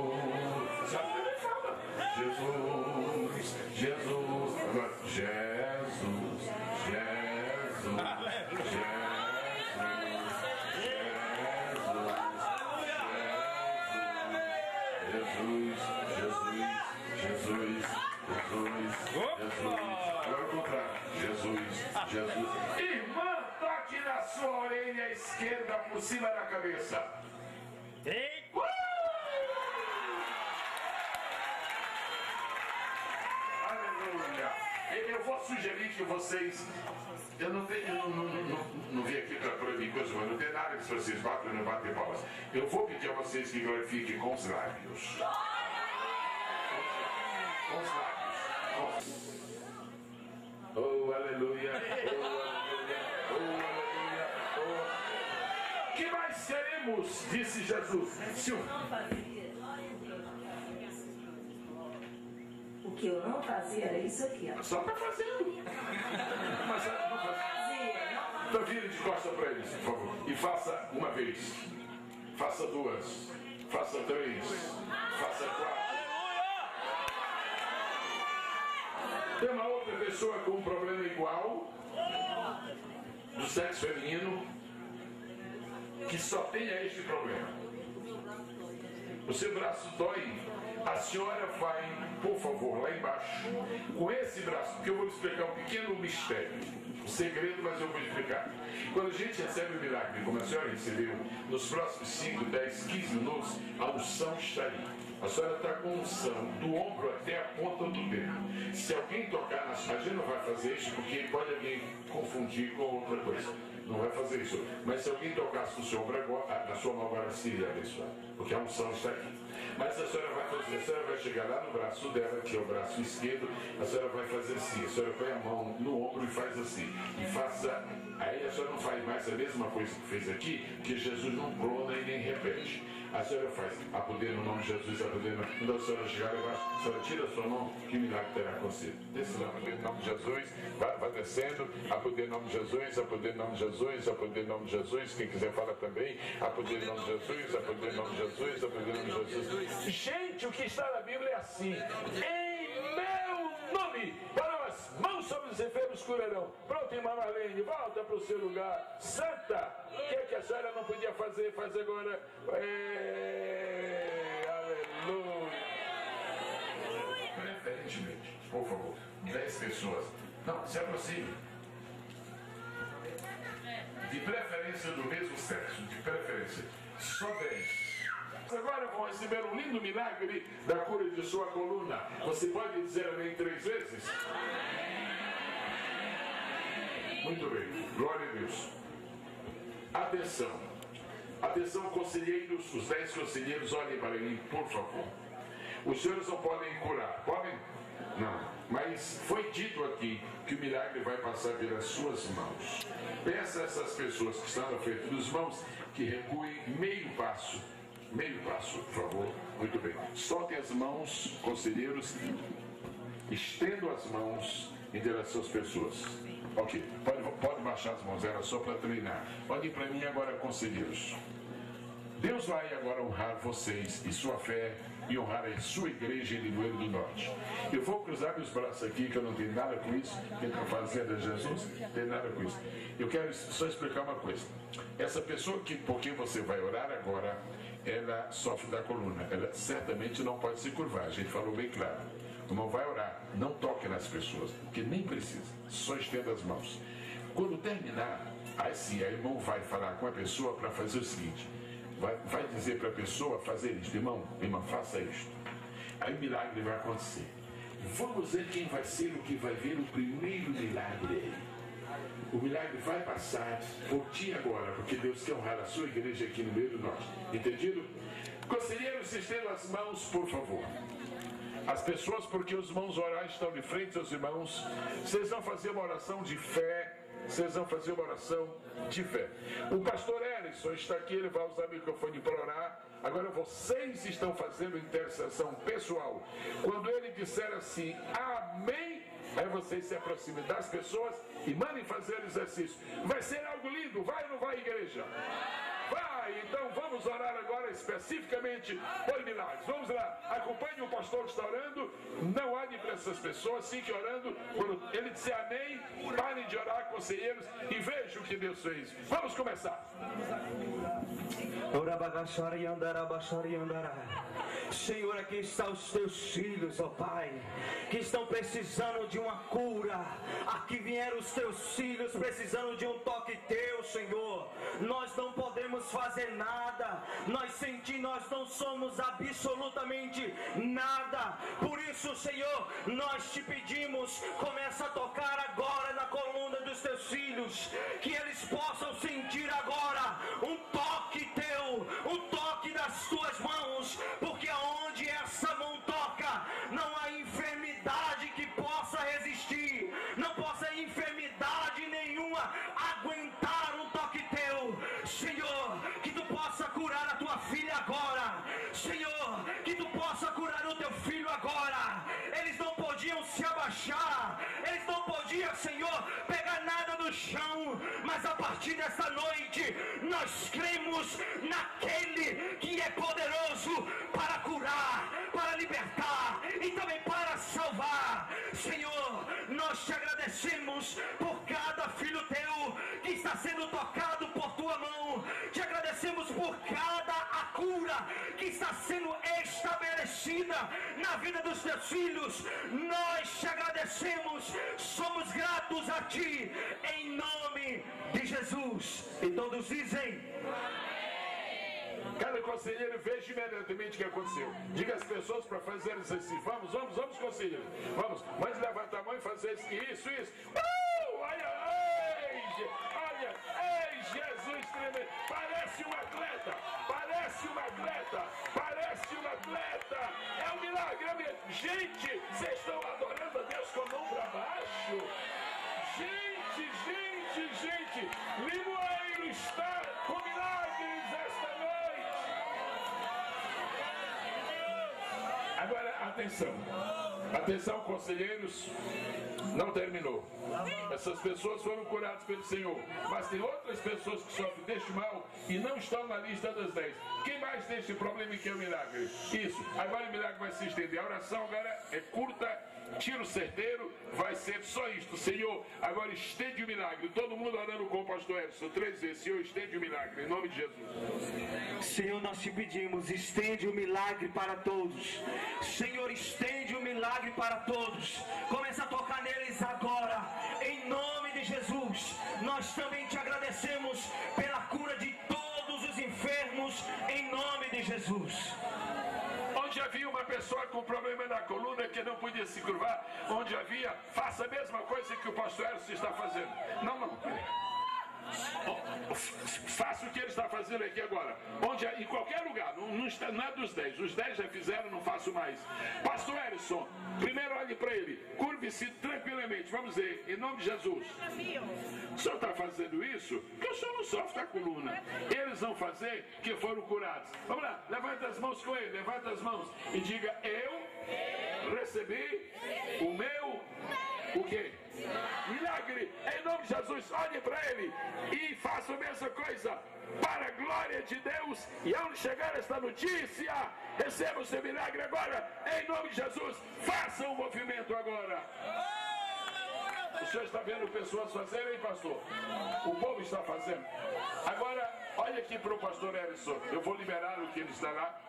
Speaker 1: Sua orelha esquerda por cima da cabeça. Uh! Aleluia. Eu vou sugerir que vocês. Eu não tenho. Não, não, não, não vim aqui para proibir coisas, mas não tem nada que vocês batem não batem palmas. Eu vou pedir a vocês que glorifiquem com os lábios. Com os lábios. Com os- Oh, aleluia. Oh, aleluia. Que mais queremos? Disse Jesus. Se o.
Speaker 3: O que eu não fazia era isso aqui, ó.
Speaker 1: Só está fazendo. Mas não faz.
Speaker 3: Fazia,
Speaker 1: Então vire de costas para eles, por favor. E faça uma vez. Faça duas. Faça três. Faça quatro. Tem uma outra pessoa com um problema igual do sexo feminino que só tenha este problema. O seu braço dói A senhora vai, por favor, lá embaixo, com esse braço, porque eu vou explicar um pequeno mistério. Um segredo, mas eu vou explicar. Quando a gente recebe o milagre, como a senhora recebeu, nos próximos 5, 10, 15 minutos, a unção está aí. A senhora está com unção do ombro até a ponta do dedo. Se alguém tocar na sua, a gente não vai fazer isso porque pode alguém confundir com outra coisa. Não vai fazer isso. Mas se alguém tocasse no seu ombro na sua mão agora seria abençoado. Porque a unção está aqui. Mas a senhora vai fazer, a senhora vai chegar lá no braço dela, que é o braço esquerdo, a senhora vai fazer assim, a senhora põe a mão no ombro e faz assim. E faça. Aí a senhora não faz mais a mesma coisa que fez aqui, que Jesus não clona e nem repete. A senhora faz, a poder no nome de Jesus, a poder no Quando a senhora chegar embaixo, a senhora tira a sua mão, que milagre terá acontecido. Desce lá, a poder no nome de Jesus, vai, vai descendo, a poder no nome de Jesus, a poder no nome de Jesus, a poder no nome de Jesus, quem quiser fala também, a poder no nome de Jesus, a poder no nome de Jesus, a poder no nome de Jesus. Gente, o que está na Bíblia é assim, em meu nome, para as mãos sobre os enfermos curarão. Pronto, irmã Marlene, volta para o seu lugar. Santa, o que, é que a senhora não podia fazer, faz agora. É, aleluia. Preferentemente, por favor, 10 pessoas. Não, se aproxime. De preferência do mesmo sexo, de preferência. Só 10. Agora vão receber um lindo milagre da cura de sua coluna. Você pode dizer amém três vezes? Muito bem, glória a Deus. Atenção, atenção, conselheiros, os dez conselheiros, olhem para mim, por favor. Os senhores não podem curar, podem? Não, mas foi dito aqui que o milagre vai passar pelas suas mãos. Peça a essas pessoas que estão na frente dos mãos que recuem meio passo. Meio passo, por favor. Muito bem. Soltem as mãos, conselheiros. Estendo as mãos em direção às pessoas. Ok, pode, pode baixar as mãos, era só para treinar. Olhem para mim agora, conselheiros. Deus vai agora honrar vocês e sua fé e honrar a sua igreja em Limoeiro do Norte. Eu vou cruzar meus braços aqui, que eu não tenho nada com isso, que estou fazendo é Jesus, não tem nada com isso. Eu quero só explicar uma coisa. Essa pessoa que, por quem você vai orar agora, ela sofre da coluna. Ela certamente não pode se curvar, a gente falou bem claro. Não vai orar, não toque nas pessoas, porque nem precisa, só estenda as mãos. Quando terminar, aí sim, a irmão vai falar com a pessoa para fazer o seguinte: vai, vai dizer para a pessoa fazer isto, irmão, irmã, faça isto. Aí o milagre vai acontecer. Vamos ver quem vai ser o que vai ver o primeiro milagre. O milagre vai passar por ti agora, porque Deus quer honrar a sua igreja aqui no meio do norte. Entendido? Conselheiros, estendam as mãos, por favor. As pessoas, porque os mãos orais estão de frente aos irmãos, vocês vão fazer uma oração de fé, vocês vão fazer uma oração de fé. O pastor Ellison está aqui, ele vai usar o microfone para orar. Agora vocês estão fazendo intercessão pessoal. Quando ele disser assim, amém, aí vocês se aproximem das pessoas e mandem fazer exercício. Vai ser algo lindo, vai ou não vai, igreja? Vai, então vamos orar agora especificamente por milagres. Vamos lá, acompanhe o pastor que está orando. Não olhe para essas pessoas, fique orando. Quando ele disser amém, parem de orar, conselheiros, e vejam o que Deus fez. Vamos começar.
Speaker 8: Senhor, aqui estão os teus filhos, ó Pai, que estão precisando de uma cura. Aqui vieram os teus filhos precisando de um toque teu, Senhor. Nós não podemos fazer nada. Nós sem ti nós não somos absolutamente nada. Por isso, Senhor, nós te pedimos, começa a tocar agora na coluna dos teus filhos, que eles possam sentir agora um toque teu, um toque das tuas mãos, porque aonde essa mão toca, não há enfermidade que possa resistir, não possa enfermidade nenhuma aguentar um toque teu, Senhor, que tu possa curar a tua filha agora, Senhor, que tu possa curar o teu filho agora. Eles não podiam se abaixar, eles não podiam, Senhor, pegar nada no chão, mas a partir dessa noite nós cremos naquele que é poderoso para curar, para libertar e também para salvar. Senhor, nós te agradecemos por cada filho teu que está sendo tocado por tua mão. Te agradecemos por cada cura que está sendo estabelecida na vida dos teus filhos. Nós te agradecemos, somos gratos a ti, em nome de Jesus. E todos dizem.
Speaker 1: Cada conselheiro veja imediatamente o que aconteceu. Diga às pessoas para fazerem assim. Vamos, vamos, vamos, conselheiro. Vamos. Mas levanta a mão e fazer isso, isso. isso. Uh! Olha, ei, olha, ei, Tremendo. Parece um atleta, parece um atleta, parece um atleta. É um milagre, é. Gente, vocês estão adorando a Deus com a mão para baixo? Gente, gente, gente. Limoeiro está com milagres esta noite. Agora, atenção. Atenção, conselheiros. Não terminou. Essas pessoas foram curadas pelo Senhor. Mas tem outras pessoas que sofrem deste mal e não estão na lista das dez. Quem mais tem esse problema e quer o milagre? Isso. Agora o milagre vai se estender. A oração agora é curta tiro certeiro, vai ser só isto. Senhor, agora estende o milagre. Todo mundo orando com o pastor Edson. Três vezes, Senhor, estende o milagre. Em nome de Jesus.
Speaker 8: Senhor, nós te pedimos, estende o milagre para todos. Senhor, estende o milagre para todos. Começa a tocar neles agora. Em nome de Jesus. Nós também te agradecemos pela cura de todos os enfermos. Em nome de Jesus
Speaker 1: uma pessoa com problema na coluna que não podia se curvar, onde havia, faça a mesma coisa que o pastor Erson está fazendo. Não, não, Faça o que ele está fazendo aqui agora. Onde, em qualquer lugar, não, não, está, não é dos 10. Os 10 já fizeram, não faço mais. Pastor Erison, primeiro olhe para ele. Curve-se tranquilamente. Vamos ver, em nome de Jesus. O senhor está fazendo isso? Que o senhor não sofre da coluna. Eles vão fazer que foram curados. Vamos lá, levanta as mãos com ele, levanta as mãos e diga: Eu recebi o meu. O quê? Milagre, em nome de Jesus, olhe para ele e faça a mesma coisa para a glória de Deus. E onde chegar esta notícia, receba o seu milagre agora, em nome de Jesus. Faça um movimento agora. O senhor está vendo pessoas fazerem, pastor? O povo está fazendo. Agora, olha aqui para o pastor Erison. Eu vou liberar o que ele está lá.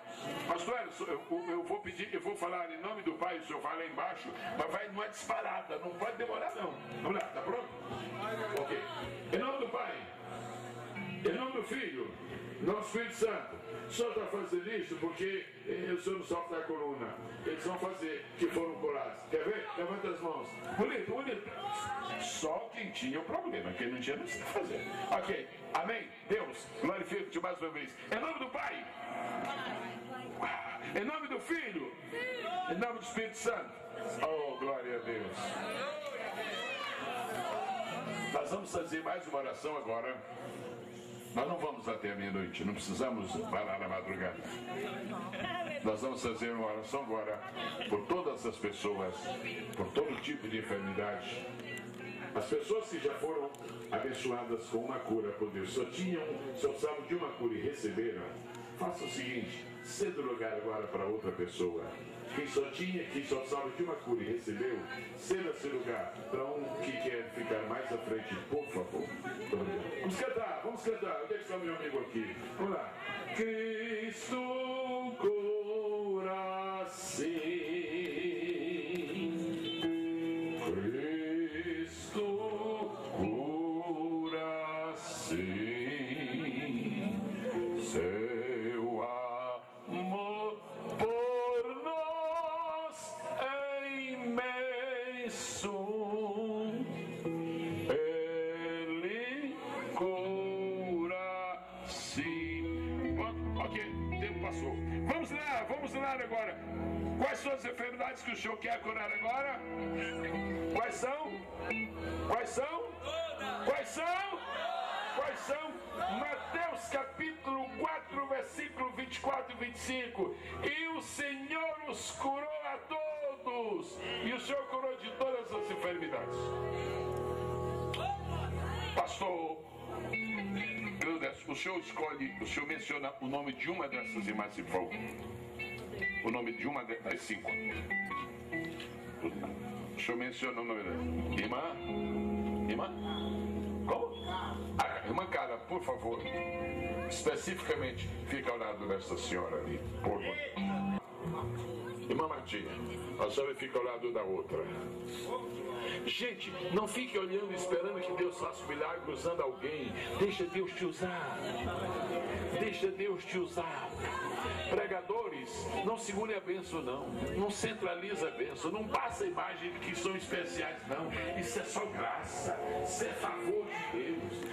Speaker 1: Pastor Erison, eu, eu, vou pedir, eu vou falar em nome do Pai, o senhor fala embaixo, mas vai numa disparada, não pode demorar não. Vamos lá, tá pronto? Ok. Em nome do Pai, em nome do Filho, nosso Espírito Santo, o senhor está fazendo isso porque eh, o senhor não sofre da coluna. Eles vão fazer que foram curados. Quer ver? Levanta as mãos. Bonito, bonito. Só quem tinha o problema, quem não tinha não precisa fazer. Ok, amém? Deus, glorifique-te mais uma vez. Em nome do Pai. Em nome do Filho. Em nome do Espírito Santo. Oh, glória a Deus. Nós vamos fazer mais uma oração agora. Nós não vamos até a meia-noite, não precisamos parar na madrugada. Nós vamos fazer uma oração agora por todas as pessoas, por todo tipo de enfermidade. As pessoas que já foram abençoadas com uma cura por Deus, só tinham, só precisavam de uma cura e receberam. Faça o seguinte, ceda o lugar agora para outra pessoa. Quem só tinha, quem só precisava de uma cura e recebeu, ceda esse lugar para um que quer ficar mais à frente, por favor. Vamos cantar, vamos cantar. Onde está meu amigo aqui? Vamos lá. Cristo cura agora. Senhor quer curar agora? Quais são? Quais são? Quais são? Quais são? Mateus capítulo 4, versículo 24 e 25. E o Senhor os curou a todos. E o Senhor curou de todas as enfermidades. Pastor, o senhor escolhe, o senhor menciona o nome de uma dessas imagens de fogo o nome de uma das cinco. Deixa eu mencionar o nome dela. Irmã? Irmã? Como? Ah, Irmã Carla, por favor, especificamente, fica ao lado dessa senhora ali, por favor. Irmã Martinha, a senhora fica ao lado da outra. Gente, não fique olhando esperando que Deus faça um milagre usando alguém. Deixa Deus te usar. Deixa Deus te usar. Pregadores, não segure a benção, não. Não centraliza a benção. Não passa a imagem de que são especiais, não. Isso é só graça. Isso é favor de Deus.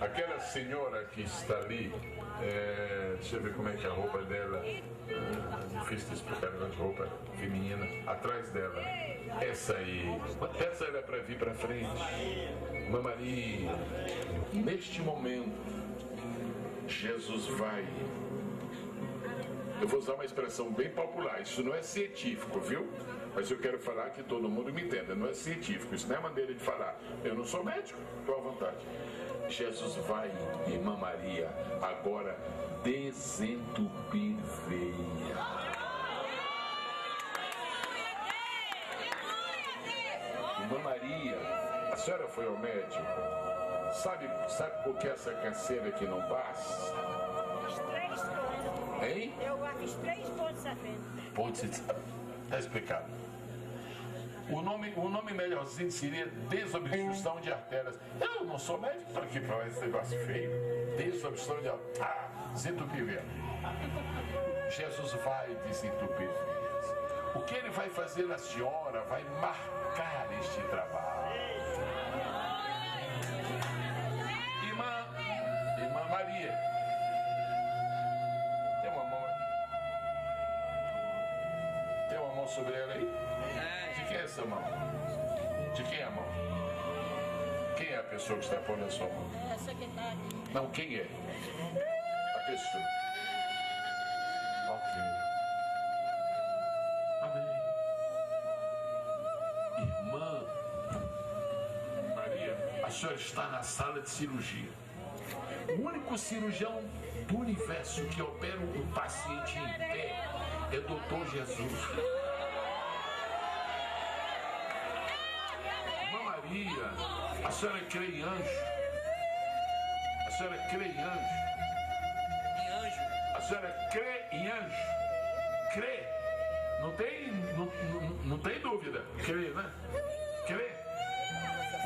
Speaker 1: Aquela senhora que está ali, é, deixa eu ver como é que é a roupa dela. É, difícil de explicar de roupa feminina. Atrás dela. Essa aí. Essa era para vir para frente. Uma Maria. Neste momento, Jesus vai. Eu vou usar uma expressão bem popular. Isso não é científico, viu? Mas eu quero falar que todo mundo me entenda. Não é científico. Isso não é maneira de falar. Eu não sou médico. Estou à vontade. Jesus vai, irmã Maria, agora desentupir veia. Irmã Maria, a senhora foi ao médico? Sabe, sabe por que essa canseira aqui não passa?
Speaker 7: Três pontos.
Speaker 1: Hein?
Speaker 7: Eu fiz três pontos à frente.
Speaker 1: Pode Está explicado. O nome, o nome melhorzinho seria desobstrução de artérias. Eu não sou médico, estou aqui para esse negócio feio. Desobstrução de artérias. Ah, desentupir veia. Jesus vai desentupir. O que ele vai fazer na senhora vai marcar este trabalho. Maria, tem uma mão Tem uma mão sobre ela aí? De quem é essa mão? De quem é a mão? Quem é a pessoa que está pondo a sua mão?
Speaker 7: Essa que tá aqui.
Speaker 1: Não, quem é? A pessoa. Ok. Amém. Irmã Maria, a senhora está na sala de cirurgia. O único cirurgião do universo que opera um paciente em pé é Doutor Jesus. Irmã Maria, a senhora crê em anjo? A senhora crê em anjo? A senhora crê em anjo? Crê? Não tem, não, não, não tem dúvida. Crê, né? Crê?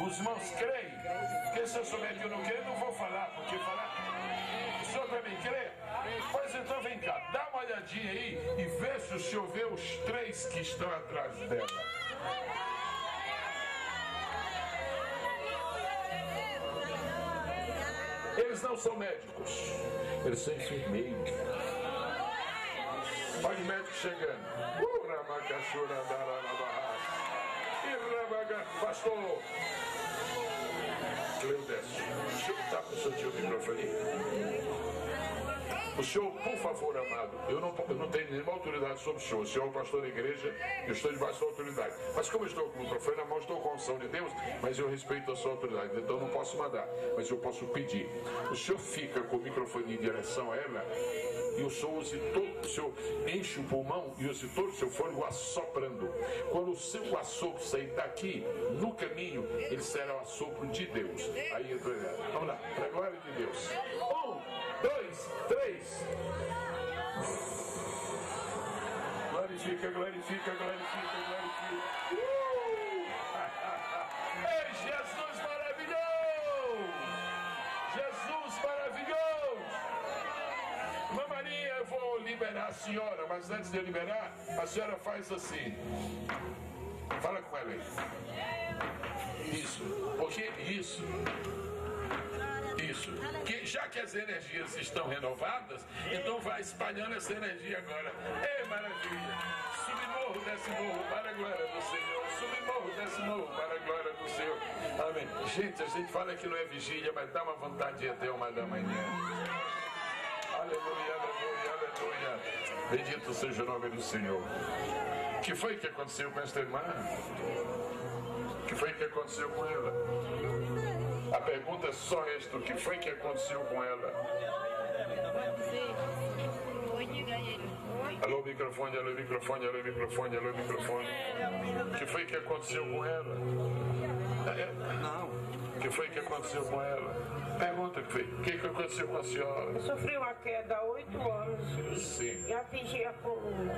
Speaker 1: Os irmãos creem? Porque se eu souber que eu não creio, não vou falar, porque falar. O senhor também crê? Pois então vem cá, dá uma olhadinha aí e vê se o senhor vê os três que estão atrás dela. Eles não são médicos, eles são enfermeiros. Olha o médico chegando. Uh. E Pastor, Cleudécio, o senhor está com o seu tio microfone? O senhor, por favor, amado, eu não, eu não tenho nenhuma autoridade sobre o senhor. O senhor é um pastor da igreja, eu estou debaixo da autoridade. Mas como eu estou com o microfone na mão, estou com a unção de Deus, mas eu respeito a sua autoridade, então não posso mandar, mas eu posso pedir. O senhor fica com o microfone em direção a ela e o senhor use todo o seu, enche o pulmão e use todo o seu fôlego assoprando. Quando o seu assopro sair daqui, no caminho, ele será o assopro de Deus. Aí entra. Vamos lá, para a glória de Deus. Um, dois, três. Glorifica, glorifica, glorifica, glorifica. Uh! Ei, Jesus maravilhoso! Jesus maravilhoso! Irmã Maria, eu vou liberar a senhora, mas antes de eu liberar, a senhora faz assim. Fala com ela aí. Isso. Porque isso. Isso. Que já que as energias estão renovadas, então vai espalhando essa energia agora. Ei, maravilha! Subi morro, desce morro, para a glória do Senhor. Subi morro, desce morro, para a glória do Senhor. Amém. Gente, a gente fala que não é vigília, mas dá uma vontade de até uma da manhã. Aleluia, aleluia, aleluia. Bendito seja o nome do Senhor. O que foi que aconteceu com esta irmã? O que foi que aconteceu com ela? A pergunta é só esta: o que foi que aconteceu com ela? Alô, microfone, alô, microfone, alô, microfone, alô, microfone. O que foi que aconteceu com ela? Não. O que foi que aconteceu com ela? Pergunta o que foi. O que, que aconteceu com a senhora?
Speaker 9: Eu sofri uma queda há oito anos
Speaker 1: Sim.
Speaker 9: e atingi a coluna.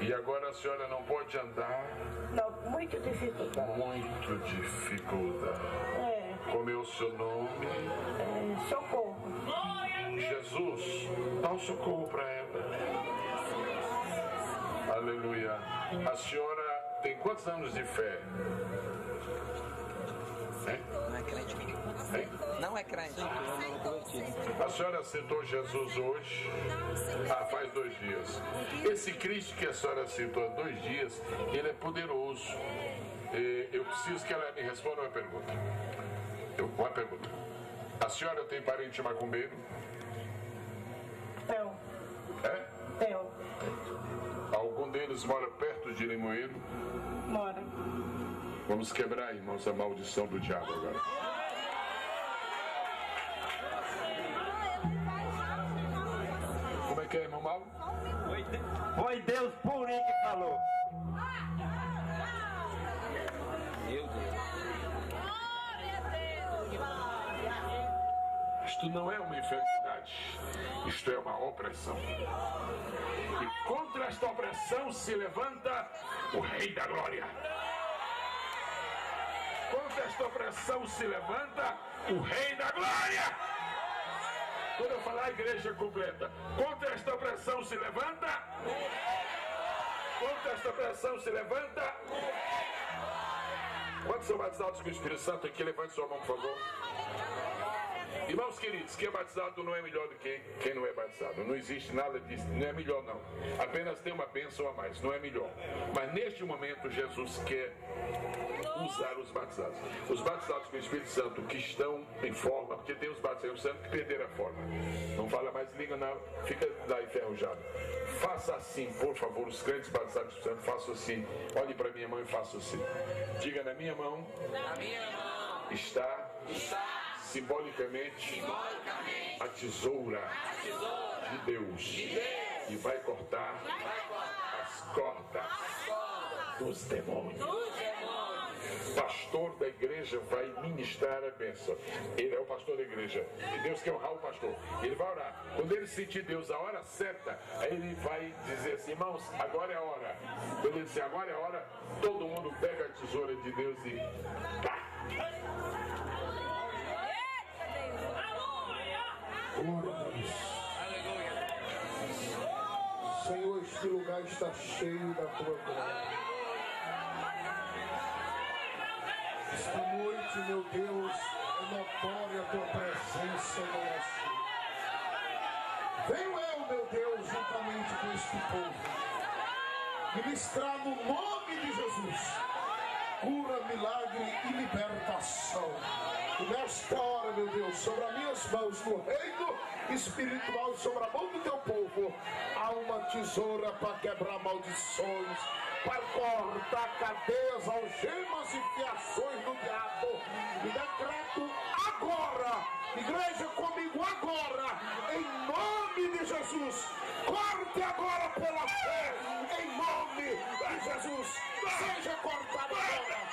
Speaker 1: E agora a senhora não pode andar?
Speaker 9: Não, muita dificuldade.
Speaker 1: Muito dificuldade.
Speaker 9: É,
Speaker 1: Como é o seu nome?
Speaker 9: é, socorro.
Speaker 1: Jesus, dá um socorro para ela. Aleluia. A senhora tem quantos anos de fé? Hein?
Speaker 10: Não é crente.
Speaker 1: Hein?
Speaker 10: Não é crente.
Speaker 1: A senhora aceitou Jesus hoje? Ah, faz dois dias. Esse Cristo que a senhora aceitou há dois dias, ele é poderoso. E eu preciso que ela me responda uma pergunta. Eu- Uma pergunta. A senhora tem parente macumbeiro?
Speaker 9: Theo,
Speaker 1: É?
Speaker 9: Theo,
Speaker 1: Algum deles mora perto de Limoeiro?
Speaker 9: mora.
Speaker 1: Vamos quebrar, irmãos, a maldição do diabo agora. Como é que é, irmão Mauro?
Speaker 8: Foi Deus purinho que falou.
Speaker 1: Isto não é uma enfermidade, isto é uma opressão. E contra esta opressão se levanta o Rei da Glória. Contra esta opressão se levanta o Rei da Glória. Quando eu falar a igreja completa, contra esta opressão se levanta. Contra esta opressão se levanta. Quantos são batizados com o Espírito Santo aqui? Levante sua mão, por favor. Irmãos queridos, quem é batizado não é melhor do que quem não é batizado. Não existe nada disso, não é melhor não. Apenas tem uma bênção a mais, não é melhor. Mas neste momento Jesus quer usar os batizados. Os batizados com o Espírito Santo que estão em forma, porque tem os batizados com o Espírito Santo que perderam a forma. Não fala mais língua, não, fica lá enferrujado. Faça assim, por favor, os crentes batizados com o Santo, façam assim. Olhe para minha mão e faça assim. Diga na minha mão. Está, simbolicamente, a tesoura, de Deus. E vai cortar, as cordas dos demônios. Pastor da igreja vai ministrar a bênção. Ele é o pastor da igreja. E Deus quer honrar o pastor. Ele vai orar. Quando ele sentir Deus a hora certa, aí ele vai dizer assim, irmãos, agora é a hora. Quando ele disser agora é a hora, todo mundo pega a tesoura de Deus e pá!
Speaker 5: Senhor, este lugar está cheio da tua glória. Esta noite, meu Deus, é notória a tua presença no nosso. Venho eu, meu Deus, juntamente com este povo, ministrar no nome de Jesus cura, milagre e libertação. E nesta hora, meu Deus, sobre as minhas mãos, no reino espiritual, sobre a mão do teu povo, há uma tesoura para quebrar maldições, para cortar cadeias, algemas e fiações do diabo. E decreto agora, igreja comigo agora, em nome de Jesus. Corte agora pela fé, em nome de Jesus. Seja cortado agora,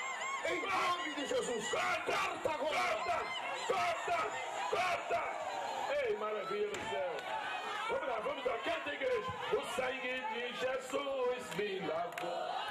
Speaker 5: em nome de Jesus. Corta agora.
Speaker 1: Corta! Corta! Corta! Ei, maravilha do céu! Vamos lá, vamos lá, canta igreja! O sangue de Jesus me lavou.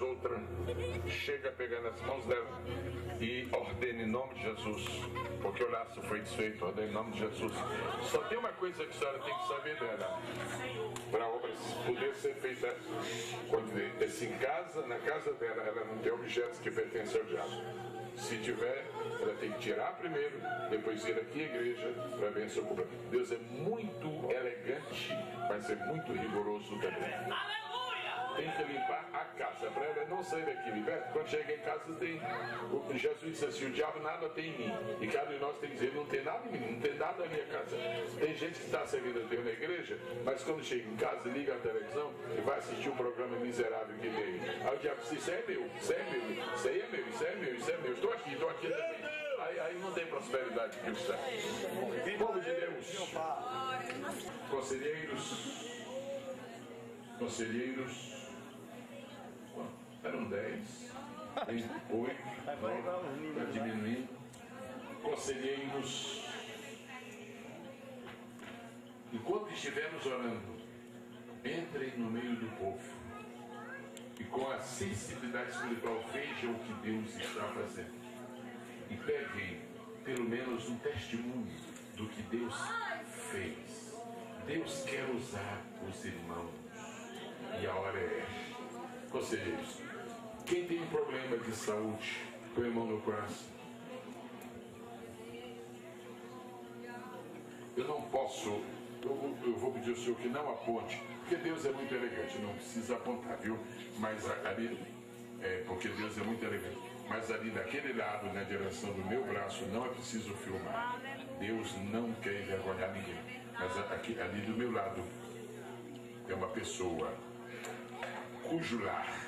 Speaker 1: Outra chega a pegar nas mãos dela e ordena em nome de Jesus, porque o laço foi desfeito, ordena em nome de Jesus. Só tem uma coisa que a senhora tem que saber dela, para a obra poder ser feita, quando se em casa, na casa dela, ela não tem objetos que pertencem ao diabo. Se tiver, ela tem que tirar primeiro, depois ir aqui à igreja para ver se. Deus é muito elegante, mas é muito rigoroso também. Tem que limpar a casa. Para ela não sair daqui liberta. Quando chega em casa, tem. O, Jesus disse assim: o diabo nada tem em mim. E cada um de nós tem que dizer: não tem nada em mim, não tem nada na minha casa. Tem gente que está servindo a Deus na igreja, mas quando chega em casa, liga a televisão e vai assistir um programa miserável que tem. Aí o diabo diz: Isso é meu, isso é meu, isso aí é meu, isso é meu, isso é meu. Estou aqui, estou aqui também. Aí, aí não tem prosperidade cristã. Povo de Deus, conselheiros, conselheiros, eram 10, tem 8, está diminuindo. Conselheiros, enquanto estivermos orando, entrem no meio do povo e com a sensibilidade espiritual vejam o que Deus está fazendo e peguem pelo menos um testemunho do que Deus fez. Deus quer usar os irmãos e a hora é esta. Conselheiros, quem tem problema de saúde, põe a mão no coração. Eu não posso, eu vou, eu vou pedir ao senhor que não aponte, porque Deus é muito elegante, não precisa apontar, viu? Mas ali, é, porque Deus é muito elegante. Mas ali daquele lado, na direção do meu braço, não é preciso filmar. Deus não quer envergonhar ninguém. Mas aqui, ali do meu lado é uma pessoa cujo lar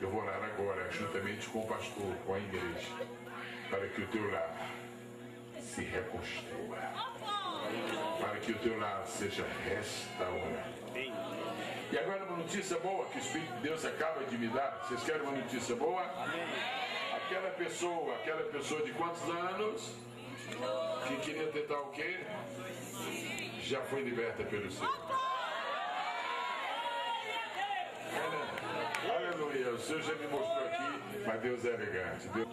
Speaker 1: Eu vou orar agora, juntamente com o pastor, com a igreja, para que o teu lar se reconstrua. Para que o teu lar seja restaurado. E agora uma notícia boa que o Espírito de Deus acaba de me dar. Vocês querem uma notícia boa? Aquela pessoa, aquela pessoa de quantos anos? Que queria tentar o quê? Já foi liberta pelo Senhor. Aleluia. O Senhor já me mostrou aqui, mas Deus é elegante. Deus...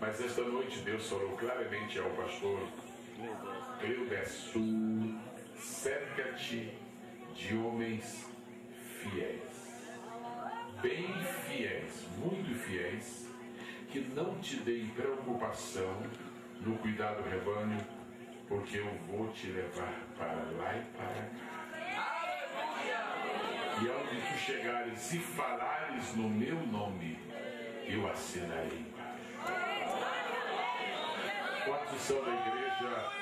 Speaker 1: Mas esta noite Deus falou claramente ao pastor Cleobesso, cerca-te de homens fiéis, bem fiéis, muito fiéis, que não te deem preocupação no cuidado do rebanho, porque eu vou te levar para lá e para cá. E onde tu chegares, se falares no meu nome, eu assinarei embaixo. Quantos são da igreja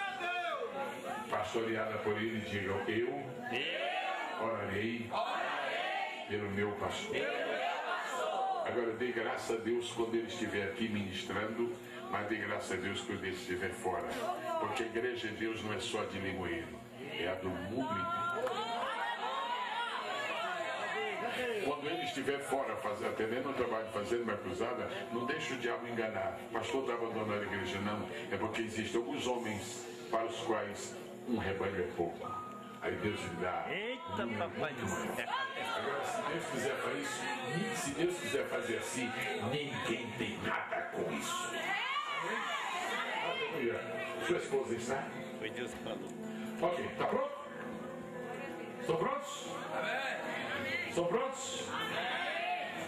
Speaker 1: pastoreada por ele, digam eu orarei pelo meu pastor. Agora dê graça a Deus quando ele estiver aqui ministrando, mas dê graça a Deus quando ele estiver fora. Porque a igreja de Deus não é só de Limoeiro, é a do mundo inteiro. Quando ele estiver fora, fazendo, atendendo o trabalho, fazendo uma cruzada, não deixe o diabo enganar. O pastor está abandonando a igreja, não. É porque existem alguns homens para os quais um rebanho é pouco. Aí Deus lhe dá.
Speaker 11: Eita, papai do céu.
Speaker 1: Agora, se Deus quiser fazer isso, se Deus quiser fazer assim, ninguém tem nada com isso. Aleluia. Sua esposa está?
Speaker 11: Foi Deus que falou.
Speaker 1: Ok, está pronto? Estão prontos? Estão prontos?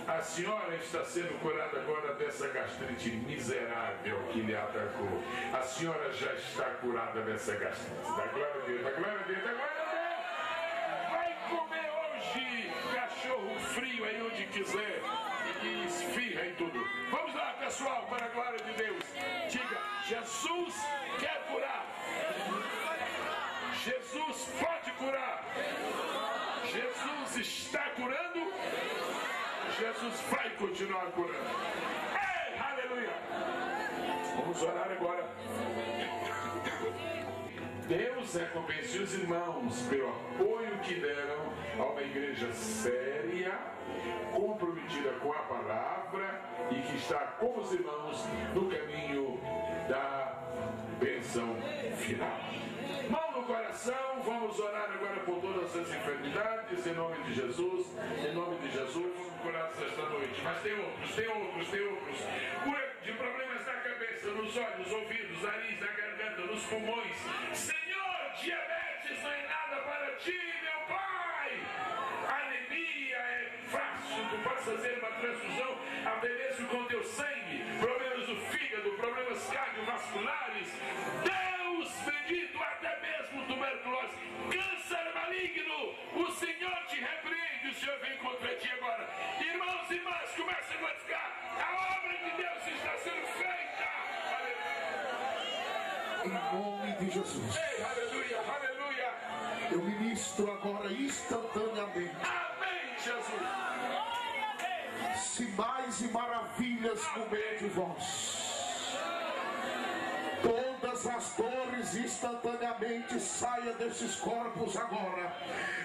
Speaker 1: A senhora está sendo curada agora dessa gastrite miserável que lhe atacou. A senhora já está curada dessa gastrite. Da glória a Deus, da glória a Deus, da glória a Deus. Vai comer hoje cachorro frio aí onde quiser. E esfirra e tudo. Vamos lá, pessoal, para a glória de Deus. Diga, Jesus quer curar. Jesus pode curar. Jesus está curando. Jesus vai continuar curando. Ei, aleluia! Vamos orar agora. Deus recompense os irmãos pelo apoio que deram a uma igreja séria, comprometida com a palavra e que está com os irmãos no caminho da bênção final. Mão no coração, vamos orar agora por todas as enfermidades, em nome de Jesus, em nome de Jesus, vamos curar esta noite. Mas tem outros, tem outros, tem outros. Cura de problemas na cabeça, nos olhos, ouvidos, nariz, na garganta, nos pulmões. Senhor, diabetes não é nada para ti, meu Pai. Anemia é fácil, tu podes fazer uma transfusão, apenas com teu sangue, problemas do fígado, problemas cardiovasculares. Deus bendito, tuberculose, câncer maligno. o Senhor te repreende, o Senhor vem contra ti agora. Irmãos e irmãs, começa a glorificar. A obra de Deus está sendo feita.
Speaker 5: Em nome de Jesus.
Speaker 1: Ei, aleluia, aleluia.
Speaker 5: Eu ministro agora instantaneamente.
Speaker 1: Amém, Jesus.
Speaker 5: Sinais e maravilhas no meio de vós. Todas as dores instantaneamente saia desses corpos agora.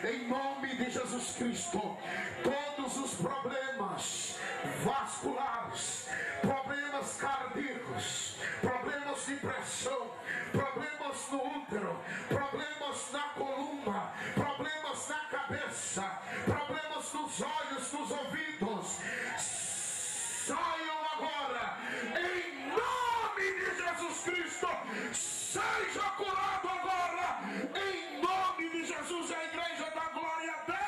Speaker 5: Em nome de Jesus Cristo. Todos os problemas vasculares, problemas cardíacos, problemas de pressão, problemas no útero, problemas na coluna, problemas na cabeça, problemas nos olhos, nos ouvidos. Saiam agora, em nome de Jesus Cristo. Seja curado agora, em nome de Jesus, a igreja da glória a Deus.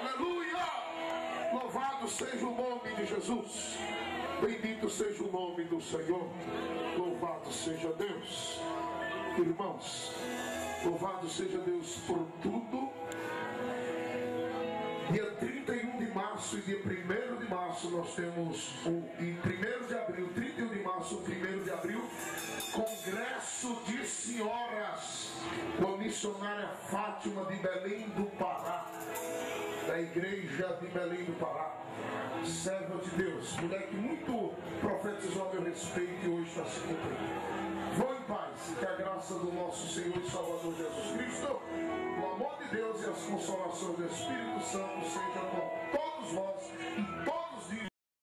Speaker 5: Aleluia. Louvado seja o nome de Jesus. Bendito seja o nome do Senhor. Louvado seja Deus. Irmãos, louvado seja Deus por tudo. Dia 31 de março e dia 1 de março nós temos o em 1 de abril, 31 de março, 1 de abril, Congresso de Senhoras com a missionária Fátima de Belém do Pará, da igreja de Belém do Pará. Serva de Deus, mulher que muito profetizou a meu respeito e hoje está se cumprindo. Vou em paz que a graça do nosso Senhor e Salvador Jesus Cristo, o amor de Deus e as consolações do Espírito Santo sejam com todos vós e todos